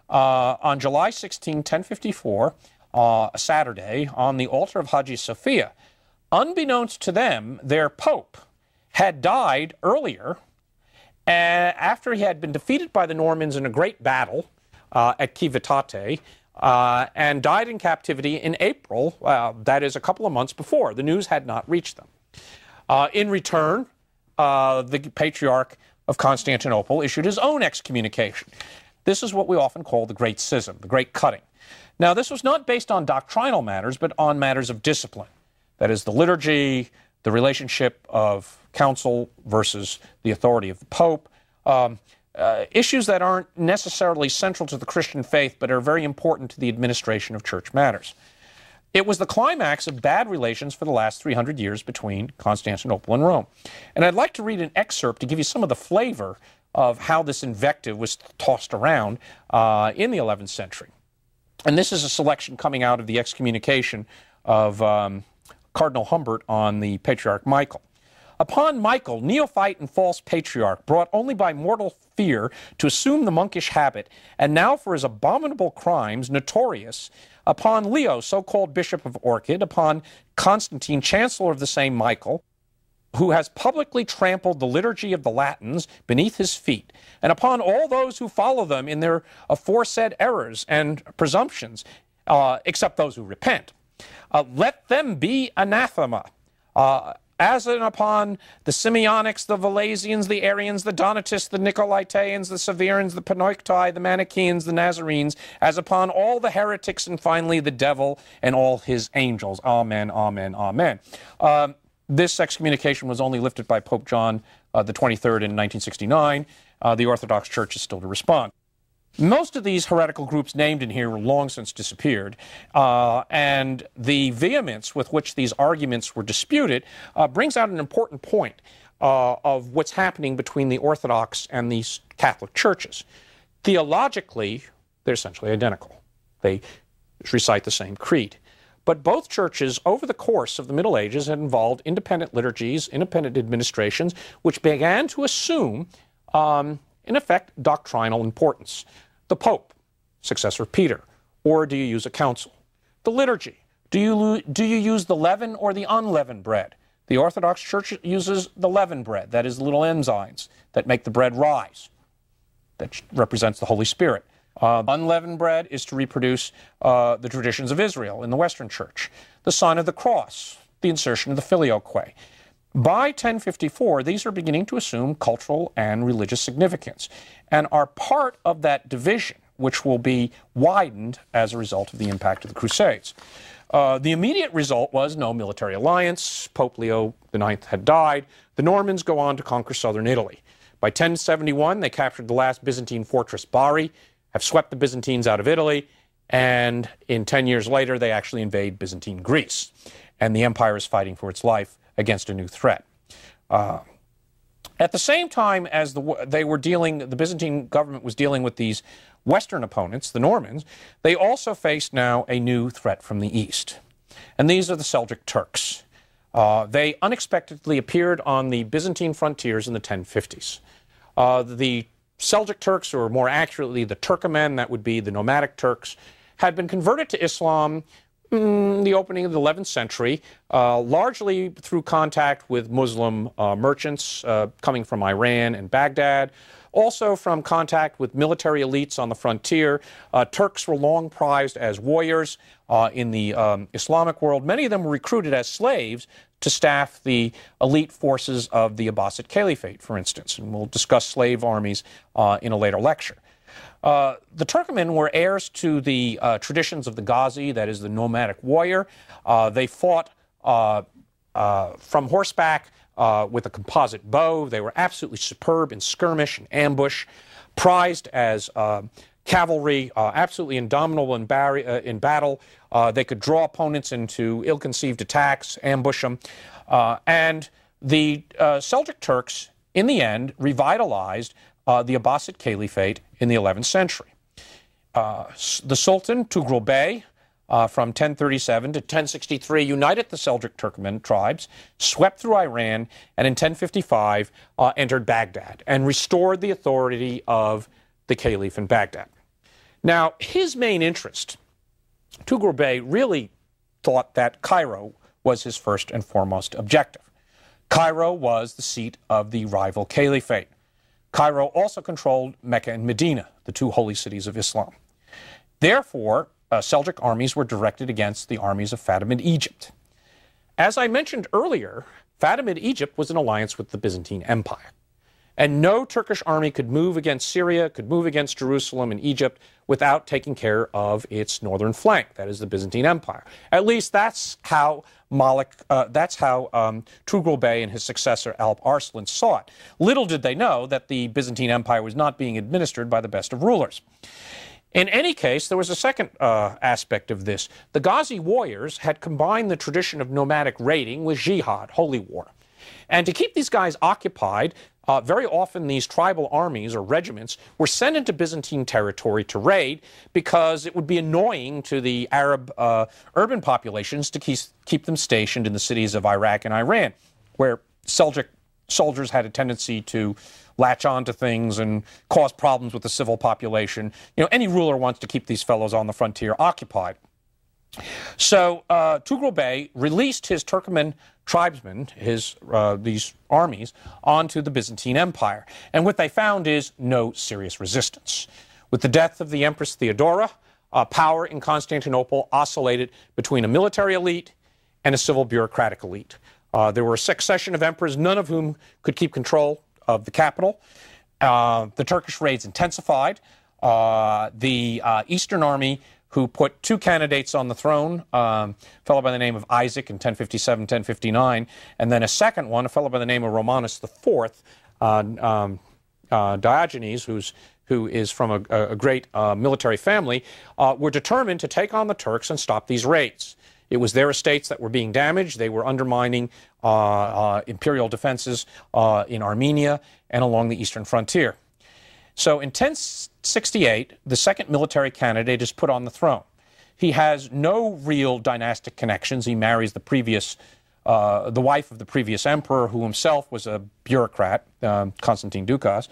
uh, on July 16, 1054, uh, Saturday, on the altar of Hagia Sophia. Unbeknownst to them, their pope had died earlier uh, after he had been defeated by the Normans in a great battle uh, at Civitate. Uh, and died in captivity in April, uh, that is a couple of months before. The news had not reached them. In return, the Patriarch of Constantinople issued his own excommunication. This is what we often call the Great Schism, the Great Cutting. Now, this was not based on doctrinal matters, but on matters of discipline. That is, the liturgy, the relationship of council versus the authority of the Pope, um, uh, issues that aren't necessarily central to the Christian faith, but are very important to the administration of church matters. It was the climax of bad relations for the last 300 years between Constantinople and Rome. And I'd like to read an excerpt to give you some of the flavor of how this invective was tossed around uh, in the 11th century. And this is a selection coming out of the excommunication of um, Cardinal Humbert on the Patriarch Michael. Upon Michael, neophyte and false patriarch, brought only by mortal fear to assume the monkish habit, and now for his abominable crimes notorious, upon Leo, so called Bishop of Ochrid, upon Constantine, Chancellor of the same Michael, who has publicly trampled the liturgy of the Latins beneath his feet, and upon all those who follow them in their aforesaid errors and presumptions, uh, except those who repent. Uh, let them be anathema. Uh, as in upon the Simoniacs, the Valesians, the Arians, the Donatists, the Nicolaitans, the Severans, the Panoictai, the Manichaeans, the Nazarenes, as upon all the heretics, and finally the devil and all his angels. Amen, amen, amen. Um, this excommunication was only lifted by Pope John uh, the 23rd in 1969. Uh, the Orthodox Church is still to respond. Most of these heretical groups named in here long since disappeared, uh, and the vehemence with which these arguments were disputed uh, brings out an important point uh, of what's happening between the Orthodox and these Catholic churches. Theologically, they're essentially identical. They recite the same creed. But both churches, over the course of the Middle Ages, had involved independent liturgies, independent administrations, which began to assume, um, in effect, doctrinal importance. The Pope, successor of Peter, or do you use a council? The liturgy, do you, do you use the leaven or the unleavened bread? The Orthodox Church uses the leavened bread, that is, the little enzymes that make the bread rise, that represents the Holy Spirit. Uh, unleavened bread is to reproduce uh, the traditions of Israel in the Western Church. The sign of the cross, the insertion of the filioque. By 1054, these are beginning to assume cultural and religious significance and are part of that division, which will be widened as a result of the impact of the Crusades. Uh, the immediate result was no military alliance. Pope Leo IX had died. The Normans go on to conquer southern Italy. By 1071, they captured the last Byzantine fortress, Bari, have swept the Byzantines out of Italy, and in 10 years later, they actually invade Byzantine Greece. And the empire is fighting for its life against a new threat. Uh, at the same time as the, they were dealing, the Byzantine government was dealing with these Western opponents, the Normans, they also faced now a new threat from the East. And these are the Seljuk Turks. Uh, they unexpectedly appeared on the Byzantine frontiers in the 1050s. Uh, the Seljuk Turks, or more accurately, the Turkomen, that would be the nomadic Turks, had been converted to Islam in the opening of the 11th century, uh, largely through contact with Muslim uh, merchants uh, coming from Iran and Baghdad. Also, from contact with military elites on the frontier, uh, Turks were long prized as warriors uh, in the um, Islamic world. Many of them were recruited as slaves to staff the elite forces of the Abbasid Caliphate, for instance. And we'll discuss slave armies uh, in a later lecture. Uh, the Turkomen were heirs to the uh, traditions of the Ghazi, that is, the nomadic warrior. Uh, they fought uh, uh, from horseback with a composite bow. They were absolutely superb in skirmish and ambush, prized as cavalry, absolutely indomitable in, bar- in battle. they could draw opponents into ill conceived attacks, ambush them. and the Seljuk Turks, in the end, revitalized uh, the Abbasid Caliphate in the 11th century. Uh, the Sultan, Tughril Bey, uh, from 1037 to 1063, united the Seljuk Turkmen tribes, swept through Iran, and in 1055 uh, entered Baghdad and restored the authority of the Caliph in Baghdad. Now, his main interest, Tughril Bey really thought that Cairo was his first and foremost objective. Cairo was the seat of the rival caliphate. Cairo also controlled Mecca and Medina, the two holy cities of Islam. Therefore, uh, Seljuk armies were directed against the armies of Fatimid Egypt. As I mentioned earlier, Fatimid Egypt was in alliance with the Byzantine Empire. And no Turkish army could move against Syria, could move against Jerusalem and Egypt without taking care of its northern flank, that is the Byzantine Empire. At least that's how Malik, uh, that's how um, Bey and his successor Alp Arslan saw it. Little did they know that the Byzantine Empire was not being administered by the best of rulers. In any case, there was a second uh, aspect of this. The Ghazi warriors had combined the tradition of nomadic raiding with jihad, holy war. And to keep these guys occupied, uh, very often these tribal armies or regiments were sent into Byzantine territory to raid because it would be annoying to the Arab uh, urban populations to keep, keep them stationed in the cities of Iraq and Iran, where Seljuk soldiers had a tendency to latch on to things and cause problems with the civil population. You know, any ruler wants to keep these fellows on the frontier occupied. So uh, Bey released his Turkoman tribesmen, his uh, these armies, onto the Byzantine Empire, and what they found is no serious resistance. With the death of the Empress Theodora, uh, power in Constantinople oscillated between a military elite and a civil bureaucratic elite. Uh, there were a succession of emperors, none of whom could keep control of the capital. Uh, the Turkish raids intensified. Uh, the uh, Eastern Army who put two candidates on the throne, um, a fellow by the name of Isaac in 1057, 1059, and then a second one, a fellow by the name of Romanus IV, uh, um, uh, Diogenes, who's who is from a, a great uh, military family, uh, were determined to take on the Turks and stop these raids. It was their estates that were being damaged. They were undermining uh, uh, imperial defenses in Armenia and along the eastern frontier. So in 1068, the second military candidate is put on the throne. He has no real dynastic connections. He marries the previous, uh, the wife of the previous emperor, who himself was a bureaucrat, um, Constantine Dukas.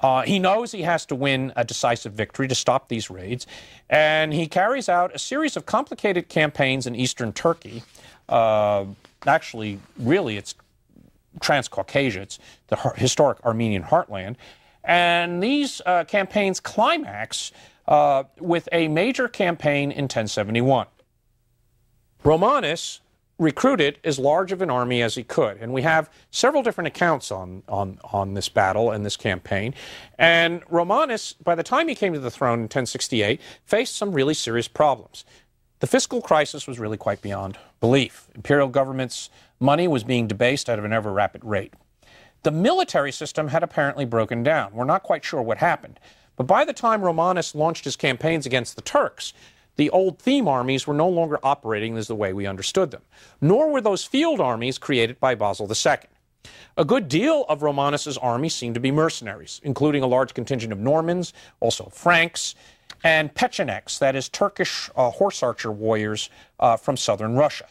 Uh, he knows he has to win a decisive victory to stop these raids, and he carries out a series of complicated campaigns in eastern Turkey. Uh, actually, really, it's Transcaucasia. It's the historic Armenian heartland. And these uh, campaigns climax uh, with a major campaign in 1071. Romanus recruited as large of an army as he could. And we have several different accounts on, on, on this battle and this campaign. And Romanus, by the time he came to the throne in 1068, faced some really serious problems. The fiscal crisis was really quite beyond belief. Imperial government's money was being debased at an ever rapid rate. The military system had apparently broken down. We're not quite sure what happened. But by the time Romanus launched his campaigns against the Turks, the old theme armies were no longer operating as the way we understood them, nor were those field armies created by Basil II. A good deal of Romanus's army seemed to be mercenaries, including a large contingent of Normans, also Franks, and Pechenegs, that is, Turkish uh, horse archer warriors uh, from southern Russia.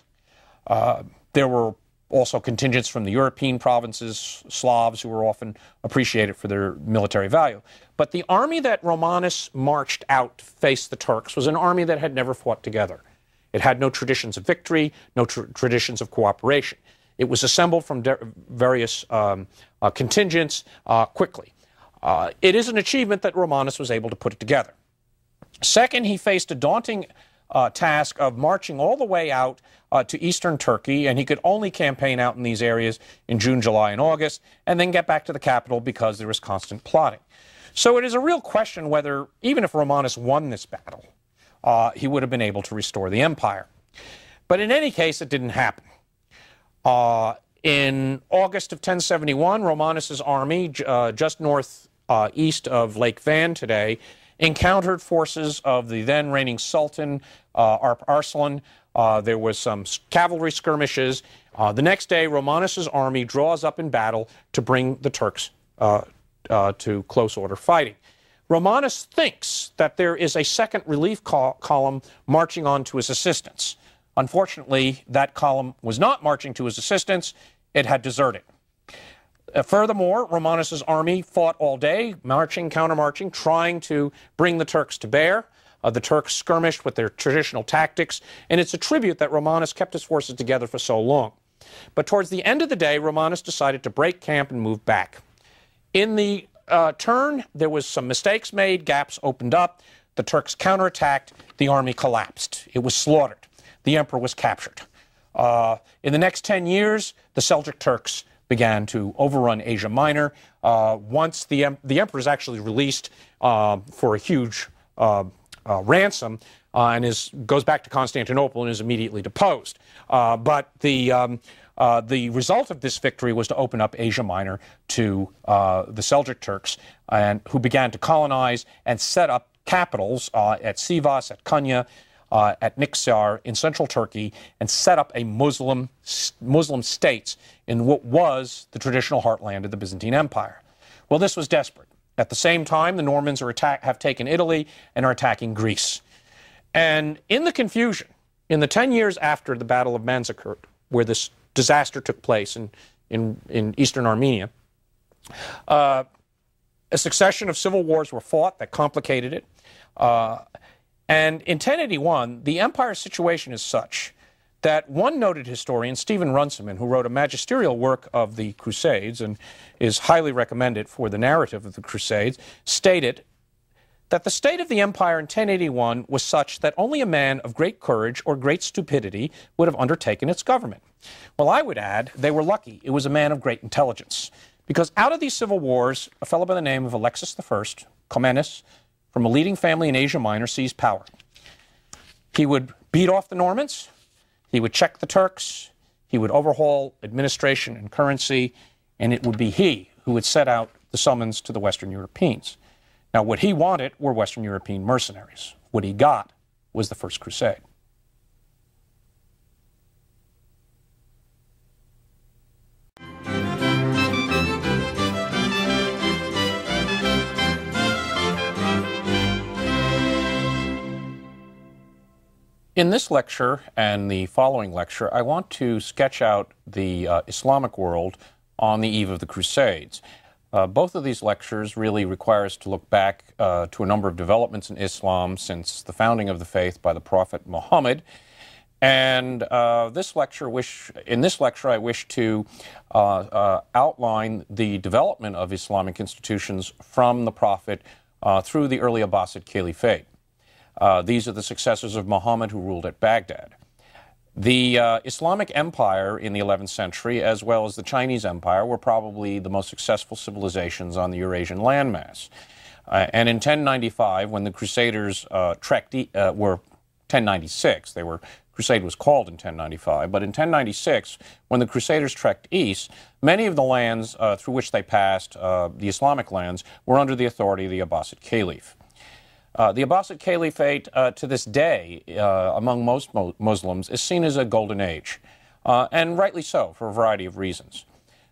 Uh, there were also contingents from the European provinces, Slavs, who were often appreciated for their military value. But the army that Romanus marched out to face the Turks was an army that had never fought together. It had no traditions of victory, no tr- traditions of cooperation. It was assembled from de- various um, uh, contingents uh, quickly. Uh, it is an achievement that Romanus was able to put it together. Second, he faced a daunting uh, task of marching all the way out uh, to eastern Turkey, and he could only campaign out in these areas in June, July, and August, and then get back to the capital because there was constant plotting. So it is a real question whether, even if Romanus won this battle, uh, he would have been able to restore the empire. But in any case, it didn't happen. Uh, in August of 1071, Romanus's army, uh, just north uh, east of Lake Van today, encountered forces of the then reigning Sultan, uh, Alp Arslan. Uh, there was some cavalry skirmishes. Uh, the next day, Romanus's army draws up in battle to bring the Turks uh, to close order fighting. Romanus thinks that there is a second relief col column marching on to his assistance. Unfortunately, that column was not marching to his assistance. It had deserted. Uh, furthermore, Romanus's army fought all day, marching, countermarching, trying to bring the Turks to bear. Uh, the Turks skirmished with their traditional tactics, and it's a tribute that Romanus kept his forces together for so long. But towards the end of the day, Romanus decided to break camp and move back. In the uh, turn, there was some mistakes made, gaps opened up, the Turks counterattacked, the army collapsed. It was slaughtered. The emperor was captured. Uh, in the next 10 years, the Seljuk Turks began to overrun Asia Minor. Uh, once the, the emperor is actually released uh, for a huge uh, uh, ransom uh, and is, goes back to Constantinople and is immediately deposed. but the, um, the result of this victory was to open up Asia Minor to the Seljuk Turks, and who began to colonize and set up capitals at Sivas, at Konya, uh, at Niksar in central Turkey and set up a Muslim, Muslim states in what was the traditional heartland of the Byzantine Empire. Well, this was desperate. At the same time, the Normans have taken Italy and are attacking Greece. And in the confusion, in the 10 years after the Battle of Manzikert, where this disaster took place in, in, in eastern Armenia, uh, a succession of civil wars were fought that complicated it. Uh, and in 1081, the empire's situation is such that one noted historian, Stephen Runciman, who wrote a magisterial work of the Crusades and is highly recommended for the narrative of the Crusades, stated that the state of the empire in 1081 was such that only a man of great courage or great stupidity would have undertaken its government. Well, I would add they were lucky it was a man of great intelligence. Because out of these civil wars, a fellow by the name of Alexis I, Comnenus, from a leading family in Asia Minor seized power. He would beat off the Normans, he would check the Turks, he would overhaul administration and currency, and it would be he who would set out the summons to the Western Europeans. Now, what he wanted were Western European mercenaries. What he got was the First Crusade. In this lecture and the following lecture, I want to sketch out the uh, Islamic world on the eve of the Crusades. Uh, both of these lectures really require us to look back uh, to a number of developments in Islam since the founding of the faith by the Prophet Muhammad. And uh, this lecture, wish in this lecture, I wish to uh, uh, outline the development of Islamic institutions from the Prophet through the early Abbasid Caliphate. Uh, these are the successors of Muhammad who ruled at Baghdad. The uh, Islamic Empire in the 11th century, as well as the Chinese Empire, were probably the most successful civilizations on the Eurasian landmass. Uh, and in 1095, when the Crusaders uh, trekked, uh, were 1096, they were Crusade was called in 1095, but in 1096, when the Crusaders trekked east, many of the lands uh, through which they passed, the Islamic lands, were under the authority of the Abbasid Caliph. Uh, the Abbasid Caliphate, uh, to this day, uh, among most mo Muslims, is seen as a golden age, uh, and rightly so, for a variety of reasons.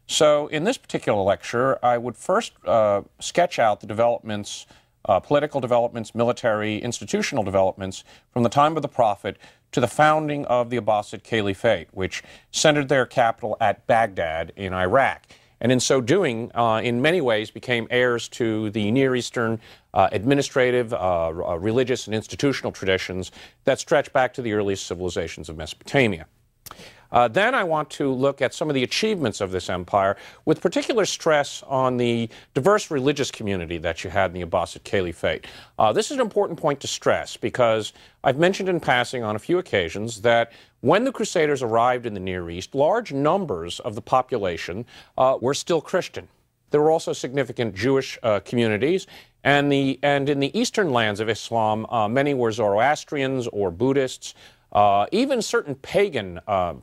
So, in this particular lecture, I would first uh, sketch out the developments, political developments, military, institutional developments from the time of the Prophet to the founding of the Abbasid Caliphate, which centered their capital at Baghdad in Iraq and in so doing, uh, in many ways, became heirs to the Near Eastern uh, administrative, uh, uh, religious, and institutional traditions that stretch back to the earliest civilizations of Mesopotamia. Uh, then I want to look at some of the achievements of this empire, with particular stress on the diverse religious community that you had in the Abbasid Caliphate. Uh, this is an important point to stress because I've mentioned in passing on a few occasions that when the Crusaders arrived in the Near East, large numbers of the population uh, were still Christian. There were also significant Jewish uh, communities, and, the, and in the eastern lands of Islam, uh, many were Zoroastrians or Buddhists, uh, even certain pagan uh,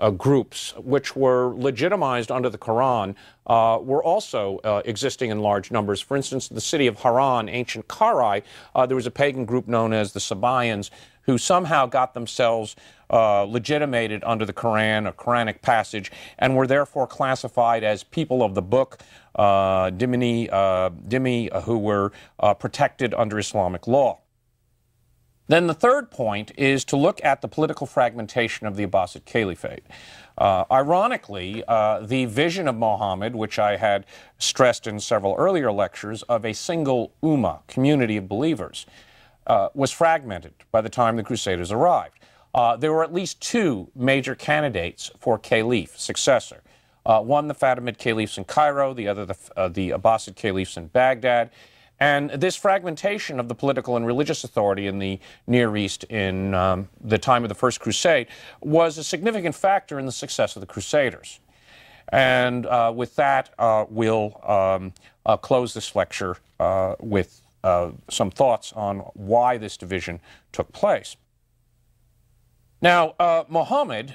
uh, groups, which were legitimized under the Quran, were also existing in large numbers. For instance, in the city of Haran, ancient Carrhae, there was a pagan group known as the Sabaeans who somehow got themselves uh, legitimated under the Quran, a Quranic passage, and were therefore classified as people of the book, uh, dhimmi, dhimmi who were protected under Islamic law. Then the third point is to look at the political fragmentation of the Abbasid Caliphate. Uh, ironically, uh, the vision of Muhammad, which I had stressed in several earlier lectures, of a single ummah, community of believers, uh, was fragmented by the time the Crusaders arrived. Uh, there were at least two major candidates for caliph, successor. Uh, one, the Fatimid caliphs in Cairo, the other, the, uh, the Abbasid caliphs in Baghdad. And this fragmentation of the political and religious authority in the Near East in um, the time of the First Crusade was a significant factor in the success of the Crusaders. And uh, with that, uh, we'll um, uh, close this lecture uh, with uh, some thoughts on why this division took place. Now, uh, Muhammad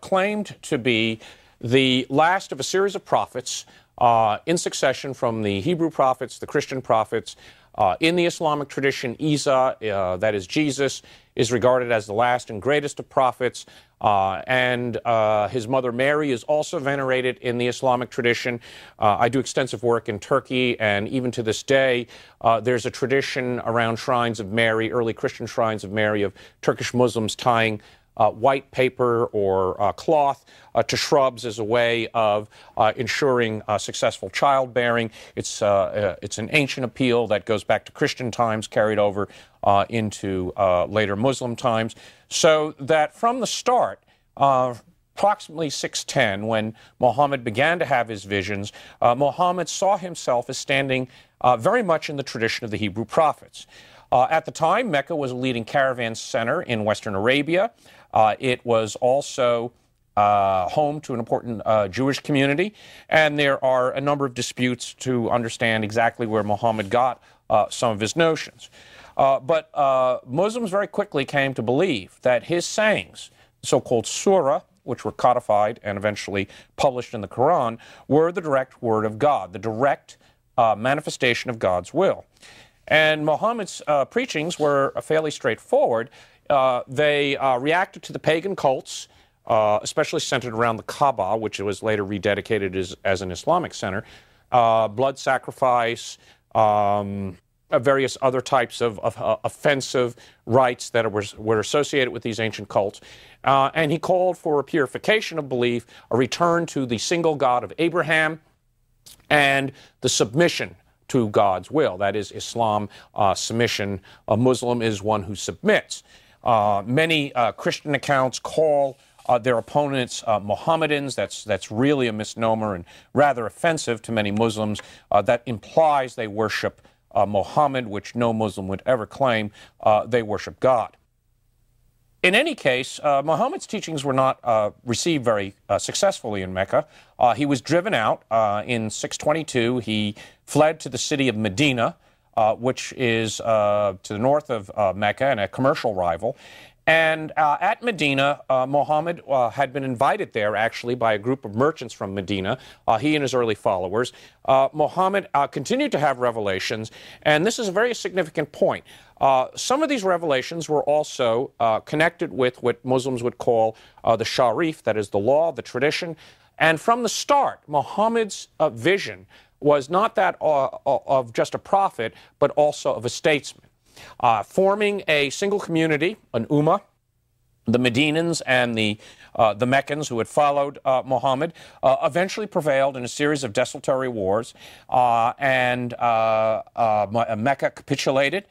claimed to be the last of a series of prophets uh, in succession from the Hebrew prophets, the Christian prophets. Uh, in the Islamic tradition, Isa, uh, that is Jesus, is regarded as the last and greatest of prophets. Uh, and uh, his mother Mary is also venerated in the Islamic tradition. Uh, I do extensive work in Turkey, and even to this day, uh, there's a tradition around shrines of Mary, early Christian shrines of Mary, of Turkish Muslims tying uh, white paper or uh, cloth uh, to shrubs as a way of uh, ensuring successful childbearing. It's, uh, uh, it's an ancient appeal that goes back to Christian times, carried over into later Muslim times. So that from the start, approximately 610, when Muhammad began to have his visions, Muhammad saw himself as standing very much in the tradition of the Hebrew prophets. Uh, at the time, Mecca was a leading caravan center in Western Arabia. Uh, it was also uh, home to an important uh, Jewish community, and there are a number of disputes to understand exactly where Muhammad got uh, some of his notions. Uh, but uh, Muslims very quickly came to believe that his sayings, so called surah, which were codified and eventually published in the Quran, were the direct word of God, the direct manifestation of God's will. And Muhammad's preachings were fairly straightforward. Uh, they uh, reacted to the pagan cults, uh, especially centered around the Kaaba, which was later rededicated as, as an Islamic center, uh, blood sacrifice, um, uh, various other types of, of offensive rites that were, were associated with these ancient cults. and he called for a purification of belief, a return to the single God of Abraham, and the submission to God's will. That is Islam submission. A Muslim is one who submits. Uh, many uh, Christian accounts call uh, their opponents uh, Mohammedans. That's, that's really a misnomer and rather offensive to many Muslims. Uh, that implies they worship uh, Mohammed, which no Muslim would ever claim. they worship God. In any case, Muhammad's teachings were not received very successfully in Mecca. he was driven out in 622. He fled to the city of Medina uh, which is uh, to the north of uh, Mecca and a commercial rival. And uh, at Medina, uh, Muhammad uh, had been invited there actually by a group of merchants from Medina, he and his early followers. Muhammad continued to have revelations, and this is a very significant point. some of these revelations were also connected with what Muslims would call the Sharia, that is the law, the tradition. And from the start, Muhammad's vision was not that uh, uh, of just a prophet, but also of a statesman. Uh, forming a single community, an ummah, the Medinans and the uh, the Meccans who had followed uh, Muhammad uh, eventually prevailed in a series of desultory wars, uh, and Mecca capitulated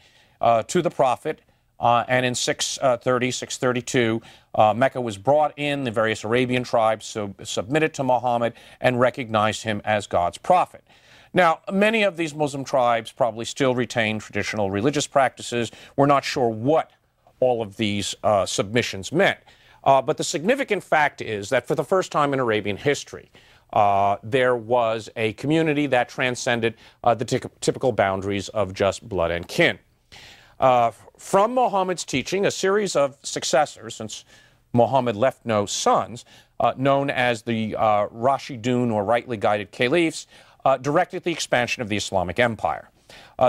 to the Prophet. Uh, and in 630, 632, uh, Mecca was brought in. The various Arabian tribes so, submitted to Muhammad and recognized him as God's prophet. Now, many of these Muslim tribes probably still retain traditional religious practices. We're not sure what all of these uh, submissions meant. Uh, but the significant fact is that for the first time in Arabian history, uh, there was a community that transcended uh, the typical boundaries of just blood and kin. Uh, from Muhammad's teaching, a series of successors, since Muhammad left no sons, uh, known as the uh, Rashidun or rightly guided caliphs, uh, directed the expansion of the Islamic Empire.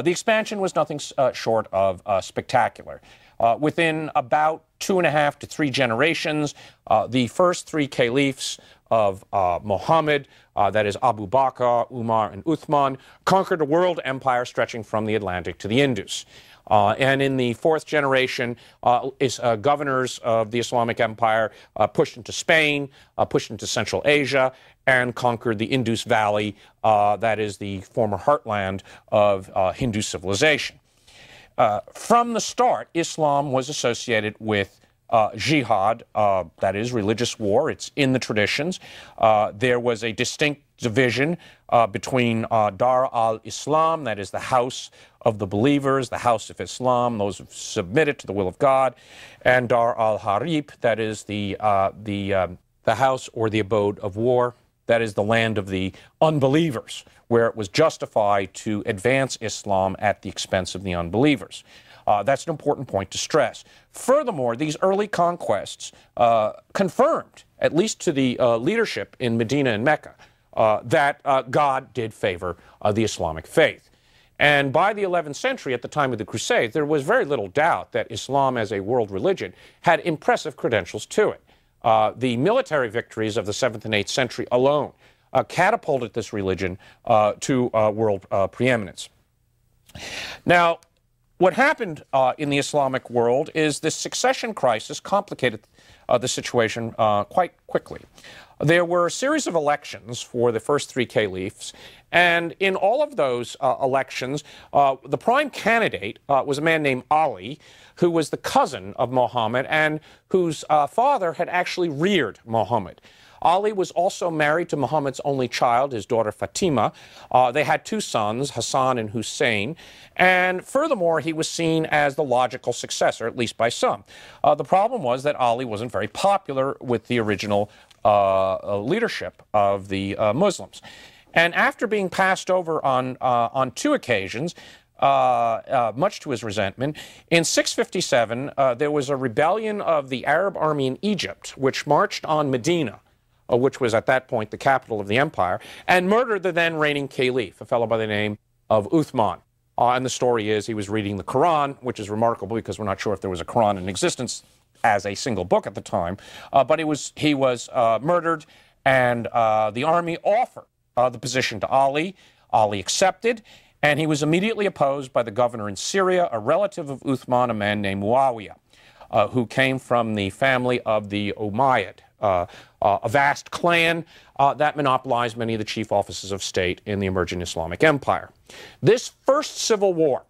the expansion was nothing short of spectacular. within about two and a half to three generations, the first three caliphs of uh, Muhammad, uh, that is Abu Bakr, Umar, and Uthman, conquered a world empire stretching from the Atlantic to the Indus. Uh, and in the fourth generation, uh, is, uh, governors of the Islamic Empire uh, pushed into Spain, pushed into Central Asia, and conquered the Indus Valley, that is the former heartland of Hindu civilization. from the start, Islam was associated with uh, jihad, uh, that is religious war. It's in the traditions. Uh, there was a distinct division uh, between uh, Dar al Islam, that is the house of the believers, the house of Islam, those who submitted to the will of God, and Dar al Harb, that is the, uh, the, um, the house or the abode of war. That is the land of the unbelievers, where it was justified to advance Islam at the expense of the unbelievers. Uh, that's an important point to stress. Furthermore, these early conquests uh, confirmed, at least to the uh, leadership in Medina and Mecca, uh, that uh, God did favor uh, the Islamic faith. And by the 11th century, at the time of the Crusades, there was very little doubt that Islam as a world religion had impressive credentials to it. the military victories of the 7th and 8th century alone catapulted this religion to world preeminence. Now, what happened uh, in the Islamic world is this succession crisis complicated uh, the situation uh, quite quickly. There were a series of elections for the first three caliphs, and in all of those uh, elections, uh, the prime candidate uh, was a man named Ali, who was the cousin of Muhammad and whose father had actually reared Muhammad. Ali was also married to Muhammad's only child, his daughter Fatima. Uh, they had two sons, Hassan and Hussein. And furthermore, he was seen as the logical successor, at least by some. Uh, the problem was that Ali wasn't very popular with the original uh, uh leadership of the uh, Muslims. And after being passed over on, uh, on two occasions, uh, uh, much to his resentment. In 657, uh, there was a rebellion of the Arab army in Egypt, which marched on Medina which was at that point the capital of the empire, and murdered the then reigning caliph, a fellow by the name of Uthman. Uh, and the story is he was reading the Quran, which is remarkable because we're not sure if there was a Quran in existence as a single book at the time. Uh, but he was, he was uh, murdered, and uh, the army offered uh, the position to Ali. Ali accepted, and he was immediately opposed by the governor in Syria, a relative of Uthman, a man named Muawiyah, who came from the family of the Umayyad uh, uh, a vast clan uh, that monopolized many of the chief offices of state in the emerging Islamic empire. This first civil war,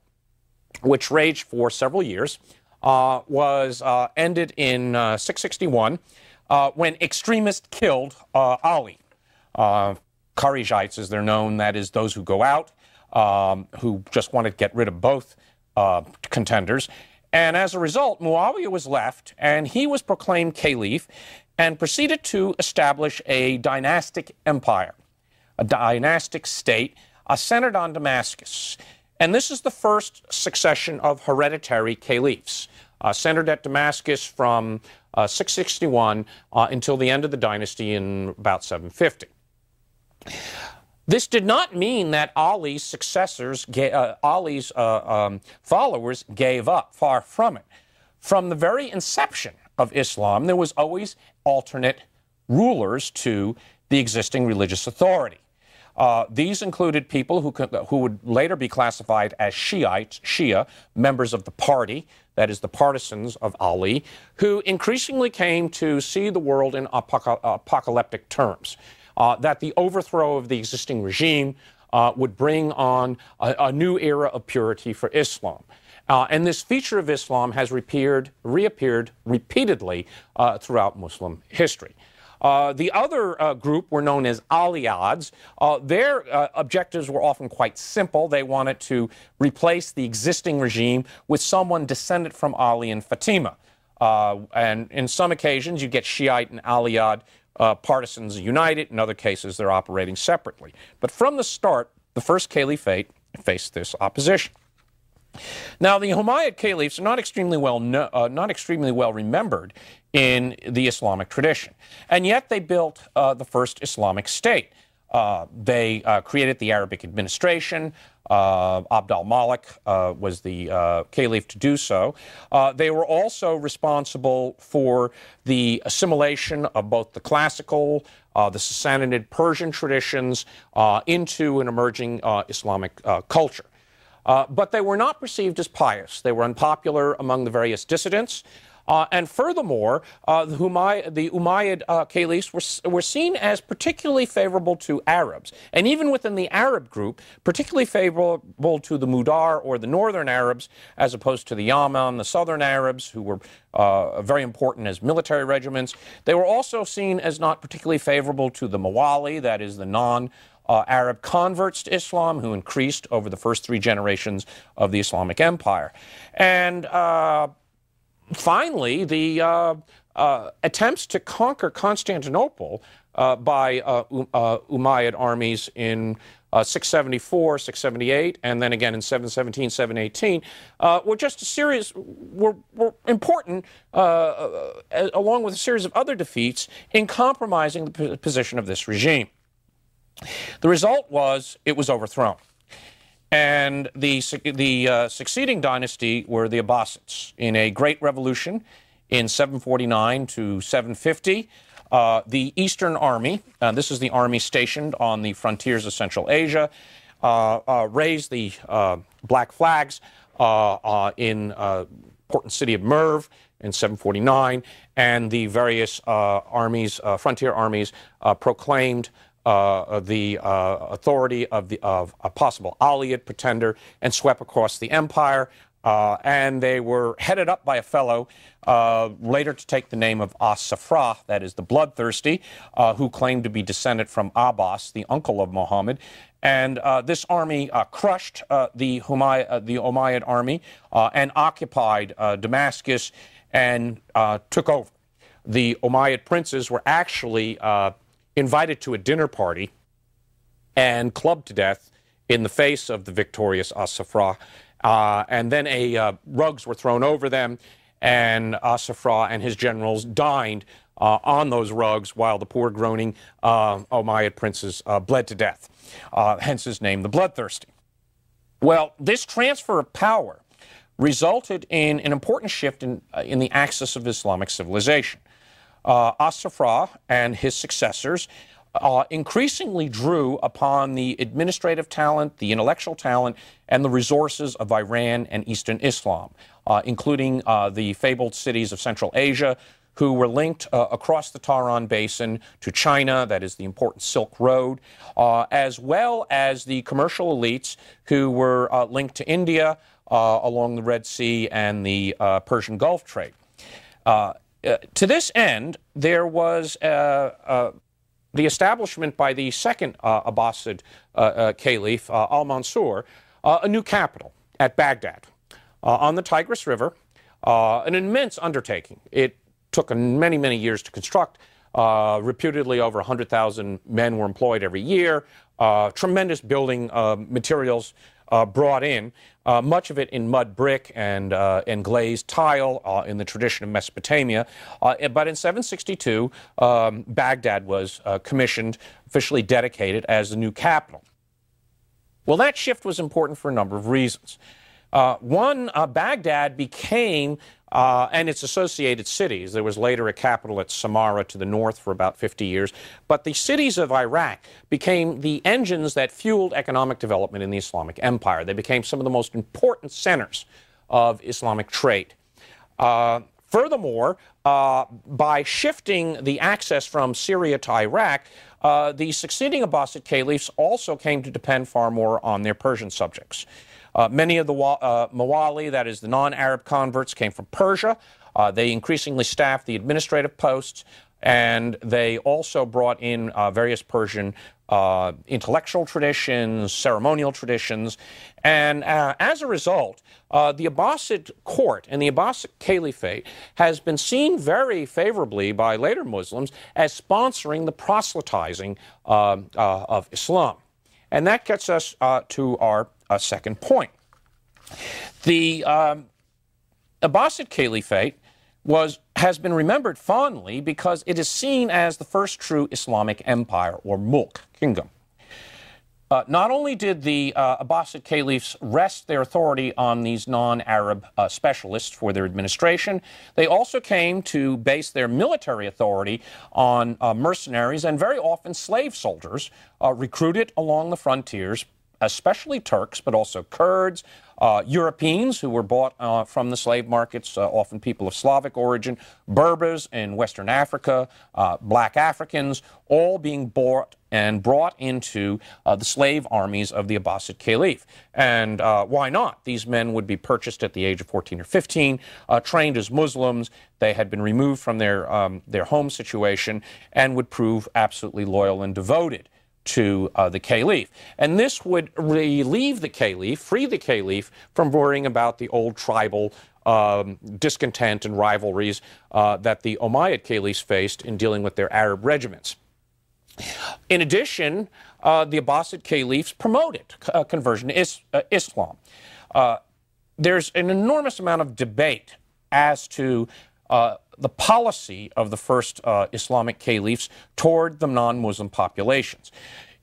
which raged for several years, uh, was uh, ended in 661 when extremists killed Ali. Kharijites, as they're known, that is, those who go out, um, who just wanted to get rid of both contenders. And as a result, Muawiyah was left, and he was proclaimed caliph and proceeded to establish a dynastic empire, a dynastic state uh, centered on Damascus. And this is the first succession of hereditary caliphs, uh, centered at Damascus from uh, 661 uh, until the end of the dynasty in about 750. This did not mean that Ali's successors, uh, Ali's uh, um, followers gave up. Far from it. From the very inception of Islam, there was always alternate rulers to the existing religious authority. Uh, these included people who, could, who would later be classified as Shiites, Shia, members of the party, that is, the partisans of Ali, who increasingly came to see the world in apocalyptic terms. Uh, that the overthrow of the existing regime uh, would bring on a, a, new era of purity for Islam. Uh, and this feature of Islam has reappeared, reappeared repeatedly uh, throughout Muslim history. Uh, the other uh, group were known as Aliyads. Uh, their uh, objectives were often quite simple. They wanted to replace the existing regime with someone descended from Ali and Fatima. Uh, and in some occasions, you get Shiite and Aliyad uh, partisans united. In other cases, they're operating separately. But from the start, the first caliphate faced this opposition. Now, the Umayyad caliphs are not extremely well uh, not extremely well remembered in the Islamic tradition, and yet they built uh, the first Islamic state. Uh, they uh, created the Arabic administration. Uh, Abd al-Malik uh, was the caliph to do so. they were also responsible for the assimilation of both the classical, the Sassanid Persian traditions into an emerging Islamic culture. Uh, but they were not perceived as pious. They were unpopular among the various dissidents. Uh, and furthermore, uh, the, Umayyad, the Umayyad uh, caliphs were, were seen as particularly favorable to Arabs. And even within the Arab group, particularly favorable to the Mudar or the northern Arabs, as opposed to the Yaman, the southern Arabs, who were uh, very important as military regiments. They were also seen as not particularly favorable to the Mawali, that is, the non uh, Arab converts to Islam, who increased over the first three generations of the Islamic Empire. And uh, finally, the uh, uh attempts to conquer Constantinople uh, by uh, Umayyad armies in 674, 678, and then again in 717, 718, were just a series, were, were important, along with a series of other defeats, in compromising the position of this regime. The result was it was overthrown. And the, the uh, succeeding dynasty were the Abbasids. In a great revolution in 749 to 750, uh, the Eastern Army, uh, this is the army stationed on the frontiers of Central Asia, uh, uh, raised the uh, black flags in important city of Merv in 749, and the various armies, frontier armies, proclaimed uh, the uh, authority of, the, of a possible Aliyid pretender and swept across the empire. Uh, and they were headed up by a fellow uh, later to take the name of As-Saffah, that is the bloodthirsty, uh, who claimed to be descended from Abbas, the uncle of Muhammad. And this army crushed the, Humay- the Umayyad army and occupied Damascus and took over. The Umayyad princes were actually invited to a dinner party and clubbed to death in the face of the victorious As-Saffah. Uh, and then a uh, rugs were thrown over them, and As-Saffah and his generals dined uh, on those rugs while the poor groaning uh, Umayyad princes uh, bled to death. Uh, hence his name, the Bloodthirsty. Well, this transfer of power resulted in an important shift in, in the axis of Islamic civilization uh, As-Saffah and his successors uh, increasingly drew upon the administrative talent, the intellectual talent, and the resources of Iran and Eastern Islam, uh, including uh, the fabled cities of Central Asia, who were linked uh, across the Tarim Basin to China, that is the important Silk Road, uh, as well as the commercial elites who were uh, linked to India along the Red Sea and the Persian Gulf trade. Uh, Uh, to this end, there was uh, uh, the establishment by the second uh, Abbasid uh, uh caliph, uh, Al Mansur, a new capital at Baghdad on the Tigris River, an immense undertaking. It took many, many years to construct. reputedly, over 100,000 men were employed every year. tremendous building materials uh, brought in, uh, much of it in mud brick and, uh, and glazed tile uh, in the tradition of Mesopotamia. Uh, but in 762, um, Baghdad was uh, commissioned, officially dedicated as the new capital. Well, that shift was important for a number of reasons. one, Baghdad became uh, and its associated cities. There was later a capital at Samarra to the north for about 50 years. But the cities of Iraq became the engines that fueled economic development in the Islamic Empire. They became some of the most important centers of Islamic trade. Uh, furthermore, uh, by shifting the access from Syria to Iraq, uh, the succeeding Abbasid caliphs also came to depend far more on their Persian subjects. Uh, many of the uh, Mawali, that is the non Arab converts, came from Persia. Uh, they increasingly staffed the administrative posts, and they also brought in uh, various Persian uh, intellectual traditions, ceremonial traditions. And uh, as a result, the Abbasid court and the Abbasid caliphate has been seen very favorably by later Muslims as sponsoring the proselytizing um, of Islam. And that gets us to our second point. The um, Abbasid caliphate was has been remembered fondly because it is seen as the first true Islamic empire or mulk kingdom. Uh, not only did the uh, Abbasid caliphs rest their authority on these non Arab uh, specialists for their administration, they also came to base their military authority on uh, mercenaries and very often slave soldiers uh, recruited along the frontiers especially Turks, but also Kurds, uh, Europeans who were bought uh, from the slave markets, uh, often people of Slavic origin, Berbers in Western Africa, uh, black Africans, all being bought and brought into uh, the slave armies of the Abbasid Caliph. And uh, why not? These men would be purchased at the age of 14 or 15, trained as Muslims. They had been removed from their, um, their home situation and would prove absolutely loyal and devoted to uh, the caliph. And this would relieve the caliph, free the caliph from worrying about the old tribal um, discontent and rivalries uh, that the Umayyad caliphs faced in dealing with their Arab regiments. In addition, uh, the Abbasid caliphs promoted uh, conversion to is, uh, Islam. Uh, there's an enormous amount of debate as to the policy of the first uh, Islamic caliphs toward the non Muslim populations.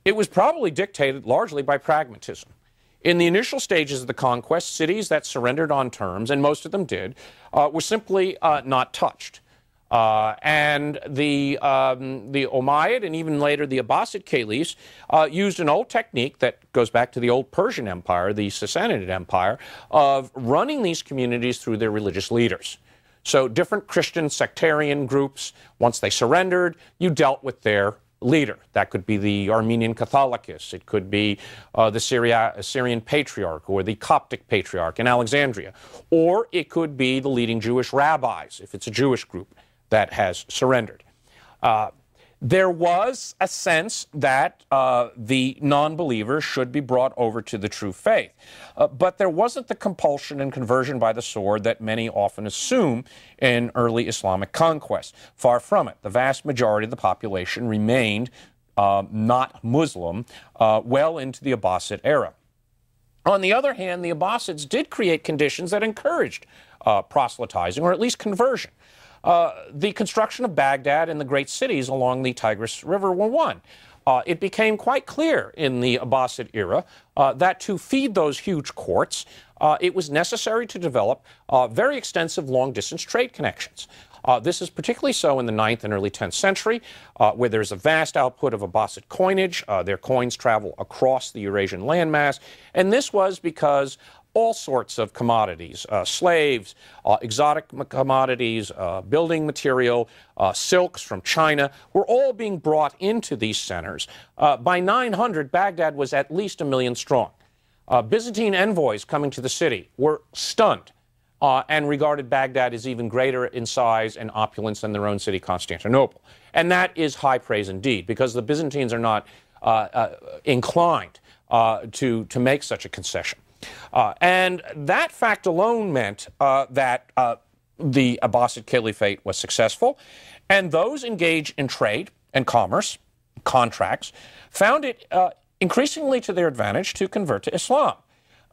It was probably dictated largely by pragmatism. In the initial stages of the conquest, cities that surrendered on terms, and most of them did, uh, were simply uh, not touched. Uh, and the, um, the Umayyad and even later the Abbasid caliphs uh, used an old technique that goes back to the old Persian Empire, the Sassanid Empire, of running these communities through their religious leaders. So different Christian sectarian groups, once they surrendered, you dealt with their leader. That could be the Armenian Catholicos. It could be uh, the Syria, Syrian Patriarch or the Coptic Patriarch in Alexandria. Or it could be the leading Jewish rabbis, if it's a Jewish group that has surrendered. Uh, there was a sense that uh, the non believers should be brought over to the true faith. Uh, but there wasn't the compulsion and conversion by the sword that many often assume in early Islamic conquest. Far from it. The vast majority of the population remained uh, not Muslim uh, well into the Abbasid era. On the other hand, the Abbasids did create conditions that encouraged uh, proselytizing, or at least conversion. Uh, the construction of Baghdad and the great cities along the Tigris River were one. Uh, it became quite clear in the Abbasid era uh, that to feed those huge courts, uh, it was necessary to develop uh, very extensive long distance trade connections. Uh, this is particularly so in the 9th and early 10th century, where there's a vast output of Abbasid coinage. their coins travel across the Eurasian landmass. And this was because all sorts of commodities uh, slaves, uh, exotic commodities, uh, building material, uh, silks from China were all being brought into these centers. Uh, by 900, Baghdad was at least a million strong. Uh, Byzantine envoys coming to the city were stunned. and regarded Baghdad as even greater in size and opulence than their own city, Constantinople. And that is high praise indeed, because the Byzantines are not inclined to, to make such a concession. Uh, and that fact alone meant uh, that uh, the Abbasid Caliphate was successful, and those engaged in trade and commerce, contracts, found it uh, increasingly to their advantage to convert to Islam.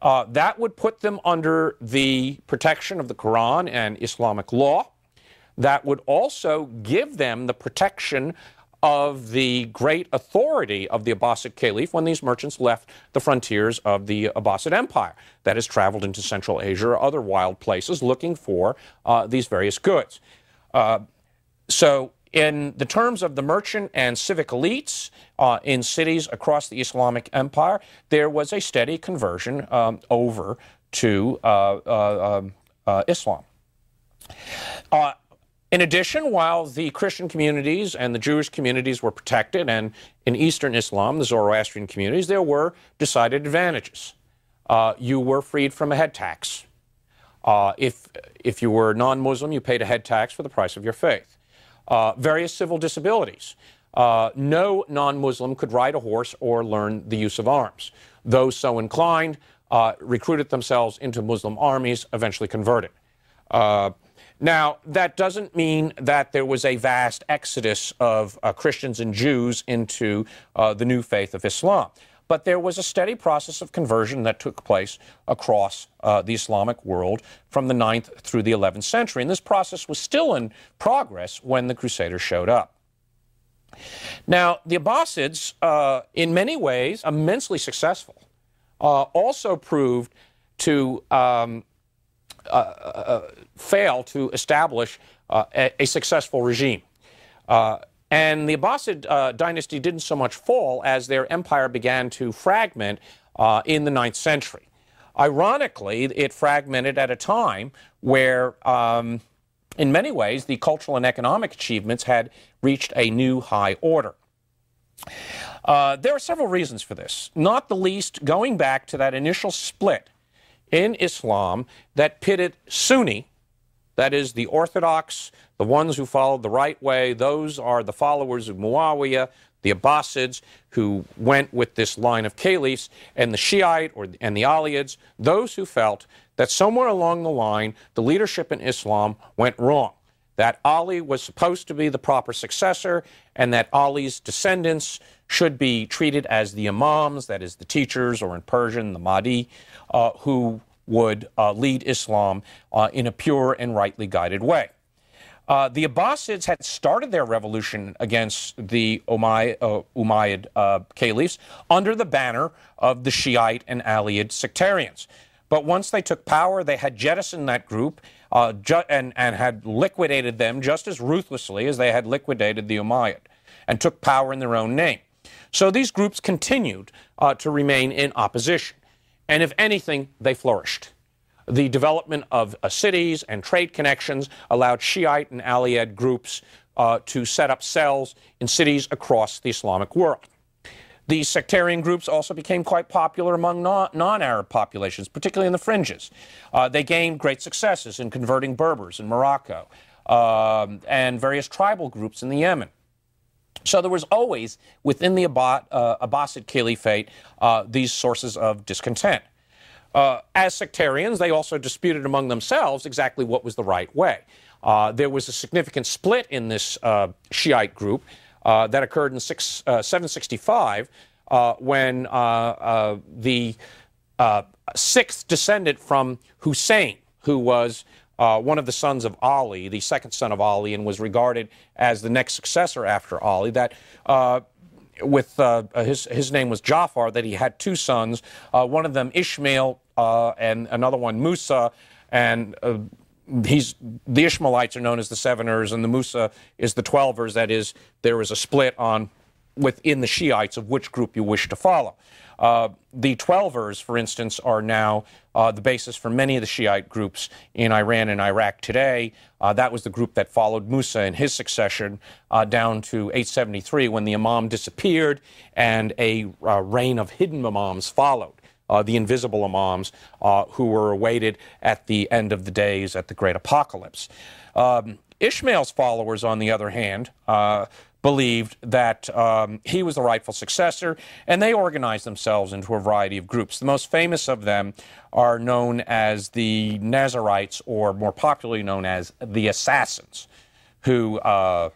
Uh, that would put them under the protection of the Quran and Islamic law. That would also give them the protection of the great authority of the Abbasid Caliph when these merchants left the frontiers of the Abbasid Empire, that has traveled into Central Asia or other wild places looking for uh, these various goods. Uh, so, in the terms of the merchant and civic elites uh, in cities across the Islamic Empire, there was a steady conversion um, over to uh, uh, um, uh, Islam. In addition, while the Christian communities and the Jewish communities were protected, and in Eastern Islam, the Zoroastrian communities, there were decided advantages. uh, you were freed from a head tax. Uh, if, if you were non Muslim, you paid a head tax for the price of your faith. Uh, various civil disabilities. Uh, no non Muslim could ride a horse or learn the use of arms. Those so inclined uh, recruited themselves into Muslim armies, eventually converted. Now, that doesn't mean that there was a vast exodus of uh, Christians and Jews into uh, the new faith of Islam. But there was a steady process of conversion that took place across uh, the Islamic world from the 9th through the 11th century. And this process was still in progress when the Crusaders showed up. Now, the Abbasids, uh, in many ways, immensely successful, uh, also proved to um, fail to establish uh, a, a, successful regime. and the Abbasid dynasty didn't so much fall as their empire began to fragment in the ninth century. Ironically, it fragmented at a time where, um, in many ways, the cultural and economic achievements had reached a new high order. Uh, there are several reasons for this, not the least going back to that initial split in Islam that pitted Sunni, that is, the Orthodox, the ones who followed the right way, those are the followers of Muawiyah, the Abbasids, who went with this line of caliphs, and the Shiite or, and the Aliyids, those who felt that somewhere along the line the leadership in Islam went wrong. That Ali was supposed to be the proper successor, and that Ali's descendants should be treated as the imams, that is, the teachers, or in Persian, the Mahdi, uh, who would uh, lead Islam uh, in a pure and rightly guided way. Uh, the Abbasids had started their revolution against the Umayyad, uh, uh, caliphs under the banner of the Shiite and Aliyid sectarians. But once they took power, they had jettisoned that group uh, and, and had liquidated them just as ruthlessly as they had liquidated the Umayyad and took power in their own name. So these groups continued uh, to remain in opposition. And if anything, they flourished. The development of uh, cities and trade connections allowed Shiite and Aliyid groups uh, to set up cells in cities across the Islamic world. These sectarian groups also became quite popular among non Arab populations, particularly in the fringes. Uh, they gained great successes in converting Berbers in Morocco um, and various tribal groups in the Yemen. So there was always within the uh, Abbasid Caliphate uh, these sources of discontent. Uh, as sectarians, they also disputed among themselves exactly what was the right way. Uh, there was a significant split in this uh, Shiite group that occurred in six, 765 when the sixth descendant from Hussein, who was uh, one of the sons of Ali, the second son of Ali, and was regarded as the next successor after Ali. That uh, with uh, his his name was Jafar. That he had two sons, uh, one of them Ishmael uh, and another one Musa, and. He's the Ishmaelites are known as the Seveners, and the Musa is the Twelvers. That is, there is a split on within the Shiites of which group you wish to follow. Uh, the Twelvers, for instance, are now uh, the basis for many of the Shiite groups in Iran and Iraq today. Uh, that was the group that followed Musa in his succession uh, down to 873 when the Imam disappeared and a uh, reign of hidden Imams followed. Uh, the invisible Imams who were awaited at the end of the days at the great apocalypse. Um, Ishmael's followers, on the other hand, believed that um, he was the rightful successor, and they organized themselves into a variety of groups. The most famous of them are known as the Nizarites, or more popularly known as the Assassins, who uh,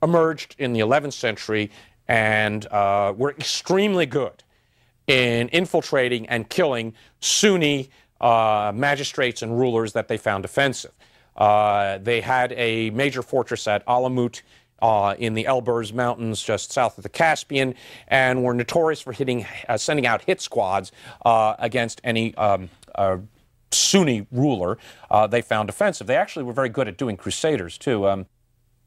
emerged in the 11th century and uh, were extremely good in infiltrating and killing Sunni uh, magistrates and rulers that they found offensive. Uh, they had a major fortress at Alamut uh, in the Elburz Mountains just south of the Caspian, and were notorious for hitting, uh, sending out hit squads uh, against any um, Sunni ruler uh, they found offensive. They actually were very good at doing crusaders, too. Um,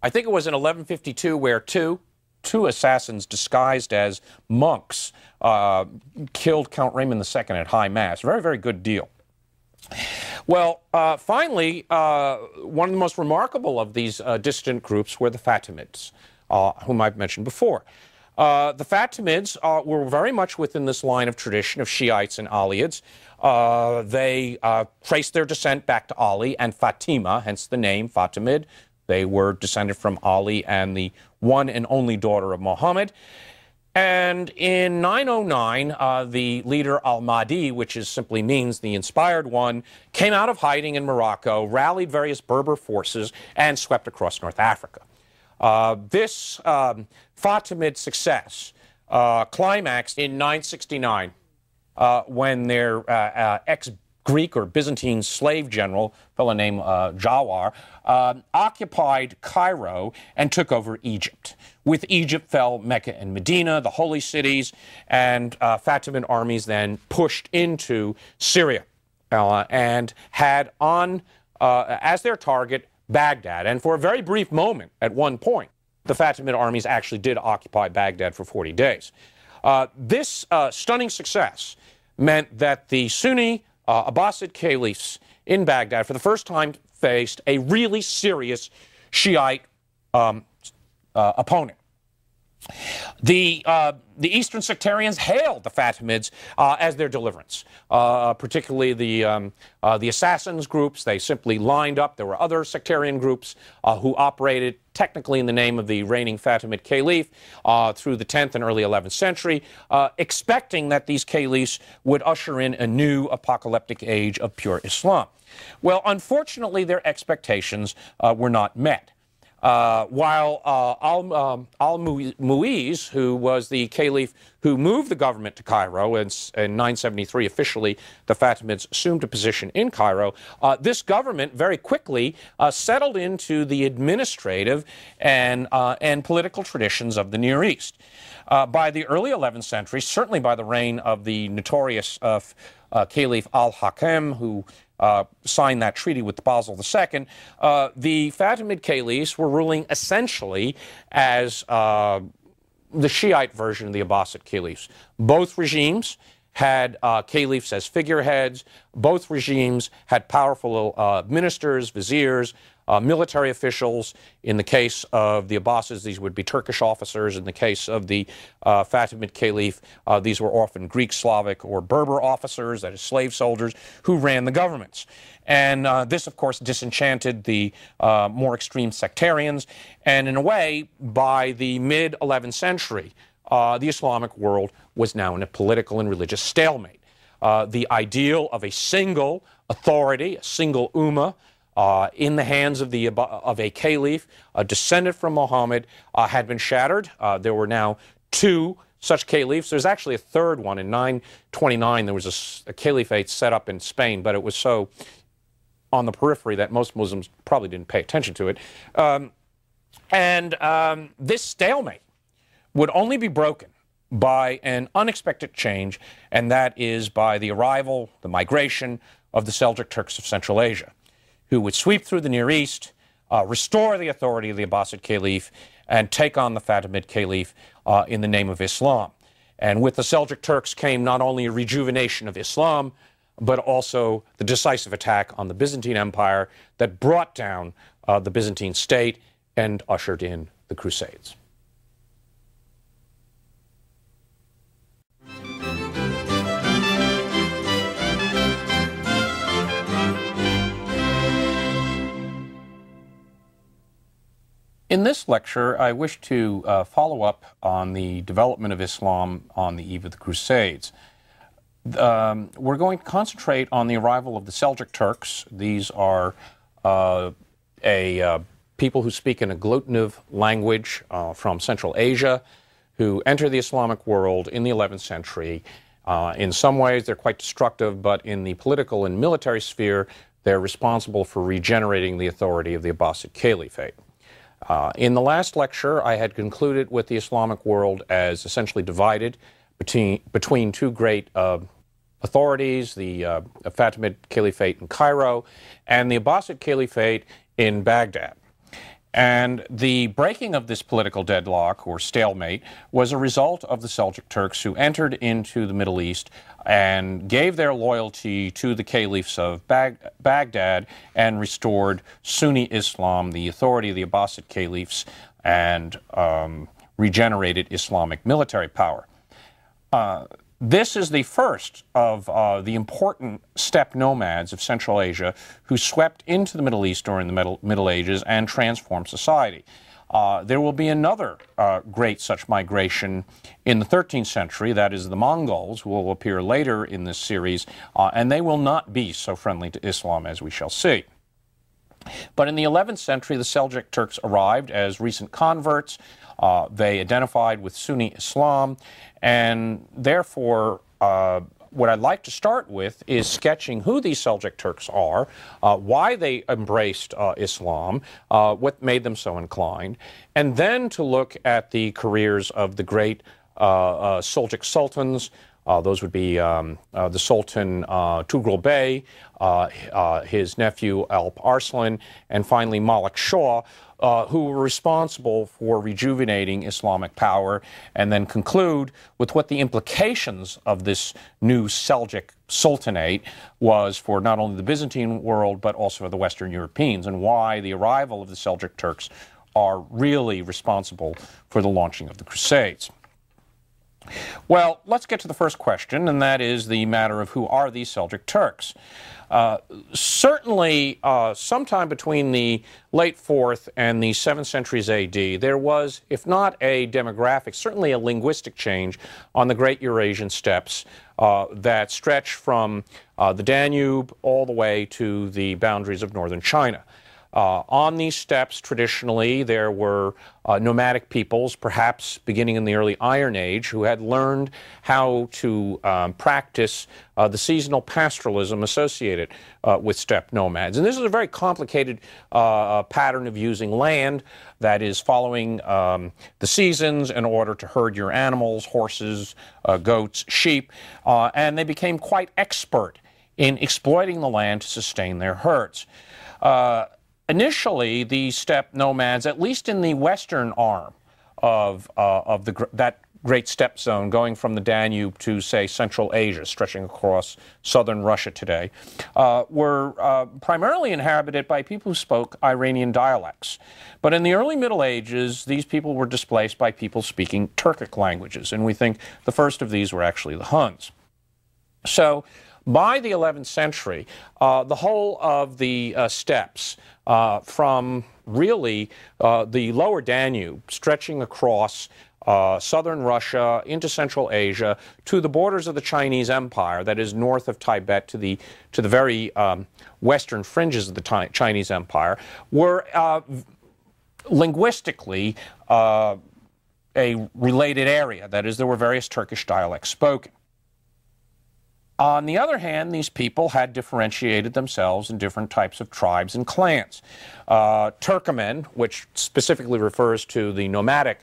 I think it was in 1152 where two two assassins disguised as monks uh, killed Count Raymond II at high mass. Very, very good deal. Well, uh, finally, uh, one of the most remarkable of these uh, dissident groups were the Fatimids, uh, whom I've mentioned before. Uh, the Fatimids were very much within this line of tradition of Shiites and Aliyids. Uh, they traced their descent back to Ali and Fatima, hence the name Fatimid. They were descended from Ali and the one and only daughter of Muhammad. And in 909, uh, the leader Al Mahdi, which is simply means the inspired one, came out of hiding in Morocco, rallied various Berber forces, and swept across North Africa. Uh, this um, Fatimid success uh, climaxed in 969 uh, when their uh, uh, ex Greek or Byzantine slave general, fellow named uh, Jawhar, uh, occupied Cairo and took over Egypt. With Egypt fell Mecca and Medina, the holy cities, and uh, Fatimid armies then pushed into Syria uh, and had on uh, as their target Baghdad. And for a very brief moment, at one point, the Fatimid armies actually did occupy Baghdad for 40 days. Uh, this stunning success meant that the Sunni uh, Abbasid caliphs in Baghdad for the first time faced a really serious Shiite um, uh, opponent. The, uh, the Eastern sectarians hailed the Fatimids uh, as their deliverance, uh, particularly the, um, uh, the assassins groups. They simply lined up. There were other sectarian groups uh, who operated technically in the name of the reigning Fatimid caliph uh, through the 10th and early 11th century, expecting that these caliphs would usher in a new apocalyptic age of pure Islam. Well, unfortunately, their expectations were not met. Uh, while uh, Al, um, Muiz, who was the caliph who moved the government to Cairo in, in 973, officially the Fatimids assumed a position in Cairo, uh, this government very quickly uh, settled into the administrative and, uh, and political traditions of the Near East. Uh, by the early 11th century, certainly by the reign of the notorious Caliph al Hakim, who uh, signed that treaty with Basil II, uh, the Fatimid caliphs were ruling essentially as uh, the Shiite version of the Abbasid caliphs. Both regimes had uh, caliphs as figureheads. Both regimes had powerful uh, ministers, viziers, uh, military officials. In the case of the Abbasids, these would be Turkish officers. In the case of the uh, Fatimid Caliph, uh, these were often Greek, Slavic, or Berber officers, that is, slave soldiers, who ran the governments. And uh, this, of course, disenchanted the uh, more extreme sectarians. And in a way, by the mid 11th century, uh, the Islamic world was now in a political and religious stalemate. the ideal of a single authority, a single ummah, uh, in the hands of, the, of a caliph, a descendant from Muhammad, uh, had been shattered. Uh, there were now two such caliphs. There's actually a third one. In 929, there was a, a caliphate set up in Spain, but it was so on the periphery that most Muslims probably didn't pay attention to it. Um, and um, this stalemate would only be broken by an unexpected change, and that is by the arrival, the migration of the Seljuk Turks of Central Asia who would sweep through the Near East, uh, restore the authority of the Abbasid Caliph, and take on the Fatimid Caliph uh, in the name of Islam. And with the Seljuk Turks came not only a rejuvenation of Islam, but also the decisive attack on the Byzantine Empire that brought down uh, the Byzantine state and ushered in the Crusades. In this lecture, I wish to uh, follow up on the development of Islam on the eve of the Crusades. Um, we're going to concentrate on the arrival of the Seljuk Turks. These are uh, a uh, people who speak an agglutinative language uh, from Central Asia who enter the Islamic world in the 11th century. Uh, in some ways, they're quite destructive, but in the political and military sphere, they're responsible for regenerating the authority of the Abbasid Caliphate. Uh, in the last lecture, I had concluded with the Islamic world as essentially divided between, between two great uh, authorities, the uh, Fatimid Caliphate in Cairo and the Abbasid Caliphate in Baghdad. And the breaking of this political deadlock or stalemate was a result of the Seljuk Turks who entered into the Middle East and gave their loyalty to the caliphs of Bag- Baghdad and restored Sunni Islam, the authority of the Abbasid caliphs, and um, regenerated Islamic military power. Uh, this is the first of uh, the important steppe nomads of Central Asia who swept into the Middle East during the Middle, Middle Ages and transformed society. Uh, there will be another uh, great such migration in the 13th century, that is the Mongols, will appear later in this series, uh, and they will not be so friendly to Islam as we shall see. But in the 11th century, the Seljuk Turks arrived as recent converts. Uh, they identified with Sunni Islam, and therefore, uh, what I'd like to start with is sketching who these Seljuk Turks are, uh, why they embraced uh, Islam, uh, what made them so inclined, and then to look at the careers of the great uh, Seljuk sultans, uh, those would be um, uh, the Sultan uh, Bey, uh, uh, his nephew Alp Arslan, and finally Malik Shah, uh, who were responsible for rejuvenating Islamic power, and then conclude with what the implications of this new Seljuk Sultanate was for not only the Byzantine world, but also for the Western Europeans, and why the arrival of the Seljuk Turks are really responsible for the launching of the Crusades. Well, let's get to the first question, and that is the matter of who are these Seljuk Turks. Uh, certainly, uh, sometime between the late 4th and the 7th centuries AD, there was, if not a demographic, certainly a linguistic change on the great Eurasian steppes uh, that stretch from uh, the Danube all the way to the boundaries of northern China. Uh, on these steppes, traditionally, there were uh, nomadic peoples, perhaps beginning in the early Iron Age, who had learned how to um, practice uh, the seasonal pastoralism associated uh, with steppe nomads. And this is a very complicated uh, pattern of using land that is following um, the seasons in order to herd your animals, horses, uh, goats, sheep, and they became quite expert in exploiting the land to sustain their herds. Uh, initially, the steppe nomads, at least in the western arm of, uh, of the, that great steppe zone going from the Danube to, say, Central Asia, stretching across southern Russia today, uh, were uh, primarily inhabited by people who spoke Iranian dialects. But in the early Middle Ages, these people were displaced by people speaking Turkic languages, and we think the first of these were actually the Huns. So by the 11th century, uh, the whole of the uh, steppes uh, from really uh, the lower Danube stretching across uh, southern Russia into Central Asia to the borders of the Chinese Empire, that is north of Tibet to the, to the very um, western fringes of the Chinese Empire, were uh, linguistically a related area. That is, there were various Turkish dialects spoken. On the other hand, these people had differentiated themselves in different types of tribes and clans. Uh, Turkomen, which specifically refers to the nomadic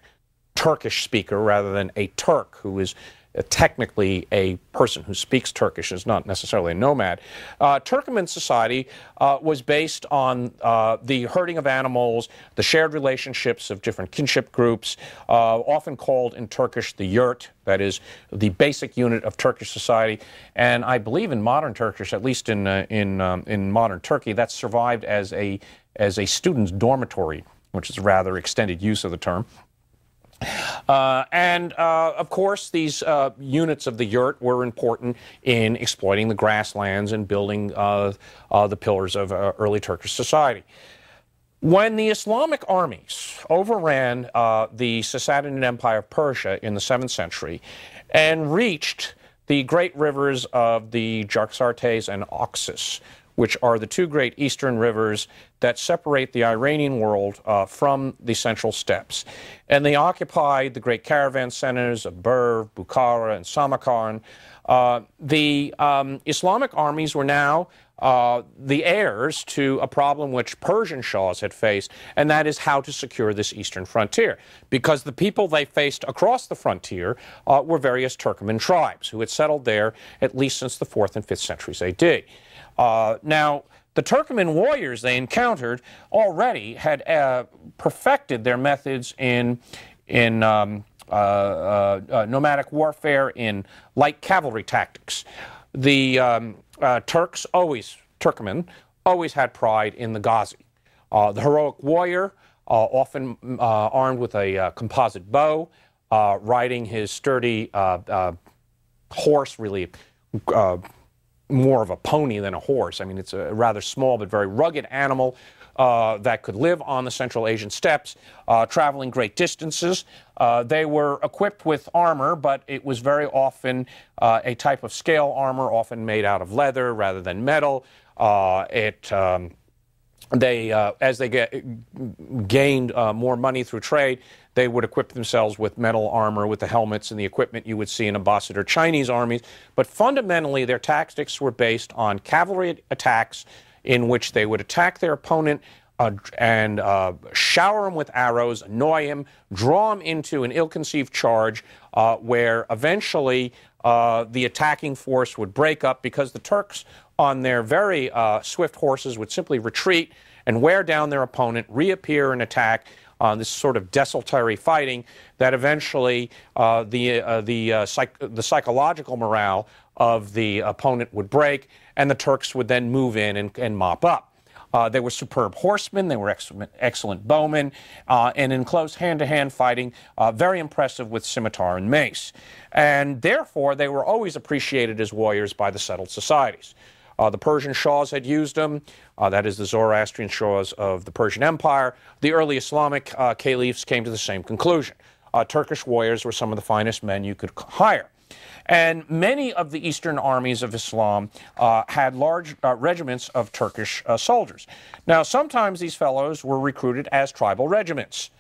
Turkish speaker rather than a Turk who is technically a person who speaks Turkish is not necessarily a nomad. Uh, Turkoman society uh, was based on uh, the herding of animals, the shared relationships of different kinship groups, uh, often called in Turkish the yurt, that is the basic unit of Turkish society. And I believe in modern Turkish, at least in, uh, in, um, in modern Turkey, that's survived as a, as a student's dormitory, which is rather extended use of the term. Uh, and uh, of course, these uh, units of the yurt were important in exploiting the grasslands and building uh, uh, the pillars of uh, early Turkish society. When the Islamic armies overran the Sassanid Empire of Persia in the 7th century and reached the great rivers of the Jaxartes and Oxus, which are the two great eastern rivers that separate the Iranian world uh, from the central steppes. And they occupied the great caravan centers of Burr, Bukhara, and Samarkand. Uh, the um, Islamic armies were now uh, the heirs to a problem which Persian shahs had faced, and that is how to secure this eastern frontier. Because the people they faced across the frontier uh, were various Turkoman tribes who had settled there at least since the 4th and 5th centuries AD. Uh, now, the Turkoman warriors they encountered already had uh, perfected their methods in, in um, uh, uh, uh nomadic warfare, in light cavalry tactics. The um, uh, Turks always, Turkoman, always had pride in the Ghazi, the heroic warrior often armed with a composite bow, riding his sturdy horse, really more of a pony than a horse. I mean, it's a rather small but very rugged animal uh, that could live on the Central Asian steppes, uh, traveling great distances. Uh, they were equipped with armor, but it was very often uh, a type of scale armor, often made out of leather rather than metal. Uh, it um, they, uh, as they get, gained more money through trade, they would equip themselves with metal armor, with the helmets and the equipment you would see in Abbasid or Chinese armies. But fundamentally, their tactics were based on cavalry attacks in which they would attack their opponent uh, and uh, shower him with arrows, annoy him, draw him into an ill conceived charge uh, where eventually uh, the attacking force would break up because the Turks, on their very uh, swift horses, would simply retreat and wear down their opponent, reappear and attack. Uh, this sort of desultory fighting that eventually the, the, psych- the psychological morale of the opponent would break, and the Turks would then move in and, and mop up. Uh, they were superb horsemen, they were excellent, excellent bowmen, uh, and in close hand to hand fighting, uh, very impressive with scimitar and mace. And therefore, they were always appreciated as warriors by the settled societies. Uh, the Persian Shahs had used them, uh, that is, the Zoroastrian Shahs of the Persian Empire. The early Islamic uh, caliphs came to the same conclusion. Turkish warriors were some of the finest men you could hire. And many of the eastern armies of Islam uh, had large uh, regiments of Turkish uh, soldiers. Now, sometimes these fellows were recruited as tribal regiments.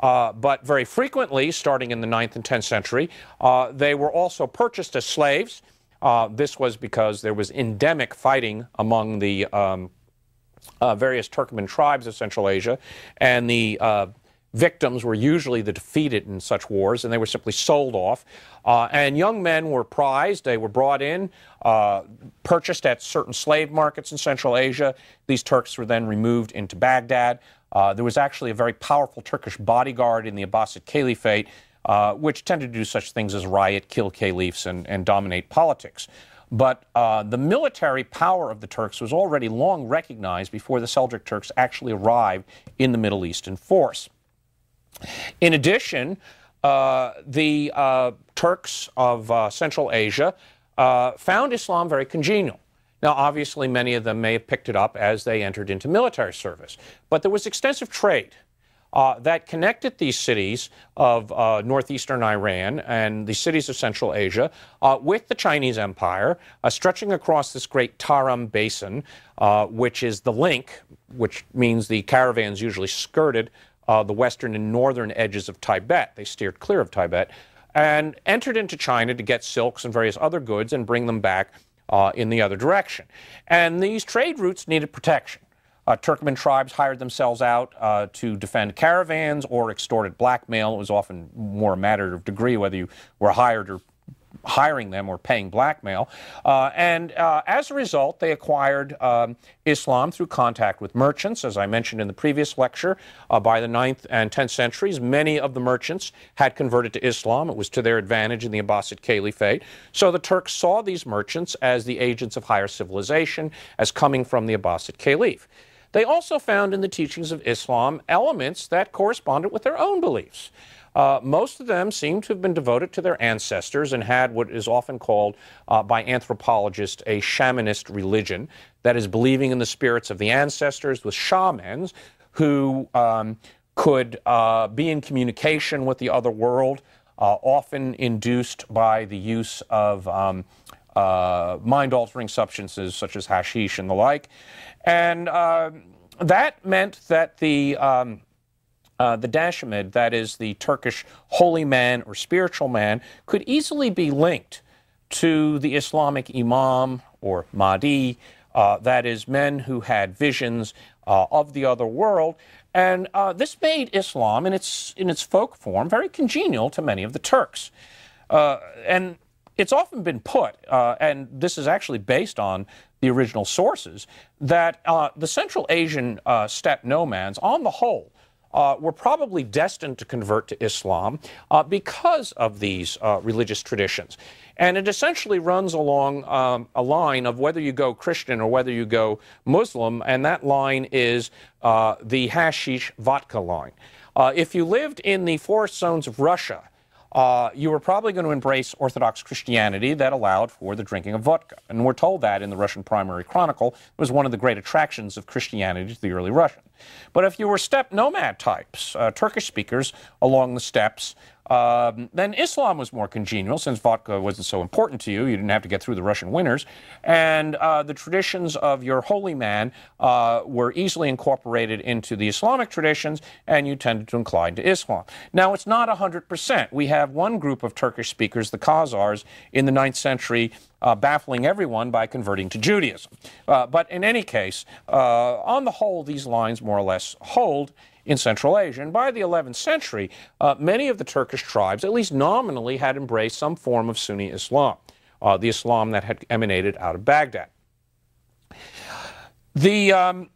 Uh, but very frequently, starting in the 9th and 10th century, uh, they were also purchased as slaves. Uh, this was because there was endemic fighting among the um, various Turkoman tribes of Central Asia, and the victims were usually the defeated in such wars, and they were simply sold off. Uh, and young men were prized. They were brought in, uh, purchased at certain slave markets in Central Asia. These Turks were then removed into Baghdad. Uh, there was actually a very powerful Turkish bodyguard in the Abbasid Caliphate, uh, which tended to do such things as riot, kill caliphs, and, and dominate politics. But uh, the military power of the Turks was already long recognized before the Seljuk Turks actually arrived in the Middle East in force. In addition, uh, the uh, Turks of uh, Central Asia uh, found Islam very congenial. Now, obviously, many of them may have picked it up as they entered into military service, but there was extensive trade. Uh, that connected these cities of uh, northeastern Iran and the cities of Central Asia uh, with the Chinese Empire, stretching across this great Tarim Basin, which is the link, which means the caravans usually skirted uh, the western and northern edges of Tibet. They steered clear of Tibet and entered into China to get silks and various other goods and bring them back uh, in the other direction. And these trade routes needed protection. Uh, Turkmen tribes hired themselves out uh, to defend caravans or extorted blackmail. It was often more a matter of degree whether you were hired or hiring them or paying blackmail. Uh, and uh, as a result, they acquired um, Islam through contact with merchants. As I mentioned in the previous lecture, uh, by the 9th and 10th centuries, many of the merchants had converted to Islam. It was to their advantage in the Abbasid Caliphate. So the Turks saw these merchants as the agents of higher civilization, as coming from the Abbasid Caliph. They also found in the teachings of Islam elements that corresponded with their own beliefs. Uh, most of them seem to have been devoted to their ancestors and had what is often called uh, by anthropologists a shamanist religion, that is, believing in the spirits of the ancestors with shamans who um, could uh, be in communication with the other world, uh, often induced by the use of um, uh, mind altering substances such as hashish and the like. And uh, that meant that the um, uh, the Dashamid, that is the Turkish holy man or spiritual man, could easily be linked to the Islamic Imam or Mahdi, uh, that is, men who had visions uh, of the other world. And uh, this made Islam, in its, in its folk form, very congenial to many of the Turks. Uh, and it's often been put, uh, and this is actually based on the original sources, that the Central Asian steppe nomads, on the whole, uh, were probably destined to convert to Islam uh, because of these uh, religious traditions. And it essentially runs along um, a line of whether you go Christian or whether you go Muslim, and that line is uh, the hashish vodka line. Uh, if you lived in the forest zones of Russia, uh, you were probably going to embrace Orthodox Christianity that allowed for the drinking of vodka. And we're told that in the Russian Primary Chronicle was one of the great attractions of Christianity to the early Russian. But if you were steppe nomad types, uh, Turkish speakers along the steppes, um, then Islam was more congenial since vodka wasn't so important to you. You didn't have to get through the Russian winters. And uh, the traditions of your holy man uh, were easily incorporated into the Islamic traditions, and you tended to incline to Islam. Now, it's not 100%. We have one group of Turkish speakers, the Khazars, in the 9th century. Uh, baffling everyone by converting to Judaism. Uh, but in any case, uh, on the whole, these lines more or less hold in Central Asia. And by the 11th century, uh, many of the Turkish tribes, at least nominally, had embraced some form of Sunni Islam, uh, the Islam that had emanated out of Baghdad. The um,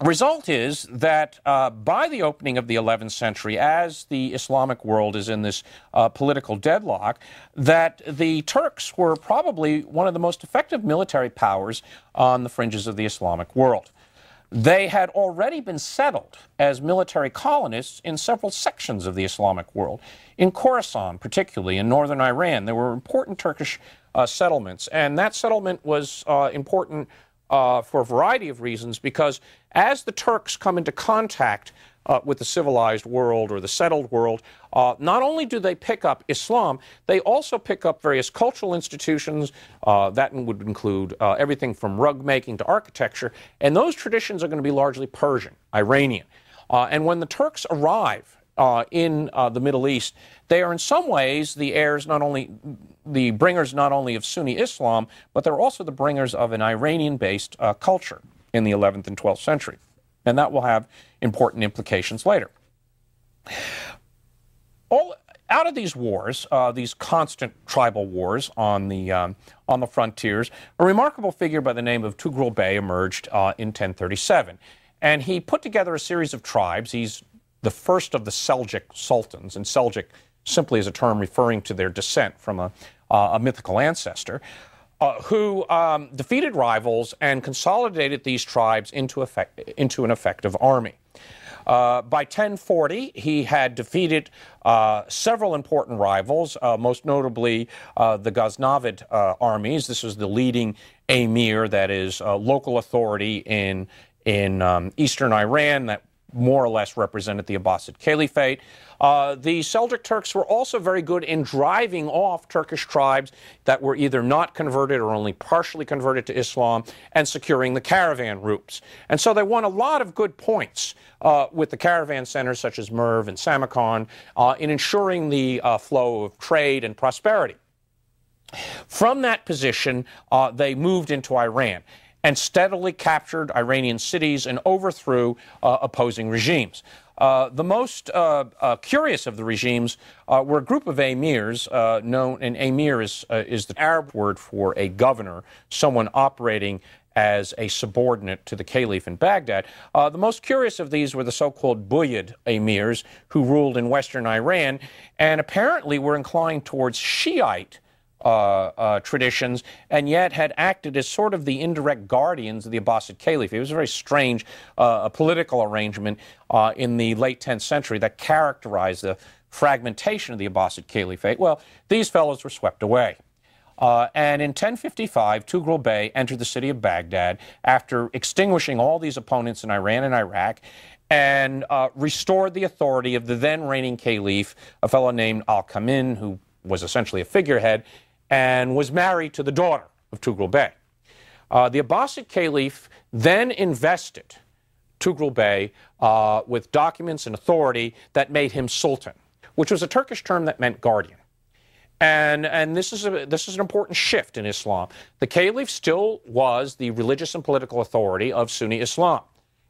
result is that uh, by the opening of the 11th century, as the Islamic world is in this uh, political deadlock, that the Turks were probably one of the most effective military powers on the fringes of the Islamic world. They had already been settled as military colonists in several sections of the Islamic world. In Khorasan, particularly in northern Iran, there were important Turkish uh, settlements, and that settlement was uh, important uh, for a variety of reasons because as the Turks come into contact uh, with the civilized world or the settled world, uh, not only do they pick up Islam, they also pick up various cultural institutions. Uh, that would include uh, everything from rug making to architecture. And those traditions are going to be largely Persian, Iranian. Uh, and when the Turks arrive uh, in the Middle East, they are in some ways the heirs, not only the bringers not only of Sunni Islam, but they're also the bringers of an Iranian based culture in the 11th and 12th century and that will have important implications later. All, out of these wars, uh, these constant tribal wars on the um, on the frontiers, a remarkable figure by the name of Tughril Bey emerged uh, in 1037, and he put together a series of tribes. He's the first of the Seljuk sultans, and Seljuk simply is a term referring to their descent from a, uh, a mythical ancestor uh, who um, defeated rivals and consolidated these tribes into, effect, into an effective army. Uh, by 1040, he had defeated uh, several important rivals, uh, most notably uh, the Ghaznavid uh, armies. This was the leading emir, that is, local authority in, in um, eastern Iran that more or less represented the Abbasid Caliphate. Uh, the Seljuk Turks were also very good in driving off Turkish tribes that were either not converted or only partially converted to Islam and securing the caravan routes. And so they won a lot of good points uh, with the caravan centers such as Merv and Samarkand uh, in ensuring the uh, flow of trade and prosperity. From that position, uh, they moved into Iran and steadily captured Iranian cities and overthrew uh, opposing regimes. Uh, the most uh, uh curious of the regimes uh, were a group of emirs uh, known, and emir is, is the Arab word for a governor, someone operating as a subordinate to the caliph in Baghdad. the most curious of these were the so-called Buyid emirs who ruled in western Iran and apparently were inclined towards Shiite uh, uh, traditions, and yet had acted as sort of the indirect guardians of the Abbasid Caliph. It was a very strange uh, political arrangement uh, in the late 10th century that characterized the fragmentation of the Abbasid Caliphate. Well, these fellows were swept away. Uh, and in 1055, Tughril Bey entered the city of Baghdad after extinguishing all these opponents in Iran and Iraq and uh, restored the authority of the then reigning caliph, a fellow named Al Qaim, who was essentially a figurehead, and was married to the daughter of Tughril Bey. Uh, the Abbasid Caliph then invested Tughril Bey uh, with documents and authority that made him sultan, which was a Turkish term that meant guardian. And, and this, is a, this is an important shift in Islam. The Caliph still was the religious and political authority of Sunni Islam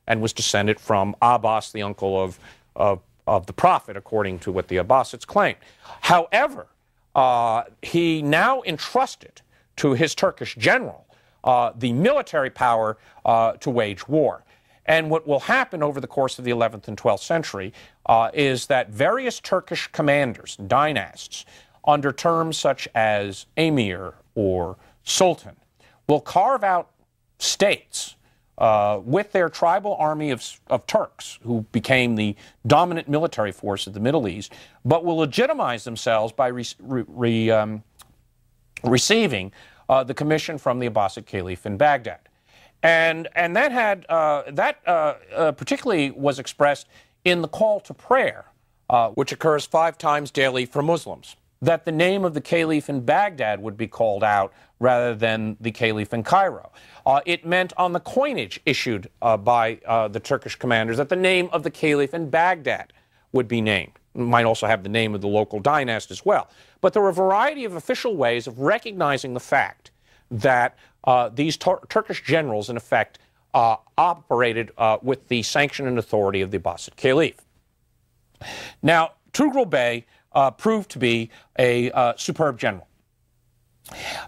and was descended from Abbas, the uncle of, of, of the Prophet, according to what the Abbasids claim. However, uh, he now entrusted to his Turkish general uh, the military power uh, to wage war. And what will happen over the course of the 11th and 12th century uh, is that various Turkish commanders, dynasts, under terms such as emir or sultan, will carve out states uh, with their tribal army of, of Turks, who became the dominant military force of the Middle East, but will legitimize themselves by re, re, um, receiving uh, the commission from the Abbasid Caliph in Baghdad. And, and that, had, uh, that uh, uh, particularly was expressed in the call to prayer, which occurs five times daily for Muslims, that the name of the caliph in Baghdad would be called out rather than the caliph in Cairo. Uh, it meant on the coinage issued uh, by the Turkish commanders that the name of the caliph in Baghdad would be named. It might also have the name of the local dynast as well. But there were a variety of official ways of recognizing the fact that uh, these Tur- Turkish generals, in effect, uh, operated uh, with the sanction and authority of the Abbasid Caliph. Now, Tughril Bey uh, proved to be a uh, superb general.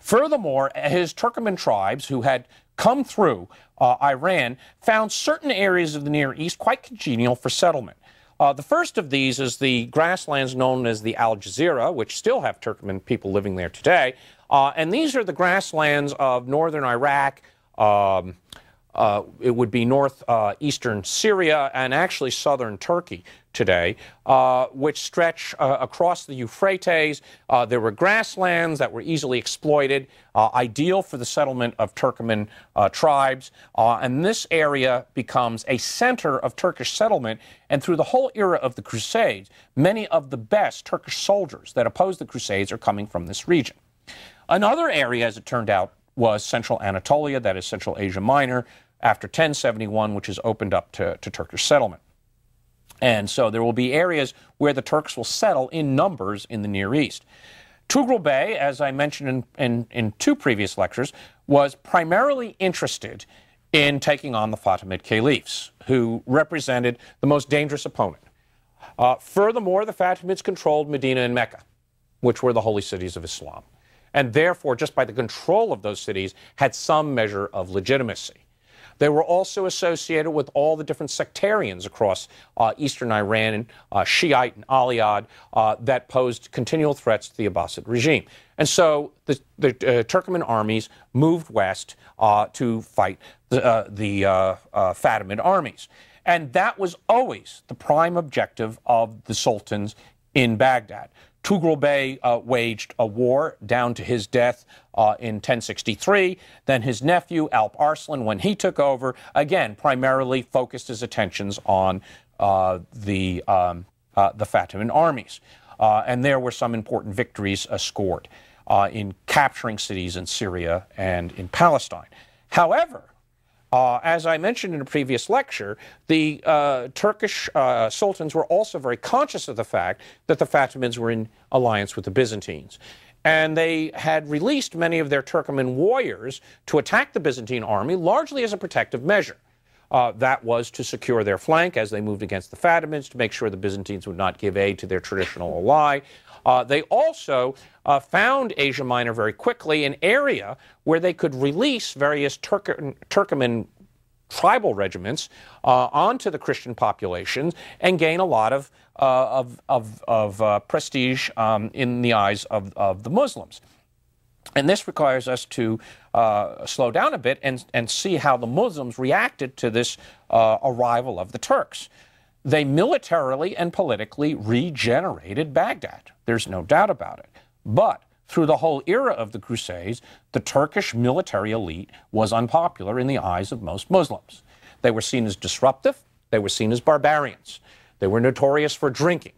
Furthermore, his Turkoman tribes, who had come through uh, Iran, found certain areas of the Near East quite congenial for settlement. Uh, the first of these is the grasslands known as the Al Jazeera, which still have Turkmen people living there today. Uh, and these are the grasslands of northern Iraq. Um, uh, it would be northeastern uh, Syria and actually southern Turkey today, uh, which stretch uh, across the Euphrates. Uh, there were grasslands that were easily exploited, uh, ideal for the settlement of Turkoman tribes. and this area becomes a center of Turkish settlement. And through the whole era of the Crusades, many of the best Turkish soldiers that opposed the Crusades are coming from this region. Another area, as it turned out, was Central Anatolia, that is Central Asia Minor, after 1071, which is opened up to, to Turkish settlement. And so there will be areas where the Turks will settle in numbers in the Near East. Tughril Bey, as I mentioned in, in, in, two previous lectures, was primarily interested in taking on the Fatimid caliphs, who represented the most dangerous opponent. Uh, furthermore, the Fatimids controlled Medina and Mecca, which were the holy cities of Islam and therefore, just by the control of those cities, had some measure of legitimacy. They were also associated with all the different sectarians across uh, eastern Iran, uh, Shiite and Aliyad, uh, that posed continual threats to the Abbasid regime. And so the, the uh, Turkoman armies moved west uh, to fight the, the Fatimid armies. And that was always the prime objective of the sultans in Baghdad. Tughril Bey uh, waged a war down to his death uh, in 1063. Then his nephew, Alp Arslan, when he took over, again, primarily focused his attentions on uh, the, um, uh, the Fatimid armies. Uh, and there were some important victories uh, scored in capturing cities in Syria and in Palestine. However, uh, as I mentioned in a previous lecture, the uh, Turkish uh, sultans were also very conscious of the fact that the Fatimids were in alliance with the Byzantines. And they had released many of their Turkoman warriors to attack the Byzantine army, largely as a protective measure. Uh, that was to secure their flank as they moved against the Fatimids, to make sure the Byzantines would not give aid to their traditional ally. Uh, they also uh, found Asia Minor very quickly an area where they could release various Turk- Turkoman tribal regiments uh, onto the Christian population and gain a lot of, uh, of, of, of uh, prestige um, in the eyes of, of the Muslims. And this requires us to uh, slow down a bit and, and see how the Muslims reacted to this uh, arrival of the Turks. They militarily and politically regenerated Baghdad. There's no doubt about it. But through the whole era of the Crusades, the Turkish military elite was unpopular in the eyes of most Muslims. They were seen as disruptive, they were seen as barbarians, they were notorious for drinking,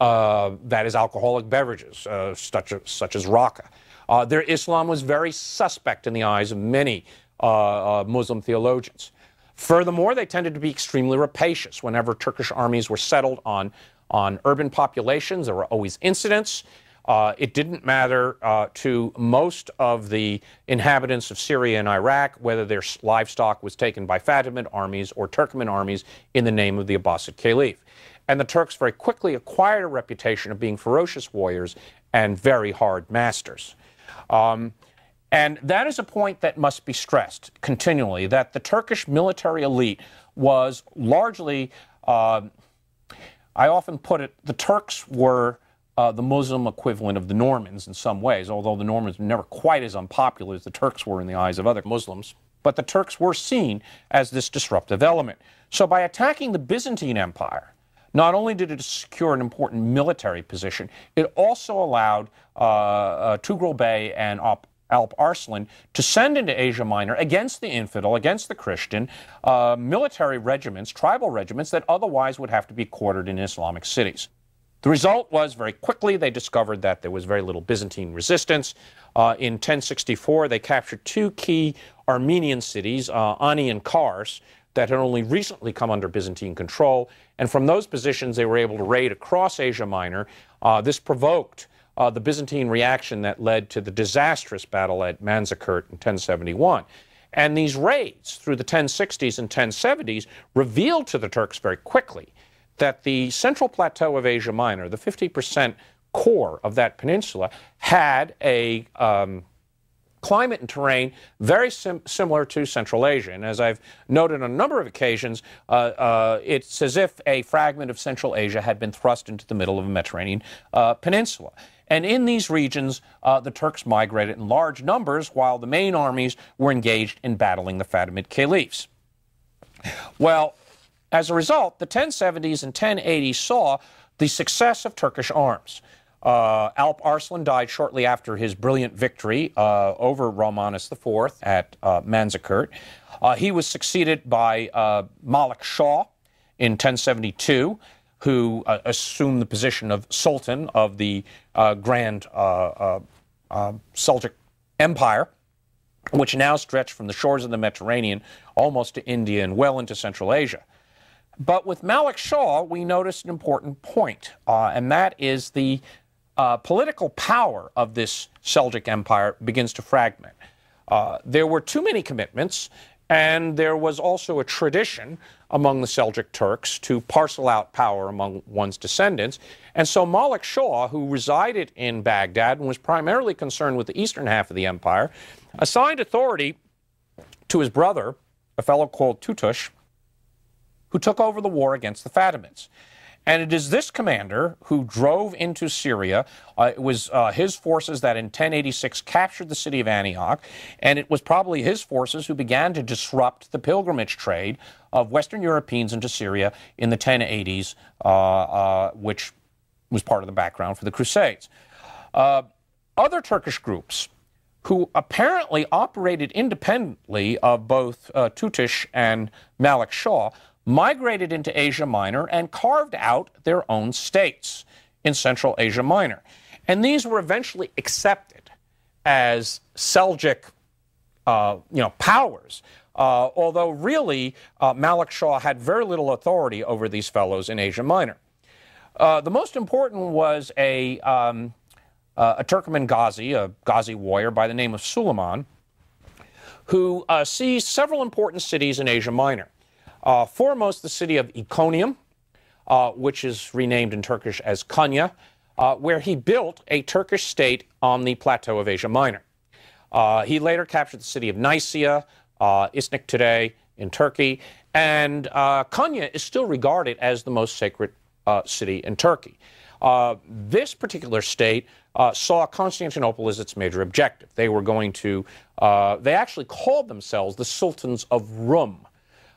uh, that is, alcoholic beverages, uh, such, as, such as. Uh, their Islam was very suspect in the eyes of many uh, uh, Muslim theologians. Furthermore, they tended to be extremely rapacious. Whenever Turkish armies were settled on, on urban populations, there were always incidents. Uh, it didn't matter uh, to most of the inhabitants of Syria and Iraq whether their livestock was taken by Fatimid armies or Turkoman armies in the name of the Abbasid Caliph. And the Turks very quickly acquired a reputation of being ferocious warriors and very hard masters. Um, and that is a point that must be stressed continually that the Turkish military elite was largely, uh, I often put it, the Turks were uh, the Muslim equivalent of the Normans in some ways, although the Normans were never quite as unpopular as the Turks were in the eyes of other Muslims. But the Turks were seen as this disruptive element. So by attacking the Byzantine Empire, not only did it secure an important military position, it also allowed uh, uh, Bey and Alp, Alp Arslan to send into Asia Minor against the infidel, against the Christian, uh, military regiments, tribal regiments that otherwise would have to be quartered in Islamic cities. The result was very quickly they discovered that there was very little Byzantine resistance. Uh, in 1064, they captured two key Armenian cities, uh, Ani and Kars, that had only recently come under Byzantine control. And from those positions, they were able to raid across Asia Minor. Uh, this provoked uh, the Byzantine reaction that led to the disastrous battle at Manzikert in 1071. And these raids through the 1060s and 1070s revealed to the Turks very quickly that the central plateau of Asia Minor, the 50% core of that peninsula, had a um, climate and terrain very sim similar to Central Asia. And as I've noted on a number of occasions, uh, uh, it's as if a fragment of Central Asia had been thrust into the middle of a Mediterranean uh, peninsula. And in these regions, uh, the Turks migrated in large numbers while the main armies were engaged in battling the Fatimid caliphs. Well, as a result, the 1070s and 1080s saw the success of Turkish arms. Uh, Alp Arslan died shortly after his brilliant victory uh, over Romanus IV at uh, Manzikert. Uh, he was succeeded by uh, Malik Shah in 1072, who uh, assumed the position of Sultan of the Grand Seljuk Empire, which now stretched from the shores of the Mediterranean almost to India and well into Central Asia. But with Malik Shah, we noticed an important point, and that is the uh, political power of this Seljuk Empire begins to fragment. Uh, there were too many commitments, and there was also a tradition among the Seljuk Turks to parcel out power among one's descendants. And so Malik Shah, who resided in Baghdad and was primarily concerned with the eastern half of the empire, assigned authority to his brother, a fellow called Tutush, who took over the war against the Fatimids. And it is this commander who drove into Syria. Uh, it was uh, his forces that in 1086 captured the city of Antioch. And it was probably his forces who began to disrupt the pilgrimage trade of Western Europeans into Syria in the 1080s, uh, uh, which was part of the background for the Crusades. Uh, other Turkish groups who apparently operated independently of both uh, Tutush and Malik Shah migrated into Asia Minor and carved out their own states in Central Asia Minor. And these were eventually accepted as Seljuk uh, you know, powers. Uh, although really, uh, Malik Shah had very little authority over these fellows in Asia Minor. Uh, the most important was a, um, uh, a Turkoman Ghazi, a Ghazi warrior by the name of Suleiman, who uh, seized several important cities in Asia Minor. Uh, foremost, the city of Iconium, uh, which is renamed in Turkish as Konya, uh, where he built a Turkish state on the plateau of Asia Minor. Uh, he later captured the city of Nicaea, uh, Iznik today in Turkey, and uh, Konya is still regarded as the most sacred city in Turkey. this particular state saw Constantinople as its major objective. They were going to, they actually called themselves the Sultans of Rum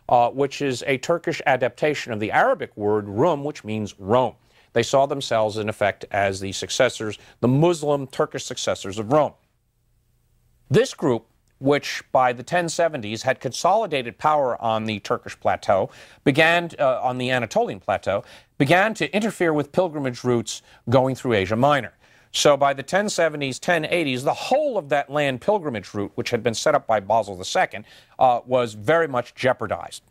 uh, which is a Turkish adaptation of the Arabic word Rum, which means Rome. They saw themselves, in effect, as the successors, the Muslim Turkish successors of Rome. This group, which by the 1070s had consolidated power on the Turkish plateau, began uh, on the Anatolian plateau, began to interfere with pilgrimage routes going through Asia Minor. So by the 1070s, 1080s, the whole of that land pilgrimage route, which had been set up by Basil II, uh, was very much jeopardized.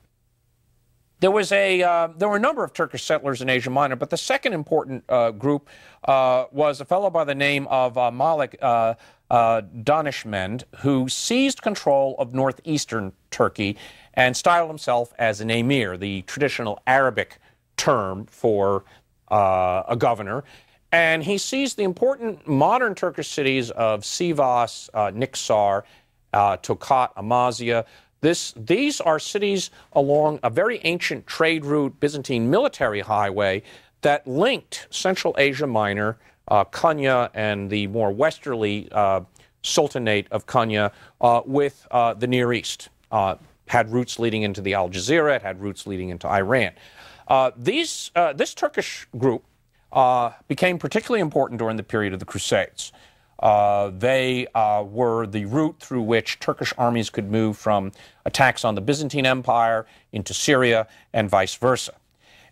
There was a uh, there were a number of Turkish settlers in Asia Minor, but the second important uh, group uh, was a fellow by the name of uh, Malik uh, uh, Danishmend, who seized control of northeastern Turkey and styled himself as an emir, the traditional Arabic term for a governor. And he sees the important modern Turkish cities of Sivas, uh, Niksar, uh, Tokat, Amasya, This, these are cities along a very ancient trade route, Byzantine military highway that linked Central Asia Minor, uh, Konya, and the more westerly uh, Sultanate of Konya uh, with uh, the Near East. Uh, had routes leading into the Al Jazeera, it had routes leading into Iran. These, this Turkish group became particularly important during the period of the Crusades. Uh, they uh, were the route through which Turkish armies could move from attacks on the Byzantine Empire into Syria and vice versa.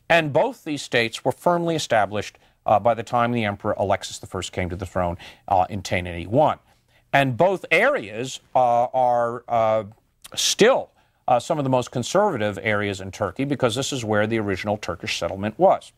And both these states were firmly established uh, by the time the Emperor Alexis I came to the throne uh, in 1081. And both areas uh, are uh, still some of the most conservative areas in Turkey because this is where the original Turkish settlement was.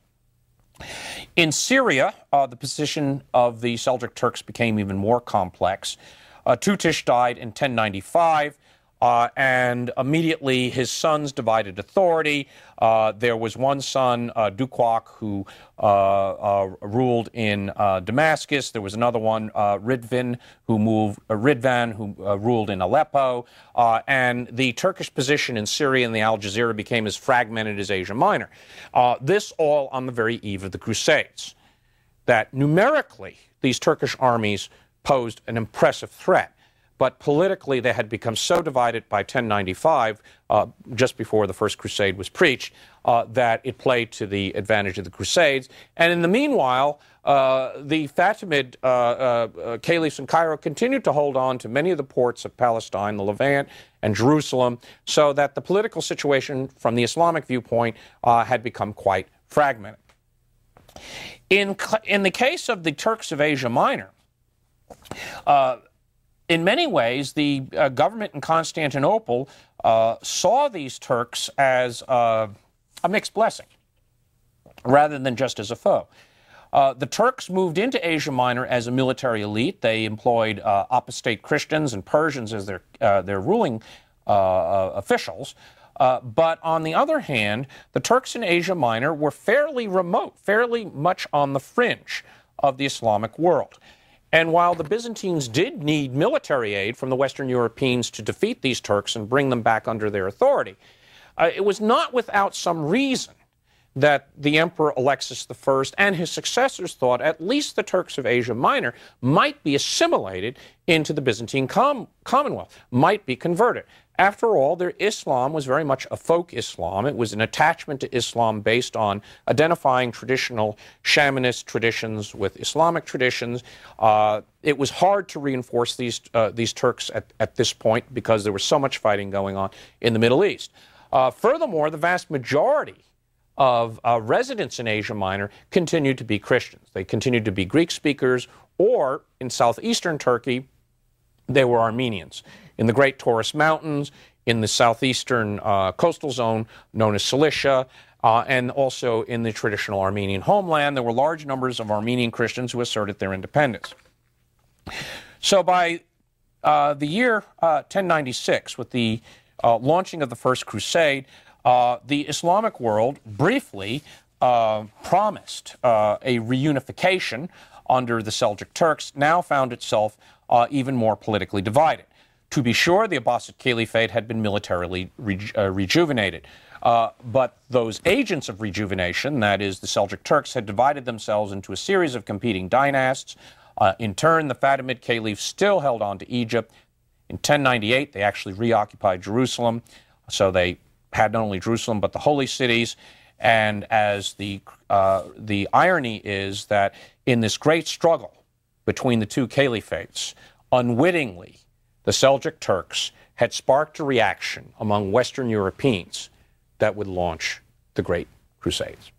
In Syria, uh, the position of the Seljuk Turks became even more complex. Uh, Tutush died in 1095. Uh, and immediately his sons divided authority. Uh, there was one son, uh, Duqaq, who uh, uh, ruled in uh, Damascus. There was another one, Ridvan, who moved Ridvan, who ruled in Aleppo. and the Turkish position in Syria and the Al Jazeera became as fragmented as Asia Minor. this all on the very eve of the Crusades. That numerically, these Turkish armies posed an impressive threat but politically they had become so divided by 1095, uh, just before the First Crusade was preached, uh, that it played to the advantage of the Crusades. And in the meanwhile, uh, the Fatimid uh, uh, caliphs in Cairo continued to hold on to many of the ports of Palestine, the Levant, and Jerusalem, so that the political situation from the Islamic viewpoint uh, had become quite fragmented. In, in the case of the Turks of Asia Minor, uh, in many ways, the uh, government in Constantinople uh, saw these Turks as uh, a mixed blessing rather than just as a foe. Uh, the Turks moved into Asia Minor as a military elite. They employed uh, apostate Christians and Persians as their, uh, their ruling officials. but on the other hand, the Turks in Asia Minor were fairly remote, fairly much on the fringe of the Islamic world. And while the Byzantines did need military aid from the Western Europeans to defeat these Turks and bring them back under their authority, uh, it was not without some reason that the Emperor Alexis I and his successors thought at least the Turks of Asia Minor might be assimilated into the Byzantine com Commonwealth, might be converted. After all, their Islam was very much a folk Islam. It was an attachment to Islam based on identifying traditional shamanist traditions with Islamic traditions. Uh, it was hard to reinforce these, uh, these Turks at, at this point because there was so much fighting going on in the Middle East. Uh, furthermore, the vast majority of uh, residents in Asia Minor continued to be Christians. They continued to be Greek speakers, or in southeastern Turkey, they were Armenians in the Great Taurus Mountains, in the southeastern uh, coastal zone known as Cilicia, uh, and also in the traditional Armenian homeland. There were large numbers of Armenian Christians who asserted their independence. So by uh, the year 1096, uh, with the uh, launching of the First Crusade, uh, the Islamic world briefly promised a reunification under the Seljuk Turks, now found itself even more politically divided. To be sure, the Abbasid Caliphate had been militarily uh, rejuvenated. Uh, but those agents of rejuvenation, that is, the Seljuk Turks, had divided themselves into a series of competing dynasts. Uh, in turn, the Fatimid Caliph still held on to Egypt. In 1098, they actually reoccupied Jerusalem. So they had not only Jerusalem, but the holy cities. And as the, uh, the irony is that in this great struggle between the two caliphates, unwittingly, the Seljuk Turks had sparked a reaction among Western Europeans that would launch the Great Crusades.